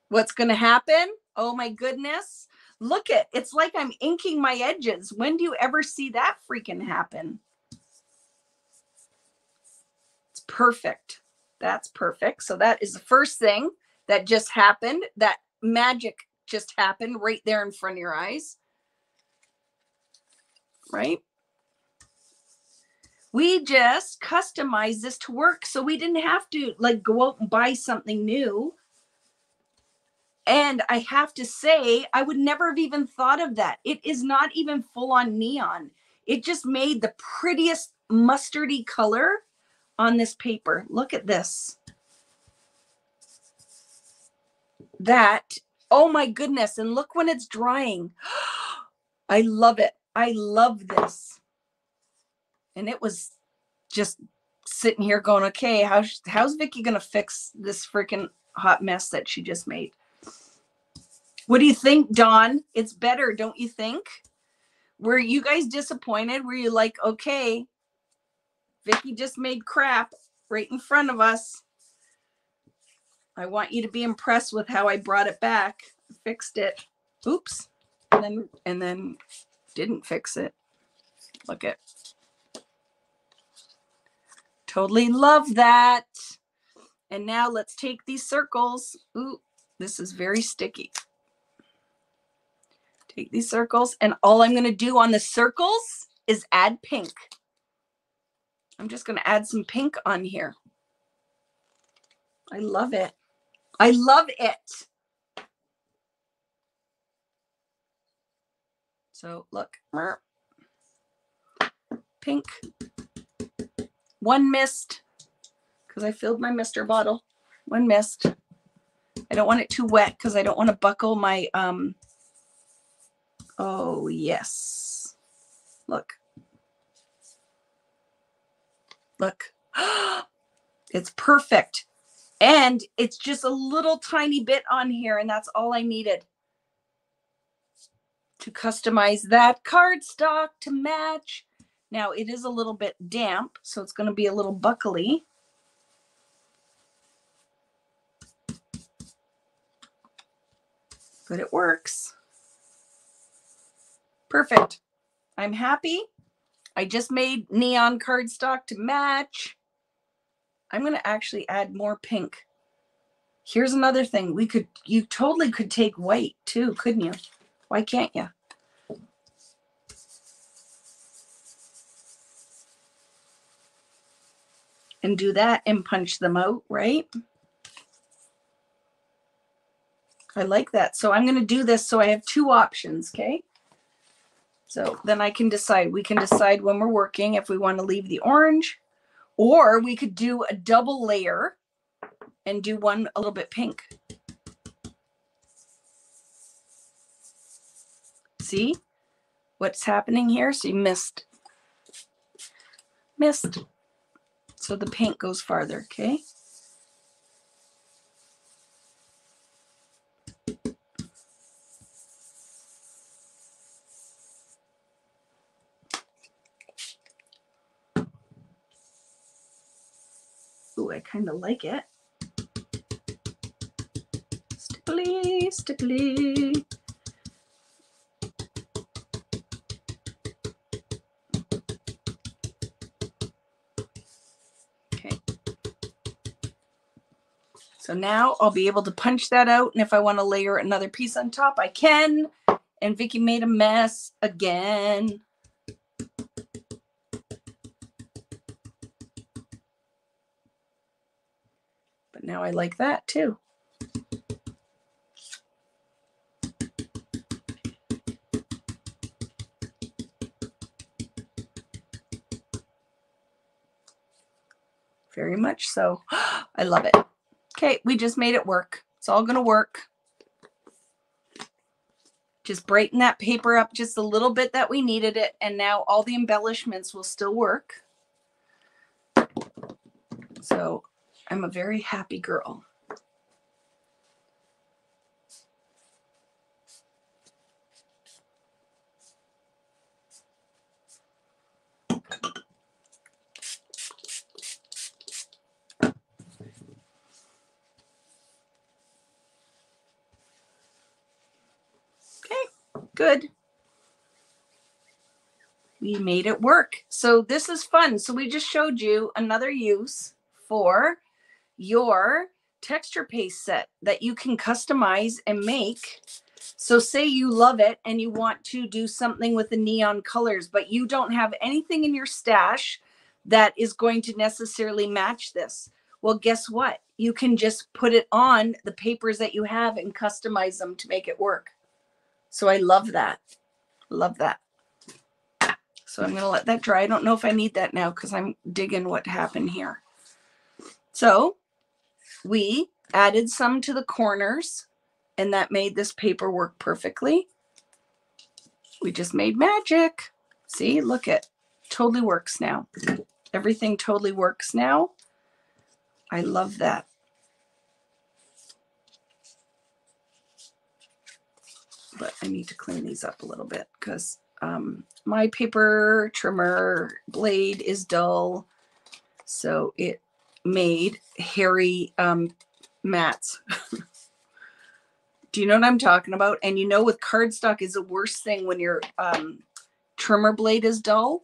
What's going to happen? Oh my goodness. Look at it's like I'm inking my edges. When do you ever see that freaking happen? It's perfect. That's perfect. So that is the first thing that just happened. That magic just happened right there in front of your eyes. Right? we just customized this to work so we didn't have to like go out and buy something new and i have to say i would never have even thought of that. It is not even full on neon. It just made the prettiest mustardy color on this paper. Look at this. That oh my goodness and look when it's drying. [gasps] I love it. I love this. And it was just sitting here going, okay, how's how's Vicki gonna fix this freaking hot mess that she just made? What do you think, Don? It's better, don't you think? Were you guys disappointed? Were you like, okay, Vicki just made crap right in front of us? I want you to be impressed with how I brought it back, fixed it. Oops. And then and then didn't fix it. Look at Totally love that. And now let's take these circles. Ooh, this is very sticky. Take these circles and all I'm going to do on the circles is add pink. I'm just going to add some pink on here. I love it. I love it. So look, pink, one mist because I filled my mister bottle. One mist. I don't want it too wet because I don't want to buckle my um oh yes. Look. Look. [gasps] it's perfect. And it's just a little tiny bit on here, and that's all I needed to customize that cardstock to match now it is a little bit damp, so it's going to be a little buckly. But it works. Perfect. I'm happy. I just made neon cardstock to match. I'm going to actually add more pink. Here's another thing. We could, you totally could take white too, couldn't you? Why can't you? and do that and punch them out, right? I like that. So I'm going to do this so I have two options, okay? So then I can decide. We can decide when we're working if we want to leave the orange or we could do a double layer and do one a little bit pink. See what's happening here? So you missed. Missed so the paint goes farther, okay? Kind of like it. Stipply, stipply. Okay. So now I'll be able to punch that out. And if I want to layer another piece on top, I can. And Vicki made a mess again. Now I like that too. Very much so. [gasps] I love it. Okay, we just made it work. It's all going to work. Just brighten that paper up just a little bit that we needed it. And now all the embellishments will still work. So I'm a very happy girl. Okay, good. We made it work. So this is fun. So we just showed you another use for your texture paste set that you can customize and make. So say you love it and you want to do something with the neon colors, but you don't have anything in your stash that is going to necessarily match this. Well, guess what? You can just put it on the papers that you have and customize them to make it work. So I love that. Love that. So I'm going to let that dry. I don't know if I need that now because I'm digging what happened here. So we added some to the corners and that made this paper work perfectly. We just made magic. See, look it totally works now. Everything totally works now. I love that. but I need to clean these up a little bit because um, my paper trimmer blade is dull. So it made hairy um, mats. Do you know what I'm talking about? And you know, with cardstock is the worst thing when your um, trimmer blade is dull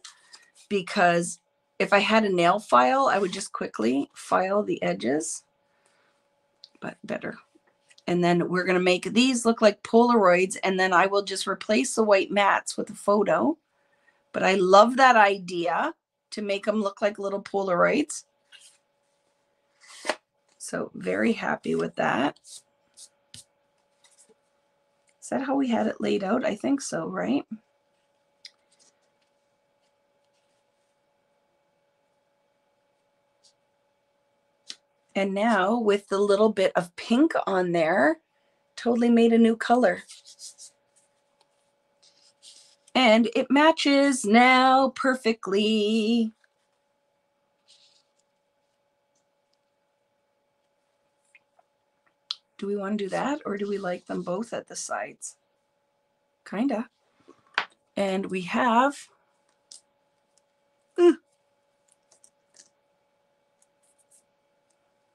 because if I had a nail file, I would just quickly file the edges, but better and then we're going to make these look like Polaroids and then I will just replace the white mats with a photo. But I love that idea to make them look like little Polaroids. So very happy with that. Is that how we had it laid out? I think so, right? And now with the little bit of pink on there, totally made a new color. And it matches now perfectly. Do we want to do that or do we like them both at the sides? Kinda. And we have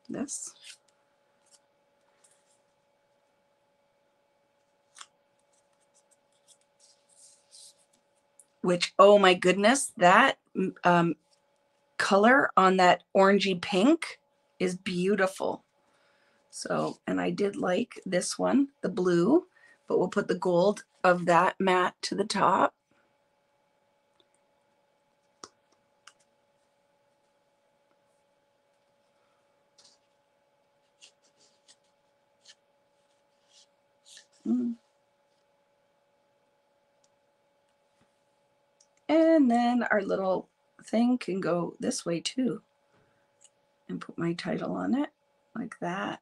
this. Which, oh my goodness, that um, color on that orangey pink is beautiful. So, and I did like this one, the blue, but we'll put the gold of that matte to the top. Mm. And then our little thing can go this way too. And put my title on it like that.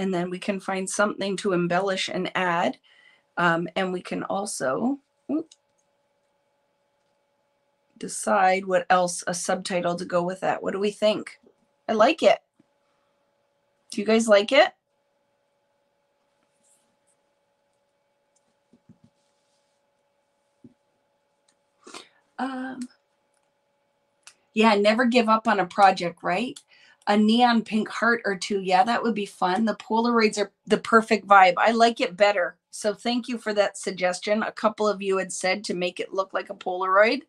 And then we can find something to embellish and add. Um, and we can also decide what else a subtitle to go with that. What do we think? I like it. Do you guys like it? Um, yeah, never give up on a project, right? A neon pink heart or two. Yeah, that would be fun. The Polaroids are the perfect vibe. I like it better. So thank you for that suggestion. A couple of you had said to make it look like a Polaroid.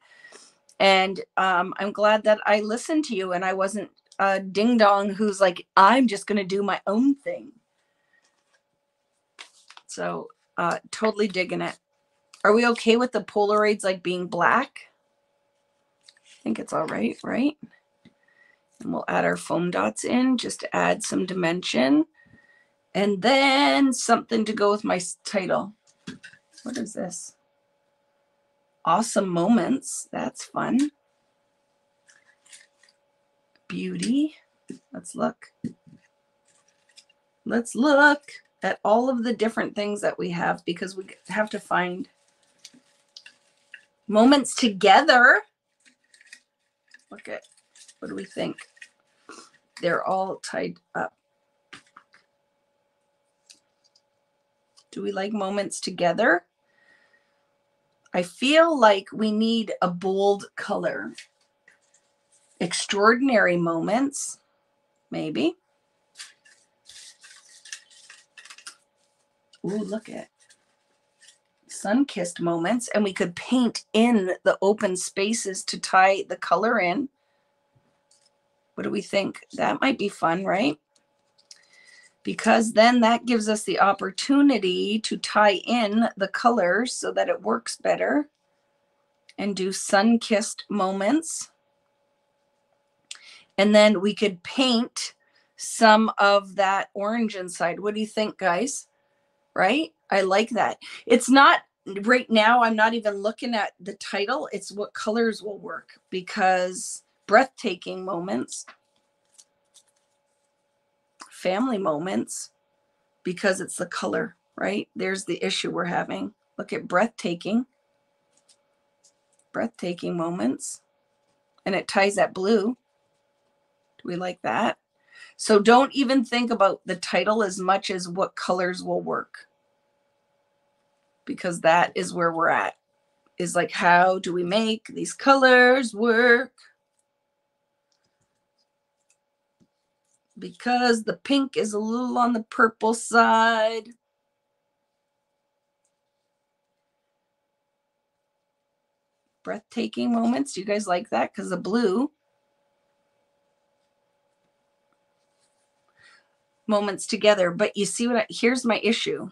And um, I'm glad that I listened to you and I wasn't a ding dong who's like, I'm just going to do my own thing. So uh, totally digging it. Are we okay with the Polaroids like being black? I think it's all right, right? And we'll add our foam dots in just to add some dimension. And then something to go with my title. What is this? Awesome moments. That's fun. Beauty. Let's look. Let's look at all of the different things that we have because we have to find moments together. Look at what do we think? They're all tied up. Do we like moments together? I feel like we need a bold color. Extraordinary moments, maybe. Ooh, look at sun kissed moments. And we could paint in the open spaces to tie the color in. What do we think? That might be fun, right? because then that gives us the opportunity to tie in the colors so that it works better and do sun-kissed moments. And then we could paint some of that orange inside. What do you think, guys? Right? I like that. It's not right now, I'm not even looking at the title. It's what colors will work because breathtaking moments family moments because it's the color, right? There's the issue we're having. Look at breathtaking, breathtaking moments. And it ties that blue. Do we like that? So don't even think about the title as much as what colors will work. Because that is where we're at. Is like, how do we make these colors work? Because the pink is a little on the purple side. Breathtaking moments. Do you guys like that? Because the blue moments together. But you see what I, here's my issue.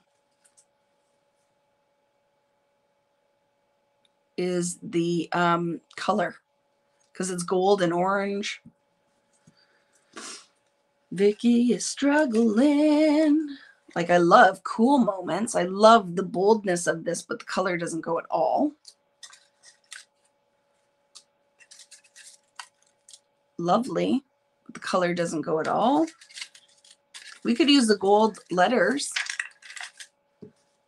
Is the um, color because it's gold and orange. Vicki is struggling. Like I love cool moments. I love the boldness of this, but the color doesn't go at all. Lovely. The color doesn't go at all. We could use the gold letters.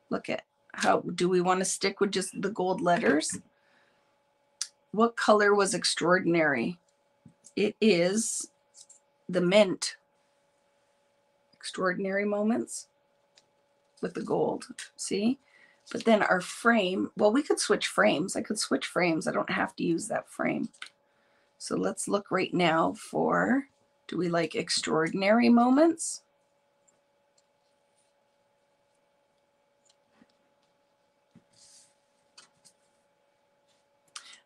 Look at how do we want to stick with just the gold letters? What color was extraordinary? It is the mint extraordinary moments with the gold. See? But then our frame, well, we could switch frames. I could switch frames. I don't have to use that frame. So let's look right now for, do we like extraordinary moments?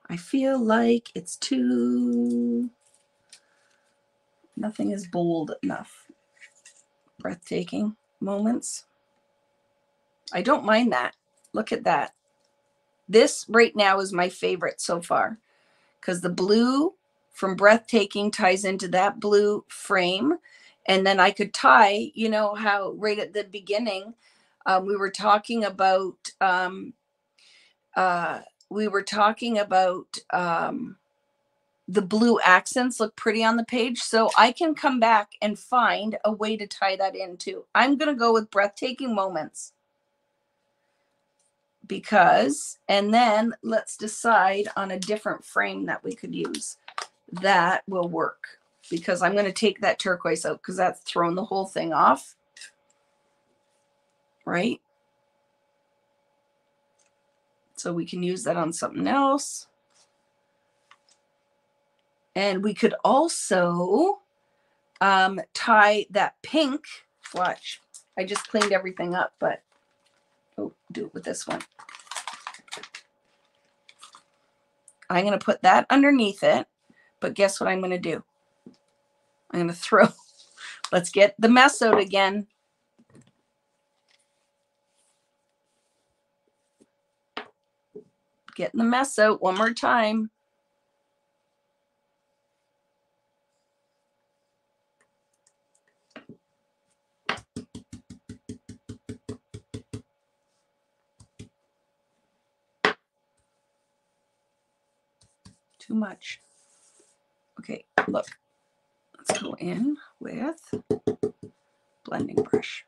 I feel like it's too, nothing is bold enough breathtaking moments. I don't mind that. Look at that. This right now is my favorite so far because the blue from breathtaking ties into that blue frame. And then I could tie, you know, how right at the beginning um, we were talking about, um, uh, we were talking about, um, the blue accents look pretty on the page. So I can come back and find a way to tie that in too. I'm going to go with breathtaking moments because, and then let's decide on a different frame that we could use that will work because I'm going to take that turquoise out because that's thrown the whole thing off. Right? So we can use that on something else. And we could also um, tie that pink. Watch, I just cleaned everything up, but oh, do it with this one. I'm going to put that underneath it, but guess what I'm going to do? I'm going [laughs] to throw, let's get the mess out again. Getting the mess out one more time. Too much. Okay, look. Let's go in with blending brush.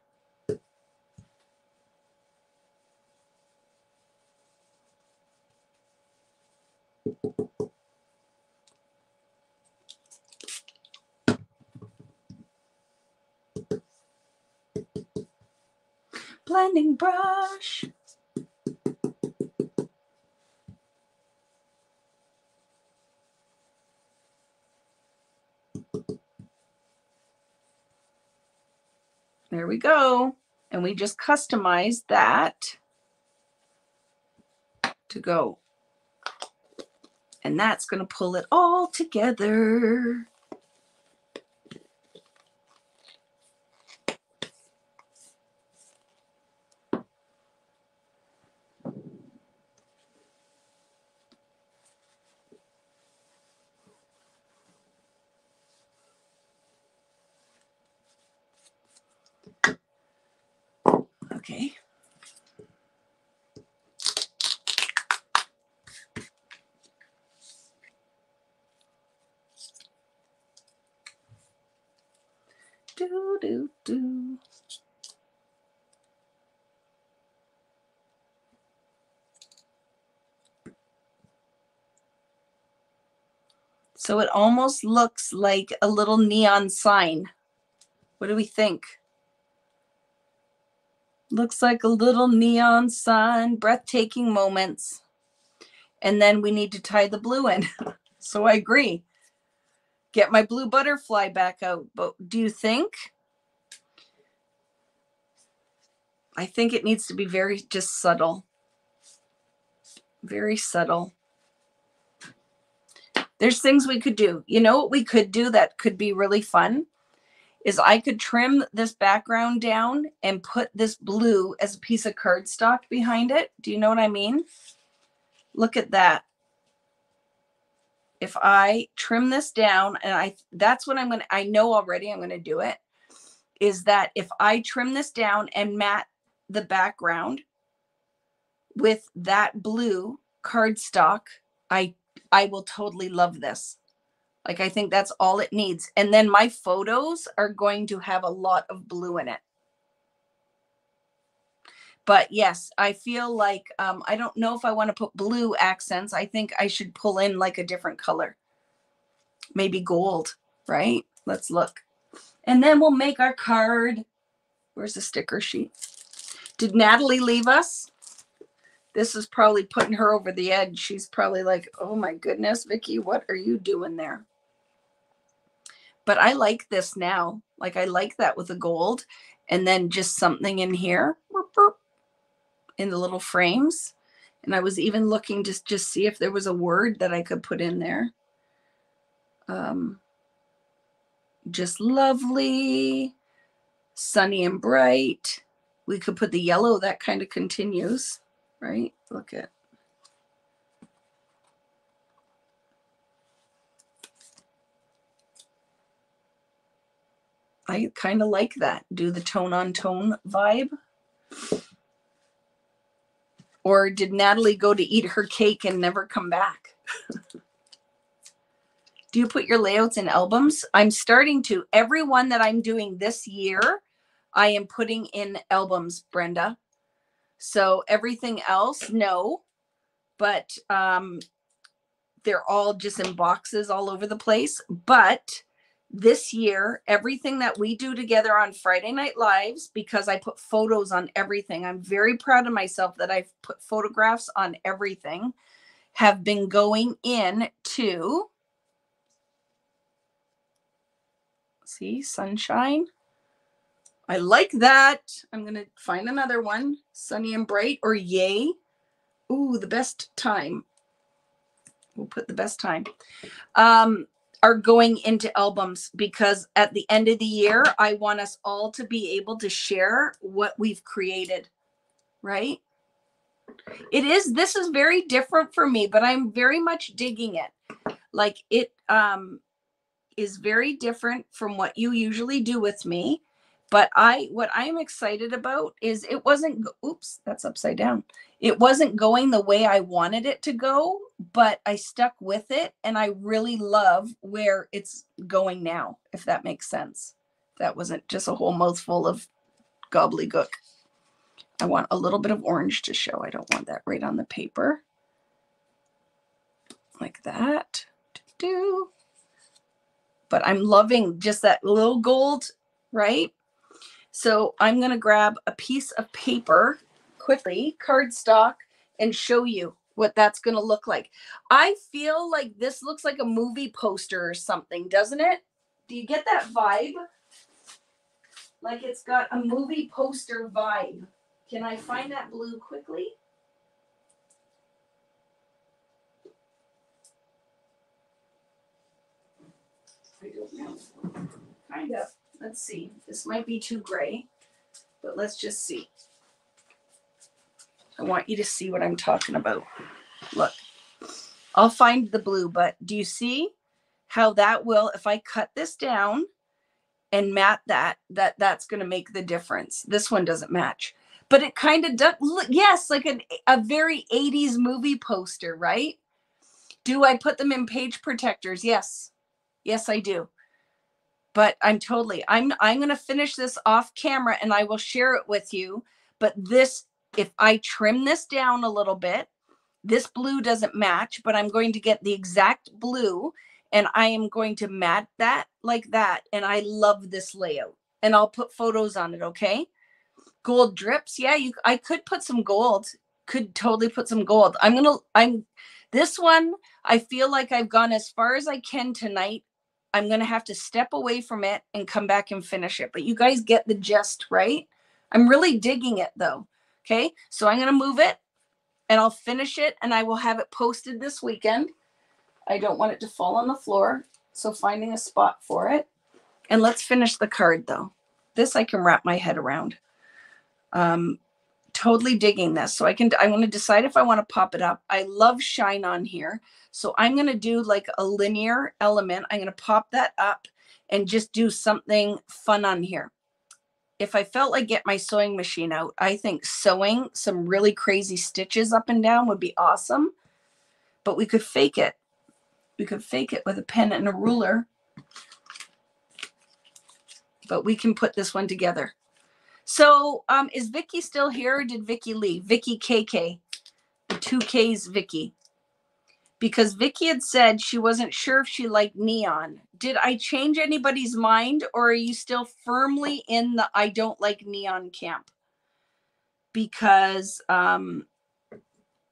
Blending brush. There we go. And we just customize that to go. And that's going to pull it all together. Okay. Do, do, do. So it almost looks like a little neon sign. What do we think? Looks like a little neon sign, breathtaking moments. And then we need to tie the blue in. [laughs] so I agree. Get my blue butterfly back out. But do you think? I think it needs to be very just subtle. Very subtle. There's things we could do. You know what we could do that could be really fun? is I could trim this background down and put this blue as a piece of cardstock behind it. Do you know what I mean? Look at that. If I trim this down and I, that's what I'm going to, I know already I'm going to do it, is that if I trim this down and mat the background with that blue cardstock, I, I will totally love this. Like I think that's all it needs. And then my photos are going to have a lot of blue in it. But yes, I feel like um, I don't know if I want to put blue accents. I think I should pull in like a different color. Maybe gold, right? Let's look. And then we'll make our card. Where's the sticker sheet? Did Natalie leave us? This is probably putting her over the edge. She's probably like, oh my goodness, Vicki, what are you doing there? but I like this now. Like I like that with the gold and then just something in here in the little frames. And I was even looking to just see if there was a word that I could put in there. Um, just lovely, sunny and bright. We could put the yellow that kind of continues, right? Look at I kind of like that. Do the tone on tone vibe. Or did Natalie go to eat her cake and never come back? [laughs] Do you put your layouts in albums? I'm starting to. Every one that I'm doing this year, I am putting in albums, Brenda. So everything else, no. But um, they're all just in boxes all over the place. But this year, everything that we do together on Friday Night Lives, because I put photos on everything, I'm very proud of myself that I've put photographs on everything, have been going in to See, sunshine. I like that. I'm going to find another one. Sunny and bright or yay. Ooh, the best time. We'll put the best time. Um, are going into albums because at the end of the year, I want us all to be able to share what we've created, right? It is, this is very different for me, but I'm very much digging it. Like it um, is very different from what you usually do with me. But I, what I'm excited about is it wasn't, oops, that's upside down it wasn't going the way I wanted it to go, but I stuck with it and I really love where it's going now, if that makes sense. That wasn't just a whole mouthful of gobbledygook. I want a little bit of orange to show. I don't want that right on the paper. Like that. Do. But I'm loving just that little gold, right? So I'm going to grab a piece of paper quickly cardstock and show you what that's going to look like. I feel like this looks like a movie poster or something, doesn't it? Do you get that vibe? Like it's got a movie poster vibe. Can I find that blue quickly? I don't know. Kind of. Let's see. This might be too gray, but let's just see. I want you to see what I'm talking about. Look, I'll find the blue, but do you see how that will, if I cut this down and mat that, that that's going to make the difference. This one doesn't match, but it kind of does. Look, yes, like an, a very 80s movie poster, right? Do I put them in page protectors? Yes. Yes, I do. But I'm totally, I'm, I'm going to finish this off camera and I will share it with you. But this if I trim this down a little bit, this blue doesn't match, but I'm going to get the exact blue and I am going to mat that like that. And I love this layout and I'll put photos on it. Okay. Gold drips. Yeah, you, I could put some gold, could totally put some gold. I'm going to, I'm, this one, I feel like I've gone as far as I can tonight. I'm going to have to step away from it and come back and finish it. But you guys get the gist, right? I'm really digging it though. Okay, so I'm going to move it and I'll finish it and I will have it posted this weekend. I don't want it to fall on the floor, so finding a spot for it. And let's finish the card though. This I can wrap my head around. Um, totally digging this. So I can, I want to decide if I want to pop it up. I love shine on here. So I'm going to do like a linear element. I'm going to pop that up and just do something fun on here if I felt like get my sewing machine out, I think sewing some really crazy stitches up and down would be awesome. But we could fake it. We could fake it with a pen and a ruler. But we can put this one together. So um, is Vicky still here or did Vicky leave? Vicky KK. The two Ks Vicky because Vicky had said she wasn't sure if she liked neon. Did I change anybody's mind or are you still firmly in the I don't like neon camp? Because um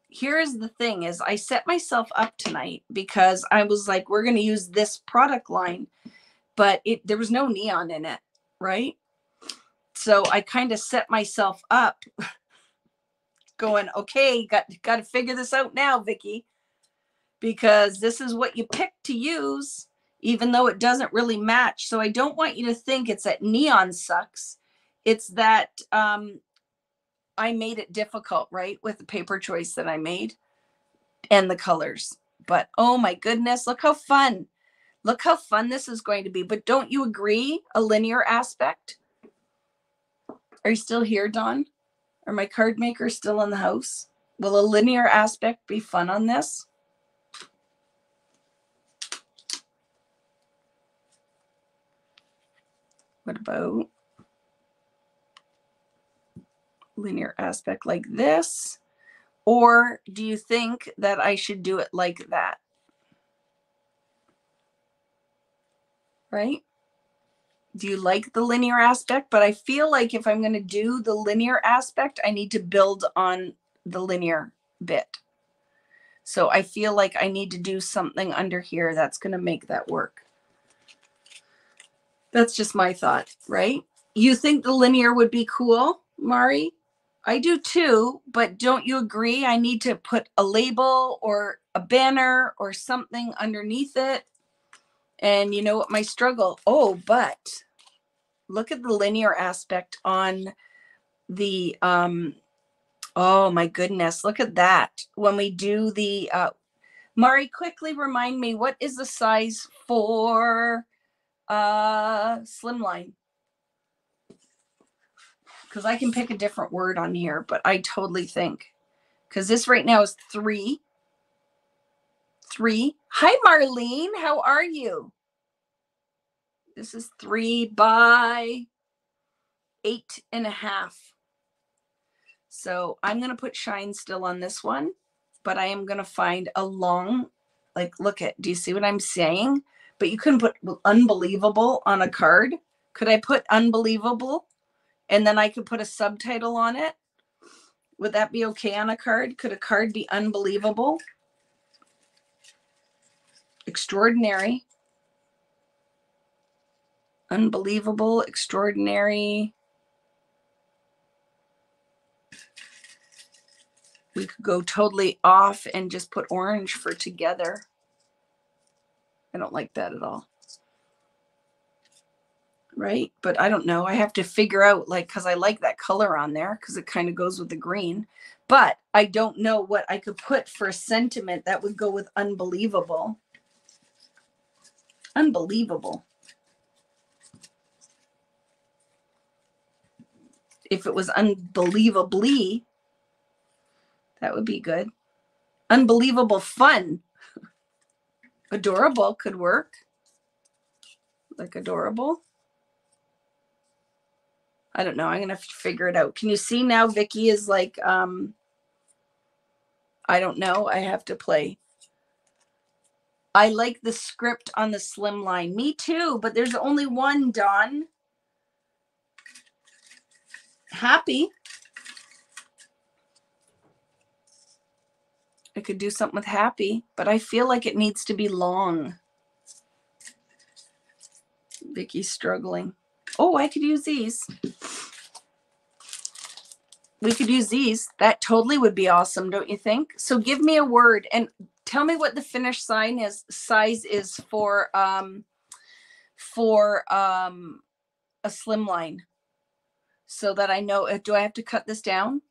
here's the thing is I set myself up tonight because I was like we're going to use this product line but it there was no neon in it, right? So I kind of set myself up [laughs] going, "Okay, got got to figure this out now, Vicki." because this is what you picked to use, even though it doesn't really match. So I don't want you to think it's that neon sucks. It's that um, I made it difficult, right? With the paper choice that I made and the colors. But oh my goodness, look how fun. Look how fun this is going to be. But don't you agree? A linear aspect? Are you still here, Don? Are my card makers still in the house? Will a linear aspect be fun on this? What about linear aspect like this? Or do you think that I should do it like that? Right? Do you like the linear aspect? But I feel like if I'm going to do the linear aspect, I need to build on the linear bit. So I feel like I need to do something under here that's going to make that work. That's just my thought, right? You think the linear would be cool, Mari? I do too, but don't you agree? I need to put a label or a banner or something underneath it. And you know what my struggle? Oh, but look at the linear aspect on the um oh my goodness, look at that. When we do the uh Mari, quickly remind me what is the size for uh slimline? because I can pick a different word on here, but I totally think because this right now is three. Three. Hi, Marlene. How are you? This is three by eight and a half. So I'm going to put shine still on this one, but I am going to find a long, like, look at, do you see what I'm saying? But you couldn't put unbelievable on a card. Could I put unbelievable? and then I could put a subtitle on it. Would that be okay on a card? Could a card be unbelievable? Extraordinary. Unbelievable, extraordinary. We could go totally off and just put orange for together. I don't like that at all right? But I don't know. I have to figure out like cuz I like that color on there cuz it kind of goes with the green. But I don't know what I could put for a sentiment that would go with unbelievable. Unbelievable. If it was unbelievably, that would be good. Unbelievable fun. [laughs] Adorable could work. Like adorable. I don't know. I'm gonna figure it out. Can you see now? Vicky is like, um, I don't know. I have to play. I like the script on the slim line. Me too, but there's only one, Don. Happy. I could do something with happy, but I feel like it needs to be long. Vicki's struggling. Oh, I could use these. We could use these. That totally would be awesome, don't you think? So give me a word and tell me what the finish sign is size is for um for um a slim line so that I know uh, do I have to cut this down?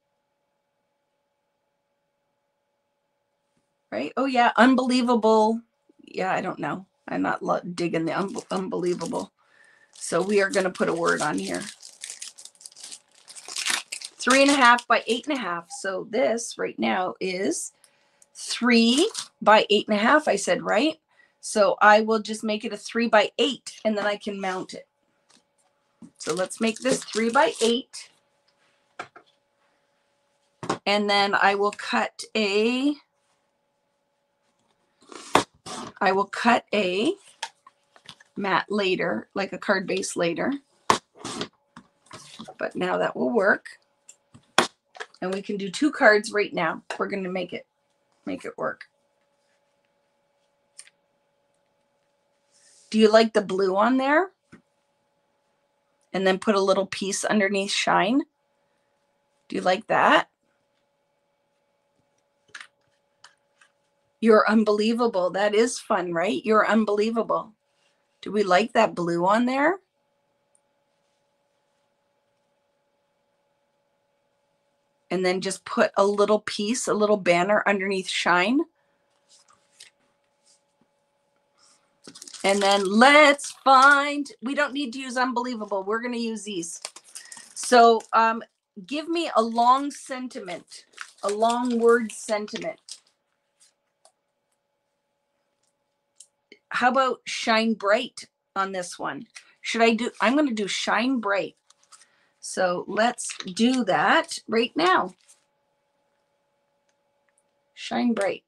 Right? Oh yeah, unbelievable. Yeah, I don't know. I'm not digging the un- unbelievable. So we are going to put a word on here. Three and a half by eight and a half. So this right now is three by eight and a half. I said, right? So I will just make it a three by eight and then I can mount it. So let's make this three by eight. And then I will cut a, I will cut a mat later, like a card base later. But now that will work. And we can do two cards right now. We're going to make it make it work. Do you like the blue on there? And then put a little piece underneath shine. Do you like that? You're unbelievable. That is fun, right? You're unbelievable. Do we like that blue on there? And then just put a little piece, a little banner underneath shine. And then let's find, we don't need to use unbelievable. We're going to use these. So um, give me a long sentiment, a long word sentiment. how about shine bright on this one? Should I do, I'm going to do shine bright. So let's do that right now. Shine bright.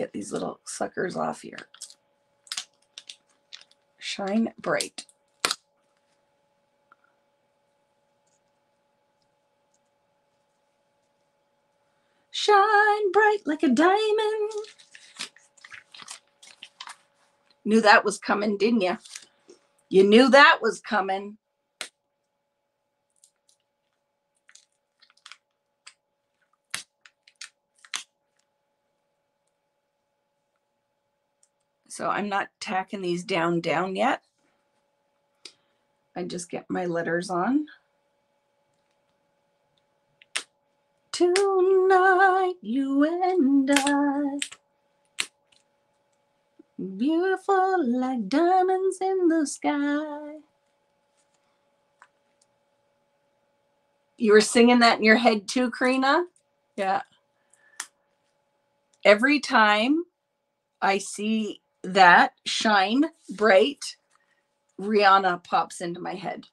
Get these little suckers off here. Shine bright. Shine bright like a diamond. Knew that was coming, didn't you? You knew that was coming. So I'm not tacking these down down yet. I just get my letters on. Tonight, you and I, beautiful like diamonds in the sky. You were singing that in your head too, Karina? Yeah. Every time I see that shine bright, Rihanna pops into my head.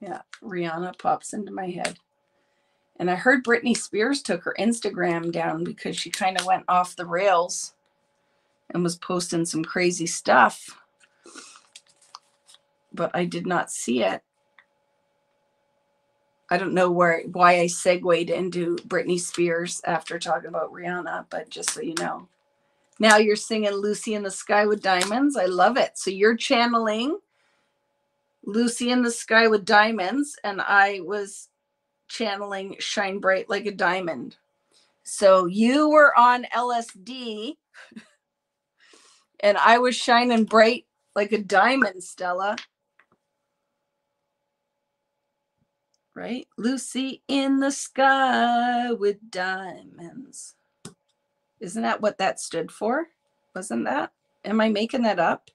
Yeah, Rihanna pops into my head. And I heard Britney Spears took her Instagram down because she kind of went off the rails and was posting some crazy stuff. But I did not see it. I don't know where why I segued into Britney Spears after talking about Rihanna, but just so you know. Now you're singing Lucy in the Sky with Diamonds. I love it. So you're channeling Lucy in the Sky with Diamonds, and I was channeling Shine Bright like a Diamond. So you were on LSD, [laughs] and I was shining bright like a diamond, Stella. Right? Lucy in the sky with diamonds. Isn't that what that stood for? Wasn't that? Am I making that up?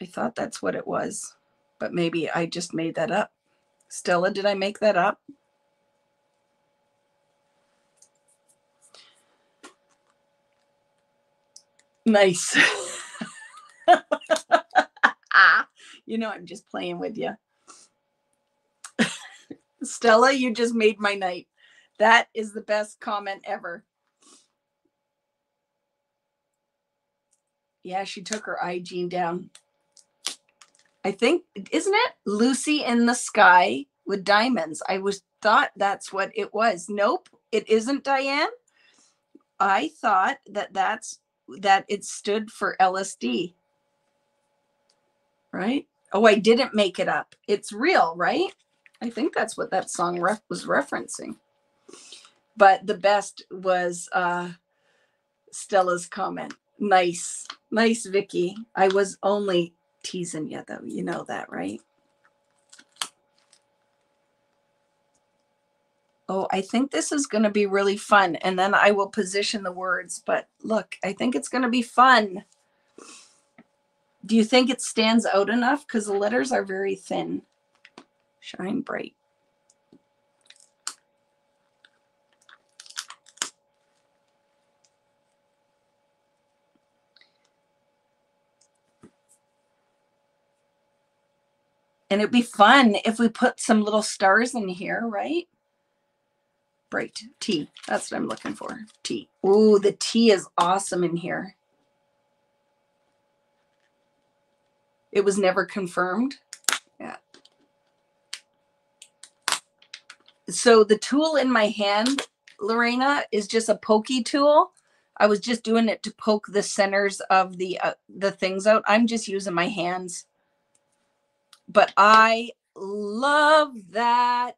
I thought that's what it was, but maybe I just made that up. Stella, did I make that up? Nice. [laughs] you know, I'm just playing with you. [laughs] Stella, you just made my night. That is the best comment ever. Yeah, she took her IG down. I think, isn't it Lucy in the sky with diamonds? I was thought that's what it was. Nope, it isn't Diane. I thought that that's that it stood for LSD. Right? Oh, I didn't make it up. It's real, right? I think that's what that song ref- was referencing but the best was uh Stella's comment. Nice. Nice, Vicki. I was only teasing you though. You know that, right? Oh, I think this is going to be really fun. And then I will position the words. But look, I think it's going to be fun. Do you think it stands out enough? Because the letters are very thin. Shine bright. And it'd be fun if we put some little stars in here, right? Bright T. That's what I'm looking for. T. Ooh, the T is awesome in here. It was never confirmed. Yeah. So the tool in my hand, Lorena, is just a pokey tool. I was just doing it to poke the centers of the uh, the things out. I'm just using my hands but I love that.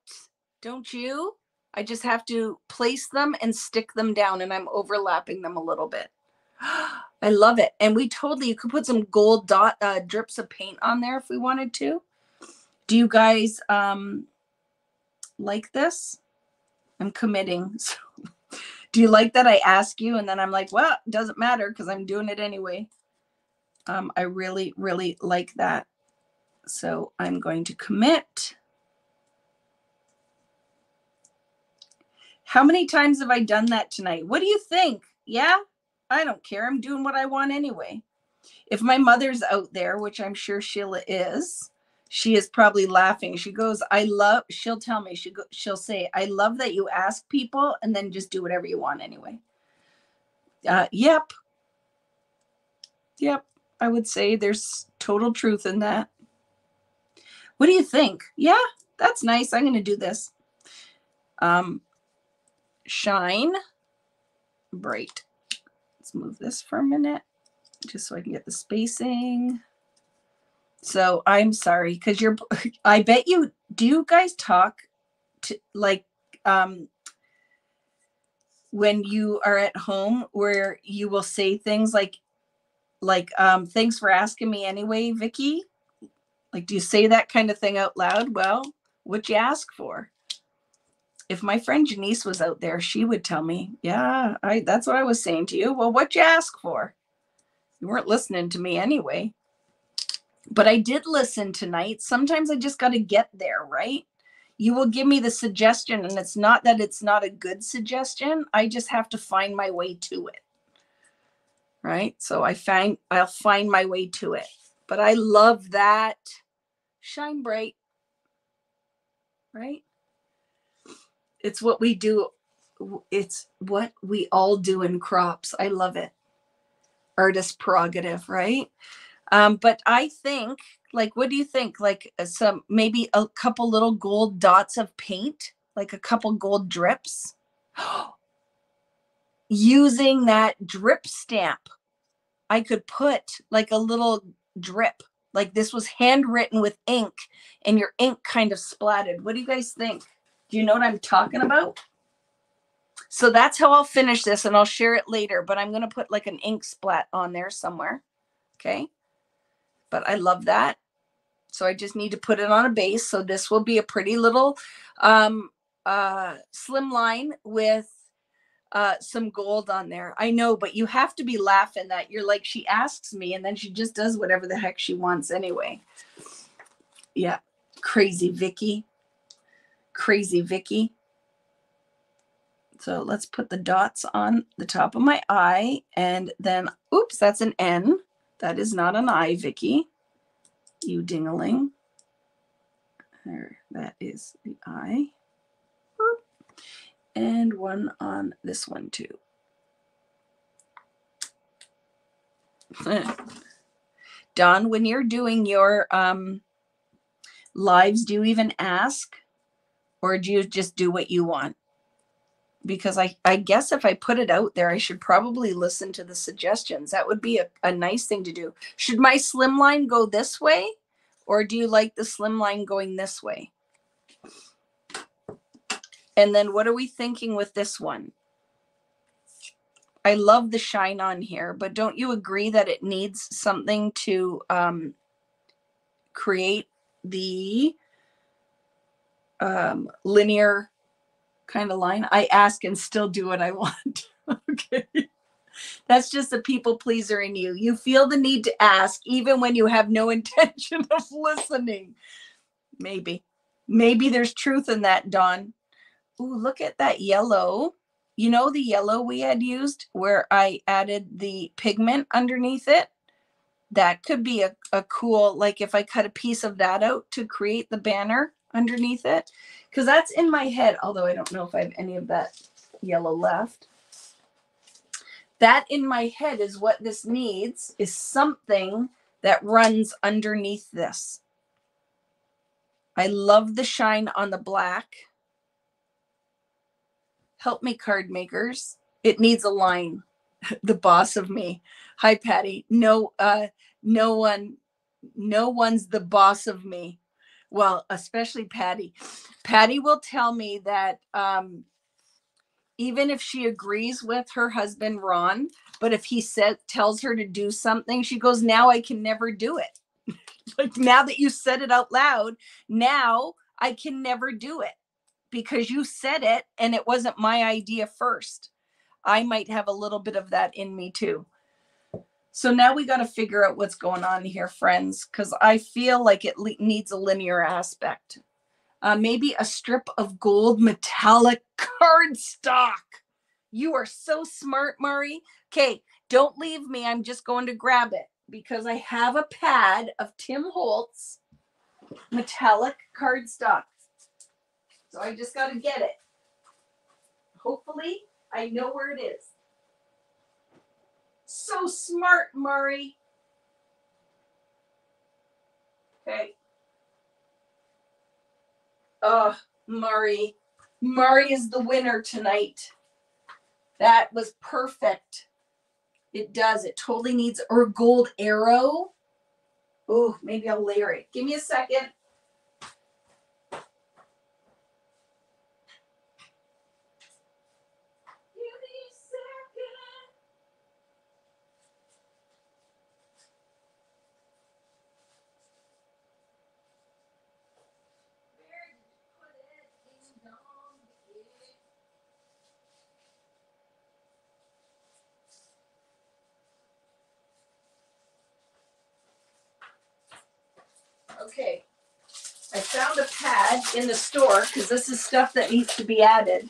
Don't you? I just have to place them and stick them down, and I'm overlapping them a little bit. [gasps] I love it. And we totally, you could put some gold dot uh, drips of paint on there if we wanted to. Do you guys um, like this? I'm committing. [laughs] So, do you like that I ask you and then I'm like, well, doesn't matter because I'm doing it anyway. Um, I really, really like that. So I'm going to commit. How many times have I done that tonight? What do you think? Yeah, I don't care. I'm doing what I want anyway. If my mother's out there, which I'm sure Sheila is, she is probably laughing. She goes, "I love." She'll tell me. She go, she'll say, "I love that you ask people and then just do whatever you want anyway." Uh, yep, yep. I would say there's total truth in that. What do you think? Yeah, that's nice. I'm going to do this. Um, shine bright. Let's move this for a minute just so I can get the spacing. So I'm sorry because you're, [laughs] I bet you, do you guys talk to like, um, when you are at home where you will say things like, like, um, thanks for asking me anyway, Vicki. Like, do you say that kind of thing out loud? Well, what you ask for? If my friend Janice was out there, she would tell me, yeah, I, that's what I was saying to you. Well, what you ask for? You weren't listening to me anyway. But I did listen tonight. Sometimes I just got to get there, right? You will give me the suggestion, and it's not that it's not a good suggestion. I just have to find my way to it. Right? So I find I'll find my way to it. But I love that. Shine bright. Right? It's what we do. It's what we all do in crops. I love it artist prerogative, right? Um, but I think, like, what do you think? Like, uh, some maybe a couple little gold dots of paint, like a couple gold drips. [gasps] Using that drip stamp, I could put like a little drip, like this was handwritten with ink, and your ink kind of splatted. What do you guys think? Do you know what I'm talking about? So that's how I'll finish this and I'll share it later, but I'm going to put like an ink splat on there somewhere. Okay. But I love that. So I just need to put it on a base. So this will be a pretty little um, uh, slim line with uh, some gold on there. I know, but you have to be laughing that you're like, she asks me and then she just does whatever the heck she wants anyway. Yeah. Crazy Vicki. Crazy Vicki. So let's put the dots on the top of my eye and then, oops, that's an N. That is not an I, Vicki. You dingaling. There, that is the I. And one on this one too. [laughs] Don, when you're doing your um, lives, do you even ask? Or do you just do what you want? because I, I guess if I put it out there, I should probably listen to the suggestions. That would be a, a nice thing to do. Should my slim line go this way? Or do you like the slim line going this way? And then what are we thinking with this one? I love the shine on here, but don't you agree that it needs something to um, create the um, linear kind of line. I ask and still do what I [laughs] want. okay. That's just a people pleaser in you. You feel the need to ask even when you have no [laughs] intention of listening. Maybe. Maybe there's truth in that, Dawn. Ooh, look at that yellow. You know the yellow we had used where I added the pigment underneath it? That could be a, a cool, like if I cut a piece of that out to create the banner underneath it because that's in my head, although I don't know if I have any of that yellow left. That in my head is what this needs is something that runs underneath this. I love the shine on the black. Help me card makers. It needs a line. [laughs] the boss of me. Hi Patty. No uh no one no one's the boss of me well, especially Patty. Patty will tell me that um, even if she agrees with her husband Ron, but if he said tells her to do something, she goes, "Now I can never do it." [laughs] like now that you said it out loud, now I can never do it because you said it and it wasn't my idea first. I might have a little bit of that in me too. So now we got to figure out what's going on here, friends, because I feel like it le- needs a linear aspect. Uh, maybe a strip of gold metallic [laughs] cardstock. You are so smart, Mari. Okay, don't leave me. I'm just going to grab it because I have a pad of Tim Holtz metallic cardstock. I just got to get it. Hopefully, I know where it is. So smart, Mari. Okay. Oh, Mari. Mari is the winner tonight. That was perfect. It does. It totally needs or gold arrow. Oh, maybe I'll layer it. Give me a second. Give me a second. Where did you put it? Ding dong. Okay. I found a pad in the store because this is stuff that needs to be added.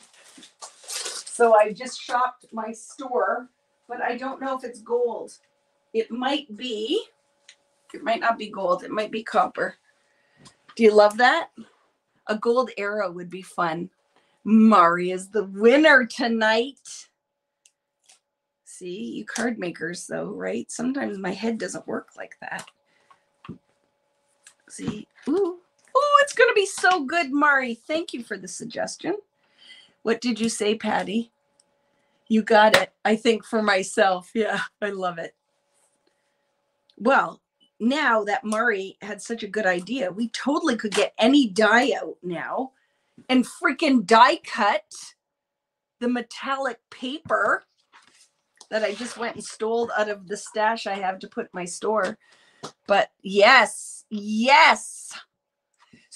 So I just shopped my store, but I don't know if it's gold. It might be. It might not be gold. It might be copper. Do you love that? A gold arrow would be fun. Mari is the winner tonight. See, you card makers, though, right? Sometimes my head doesn't work like that. See, ooh, oh, it's gonna be so good, Mari. Thank you for the suggestion. What did you say, Patty? You got it. I think for myself. Yeah, I love it. Well, now that Mari had such a good idea, we totally could get any die out now and freaking die cut the metallic paper that I just went and stole out of the stash I have to put my store. But yes, yes.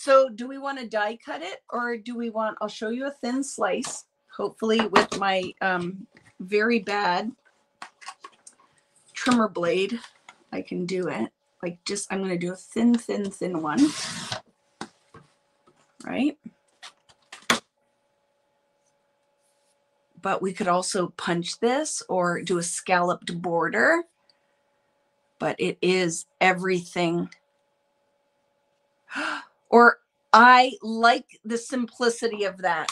So do we want to die cut it or do we want, I'll show you a thin slice, hopefully with my um, very bad trimmer blade. I can do it. Like just, I'm going to do a thin, thin, thin one. Right. But we could also punch this or do a scalloped border. But it is everything. [gasps] Or I like the simplicity of that.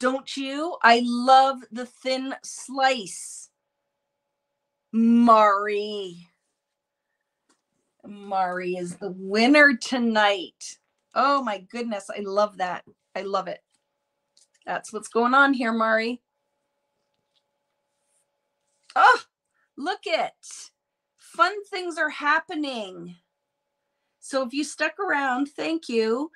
Don't you? I love the thin slice. Mari. Mari is the winner tonight. Oh my goodness. I love that. I love it. That's what's going on here, Mari. Oh, look it. Fun things are happening. So if you stuck around, thank you.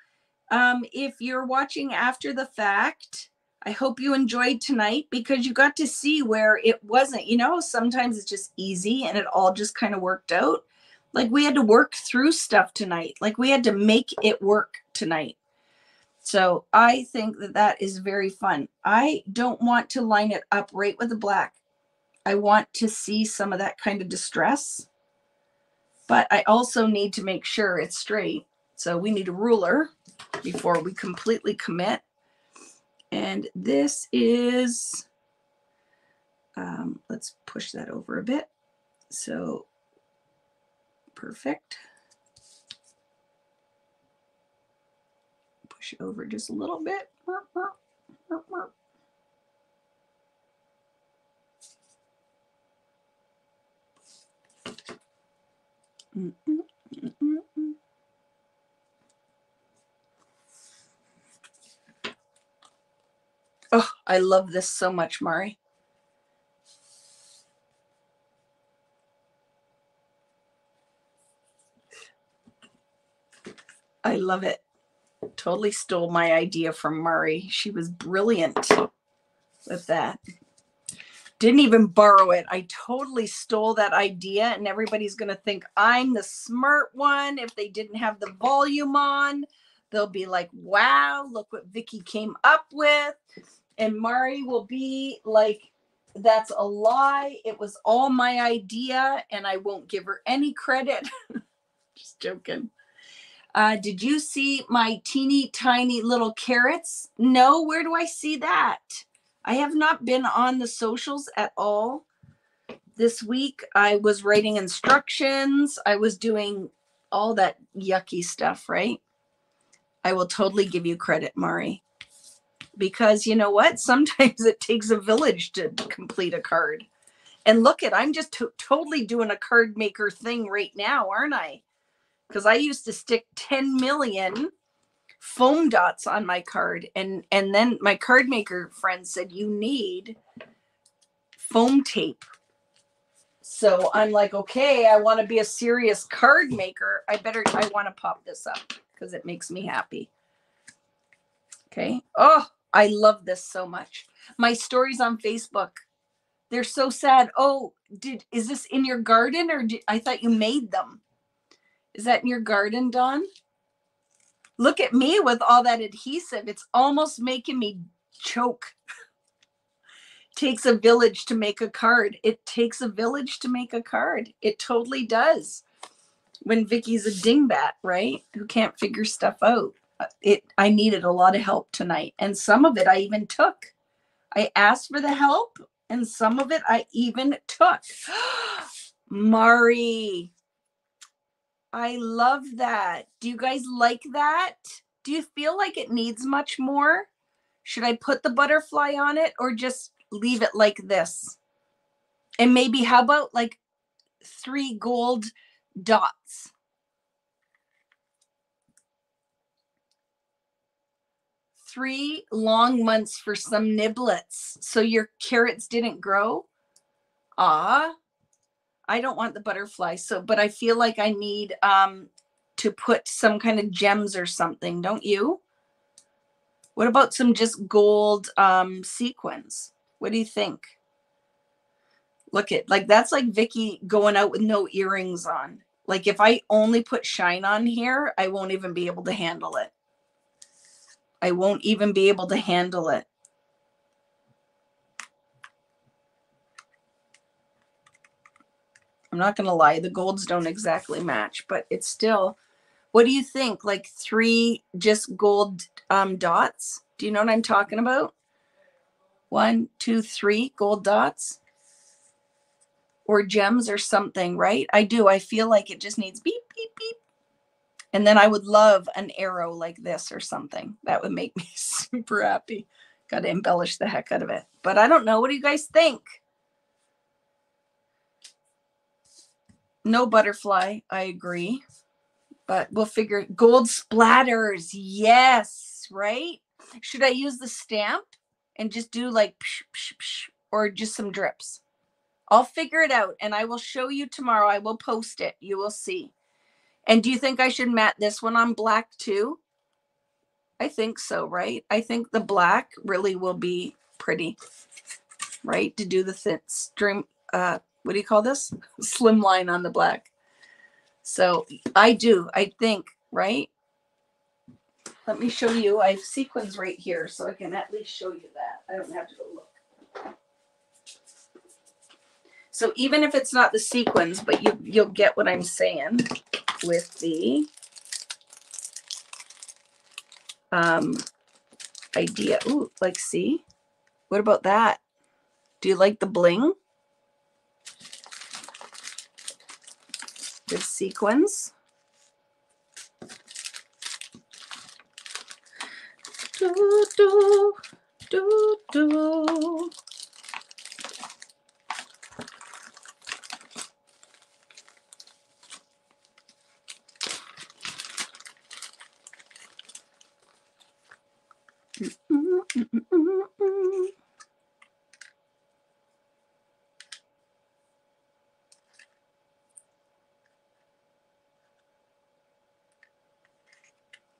Um, if you're watching after the fact, I hope you enjoyed tonight because you got to see where it wasn't. You know, sometimes it's just easy and it all just kind of worked out. Like we had to work through stuff tonight. Like we had to make it work tonight. So I think that that is very fun. I don't want to line it up right with the black. I want to see some of that kind of distress, but I also need to make sure it's straight. So we need a ruler before we completely commit. And this is, um, let's push that over a bit. So perfect. Push it over just a little bit. Oh, I love this so much, Mari. I love it. Totally stole my idea from Mari. She was brilliant with that. Didn't even borrow it. I totally stole that idea, and everybody's going to think I'm the smart one. If they didn't have the volume on, they'll be like, wow, look what Vicki came up with. And Mari will be like, that's a lie. It was all my idea, and I won't give her any credit. [laughs] Just joking. Uh, did you see my teeny tiny little carrots? No, where do I see that? I have not been on the socials at all this week. I was writing instructions, I was doing all that yucky stuff, right? I will totally give you credit, Mari. Because you know what? [laughs] Sometimes it takes a village to complete a card. And look at, I'm just to- totally doing a card maker thing right now, aren't I? because I used to stick 10 million foam dots on my card and and then my card maker friend said you need foam tape. So i'm like okay i want to be a serious card maker. I better i want to pop this up because it makes me happy. Okay. Oh i love this so much. My stories on facebook they're so sad. Oh did is this in your garden or did, i thought you made them. Is that in your garden don Look at me with all that adhesive. It's almost making me choke. [laughs] takes a village to make a card. It takes a village to make a card. It totally does. When Vicki's a dingbat, right? Who can't figure stuff out. Uh, it I needed a lot of help tonight. And some of it I even took. I asked for the help and some of it I even took. [gasps] Mari, I love that. Do you guys like that? Do you feel like it needs much more? Should I put the butterfly on it or just leave it like this? And maybe how about like three gold dots? Three long months for some niblets. So your carrots didn't grow? Ah, I don't want the butterfly. So, but I feel like I need um to put some kind of gems or something, don't you? What about some just gold um sequins? What do you think? Look at like that's like Vicki going out with no earrings on. Like if I only put shine on here, I won't even be able to handle it. I won't even be able to handle it. I'm not going to lie, the golds don't exactly match, but it's still. What do you think? Like three just gold um, dots? Do you know what I'm talking about? One, two, three gold dots or gems or something, right? I do. I feel like it just needs beep, beep, beep. And then I would love an arrow like this or something. That would make me [laughs] super happy. Got to embellish the heck out of it. But I don't know. What do you guys think? No butterfly. I agree. But we'll figure gold splatters. Yes, right? Should I use the stamp and just do like psh, psh, psh, or just some drips? I'll figure it out and I will show you tomorrow. I will post it. You will see. And do you think I should mat this one on black too? I think so, right? I think the black really will be pretty, right? To do the thin stream, uh, what do you call this? [laughs] Slim line on the black. So I do, I think, right? Let me show you. I have sequins right here, so I can at least show you that. I don't have to go look. So even if it's not the sequins, but you you'll get what I'm saying with the um idea. Ooh, like see? What about that? Do you like the bling? With sequins. Do, do, do, do.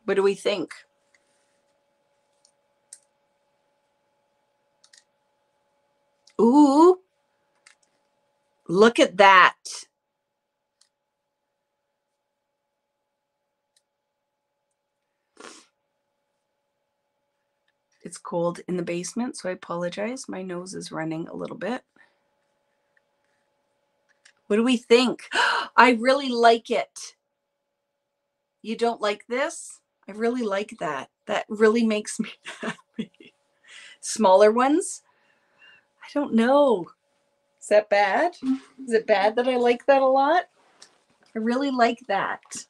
What do we think? Ooh, look at that. It's cold in the basement, so I apologize. My nose is running a little bit. What do we think? [gasps] I really like it. You don't like this? I really like that. That really makes [laughs] me happy. Smaller ones? I don't know. Is that bad? Is it bad that I like that a lot? I really like that.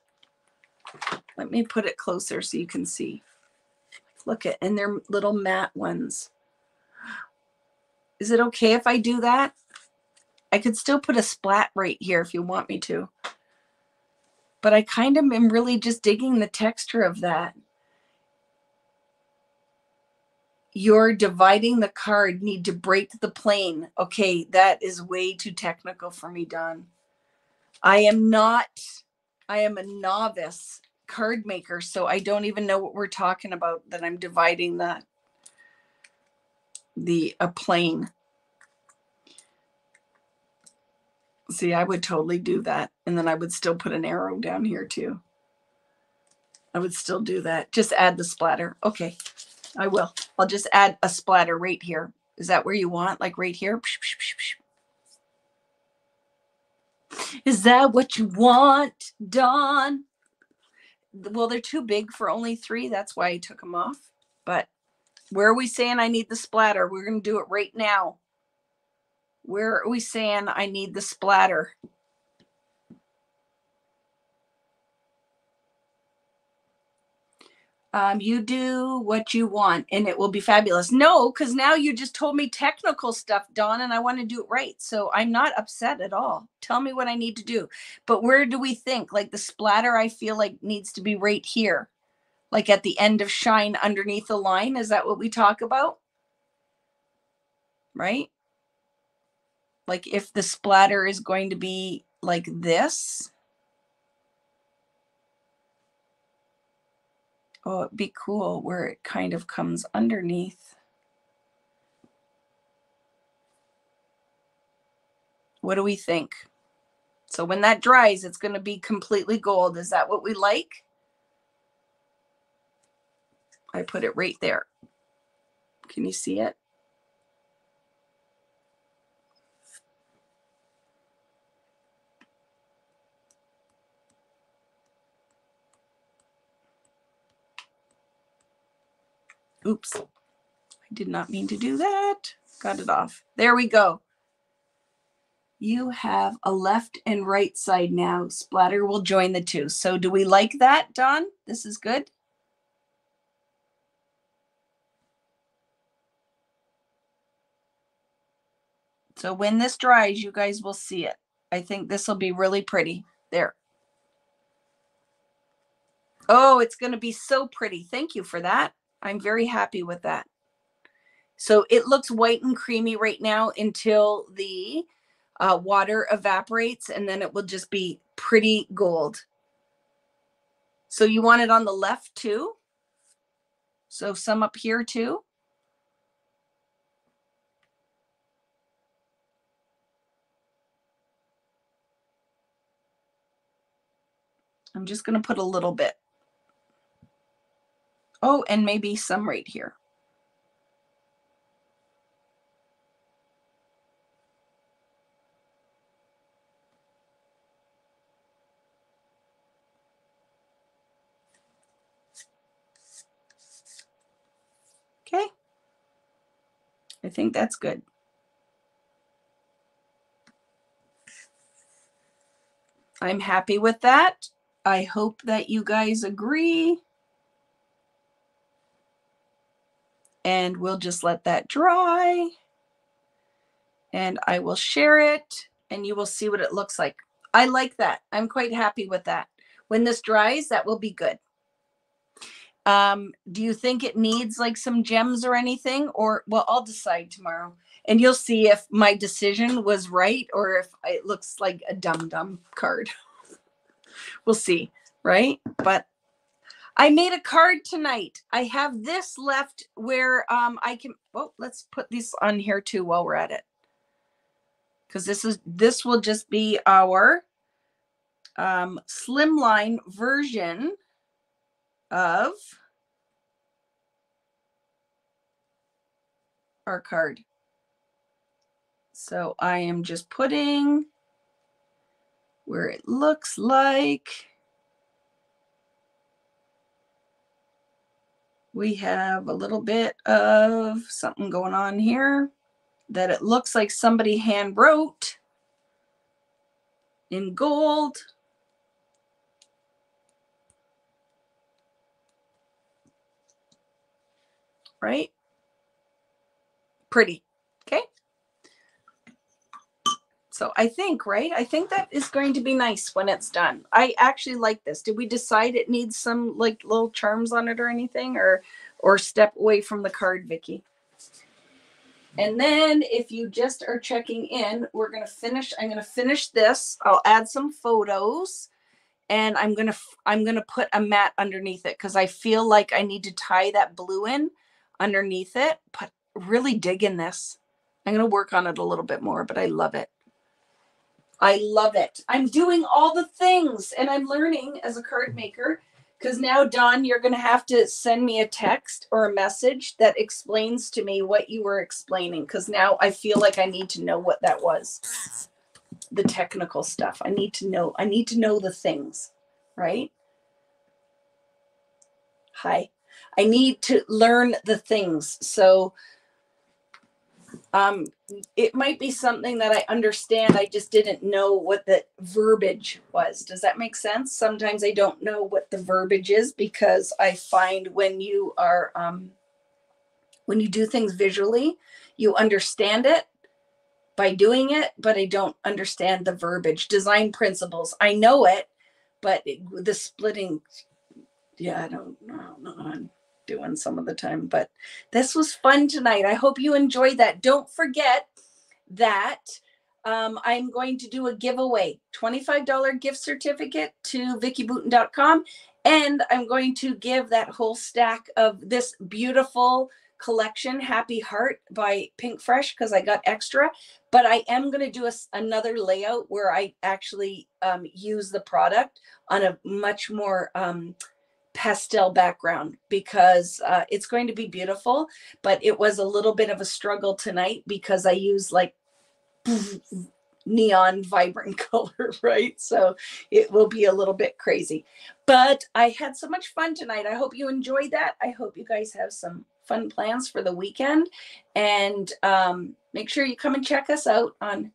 Let me put it closer so you can see. Look at, and they're little matte ones. Is it okay if I do that? I could still put a splat right here if you want me to but I kind of am really just digging the texture of that. You're dividing the card, need to break the plane. Okay, that is way too technical for me, Don. I am not, I am a novice card maker, so I don't even know what we're talking about that I'm dividing the the a plane. See, I would totally do that. And then I would still put an arrow down here too. I would still do that. Just add the splatter. Okay, I will. I'll just add a splatter right here. Is that where you want? Like right here? Is that what you want, Dawn? Well, they're too big for only three. That's why I took them off. But where are we saying I need the splatter? We're going to do it right now. Where are we saying I need the splatter? Um, you do what you want and it will be fabulous. No, because now you just told me technical stuff, Dawn, and I want to do it right. So I'm not upset at all. Tell me what I need to do. But where do we think? Like the splatter, I feel like needs to be right here, like at the end of shine underneath the line. Is that what we talk about? Right? Like if the splatter is going to be like this. Oh, it'd be cool where it kind of comes underneath. What do we think? So when that dries, it's going to be completely gold. Is that what we like? I put it right there. Can you see it? Oops. I did not mean to do that. Got it off. There we go. You have a left and right side now. Splatter will join the two. So do we like that, Don? This is good. So when this dries, you guys will see it. I think this will be really pretty. There. Oh, it's going to be so pretty. Thank you for that. I'm very happy with that. So it looks white and creamy right now until the uh, water evaporates and then it will just be pretty gold. So you want it on the left too? So some up here too? I'm just going to put a little bit. Oh, and maybe some right here. Okay. I think that's good. I'm happy with that. I hope that you guys agree. And we'll just let that dry and I will share it and you will see what it looks like. I like that. I'm quite happy with that. When this dries, that will be good. Um, do you think it needs like some gems or anything? Or, well, I'll decide tomorrow and you'll see if my decision was right or if it looks like a dum dum card. [laughs] we'll see, right? But I made a card tonight. I have this left where um I can Oh, let's put this on here too while we're at it. Cuz this is this will just be our um slimline version of our card. So I am just putting where it looks like we have a little bit of something going on here that it looks like somebody hand wrote in gold. Right? Pretty. So I think, right? I think that is going to be nice when it's done. I actually like this. Did we decide it needs some like little charms on it or anything or or step away from the card, Vicki? And then if you just are checking in, we're going to finish I'm going to finish this. I'll add some photos and I'm going to I'm going to put a mat underneath it cuz I feel like I need to tie that blue in underneath it, but really dig in this. I'm going to work on it a little bit more, but I love it. I love it. I'm doing all the things and I'm learning as a card mm-hmm. maker because now, Don, you're going to have to send me a text or a message that explains to me what you were explaining because now I feel like I need to know what that was. The technical stuff. I need to know. I need to know the things, right? Hi. I need to learn the things. So, um, it might be something that I understand. I just didn't know what the verbiage was. Does that make sense? Sometimes I don't know what the verbiage is because I find when you are um, when you do things visually, you understand it by doing it, but I don't understand the verbiage, design principles. I know it, but it, the splitting, yeah, I don't, I don't know doing some of the time. But this was fun tonight. I hope you enjoyed that. Don't forget that um, I'm going to do a giveaway $25 gift certificate to vickiboutin.com. And I'm going to give that whole stack of this beautiful collection, Happy Heart by Pinkfresh, because I got extra. But I am going to do a, another layout where I actually um, use the product on a much more um, pastel background because uh, it's going to be beautiful. But it was a little bit of a struggle tonight because I use like neon vibrant [laughs] color, right? So it will be a little bit crazy. But I had so much fun tonight. I hope you enjoyed that. I hope you guys have some fun plans for the weekend. And um, make sure you come and check us out on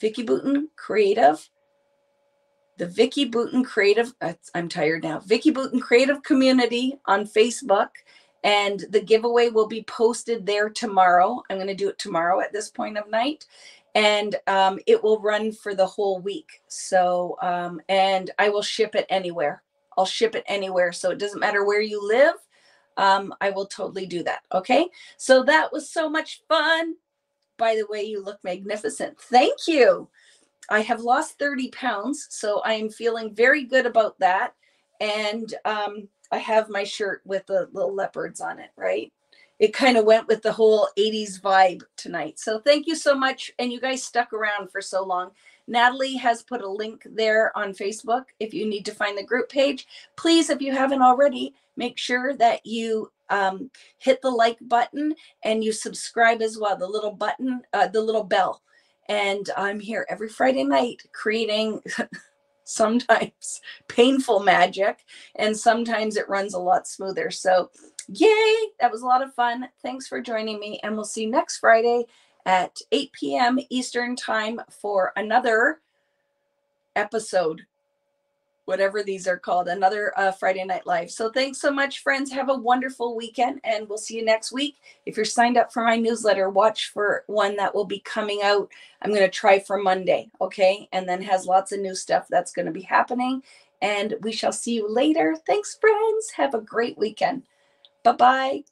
Vicki Boutin Creative the Vicki Boutin Creative, uh, I'm tired now, Vicki Boutin Creative Community on Facebook. And the giveaway will be posted there tomorrow. I'm going to do it tomorrow at this point of night. And um, it will run for the whole week. So, um, and I will ship it anywhere. I'll ship it anywhere. So it doesn't matter where you live. Um, I will totally do that. Okay. So that was so much fun. By the way, you look magnificent. Thank you. I have lost 30 pounds, so I am feeling very good about that. And um, I have my shirt with the little leopards on it, right? It kind of went with the whole 80s vibe tonight. So thank you so much. And you guys stuck around for so long. Natalie has put a link there on Facebook if you need to find the group page. Please, if you haven't already, make sure that you um, hit the like button and you subscribe as well, the little button, uh, the little bell and I'm here every Friday night creating [laughs] sometimes painful magic, and sometimes it runs a lot smoother. So, yay! That was a lot of fun. Thanks for joining me, and we'll see you next Friday at 8 p.m. Eastern Time for another episode whatever these are called, another uh, Friday Night Live. So thanks so much, friends. Have a wonderful weekend, and we'll see you next week. If you're signed up for my newsletter, watch for one that will be coming out. I'm going to try for Monday, okay? And then has lots of new stuff that's going to be happening. And we shall see you later. Thanks, friends. Have a great weekend. Bye bye.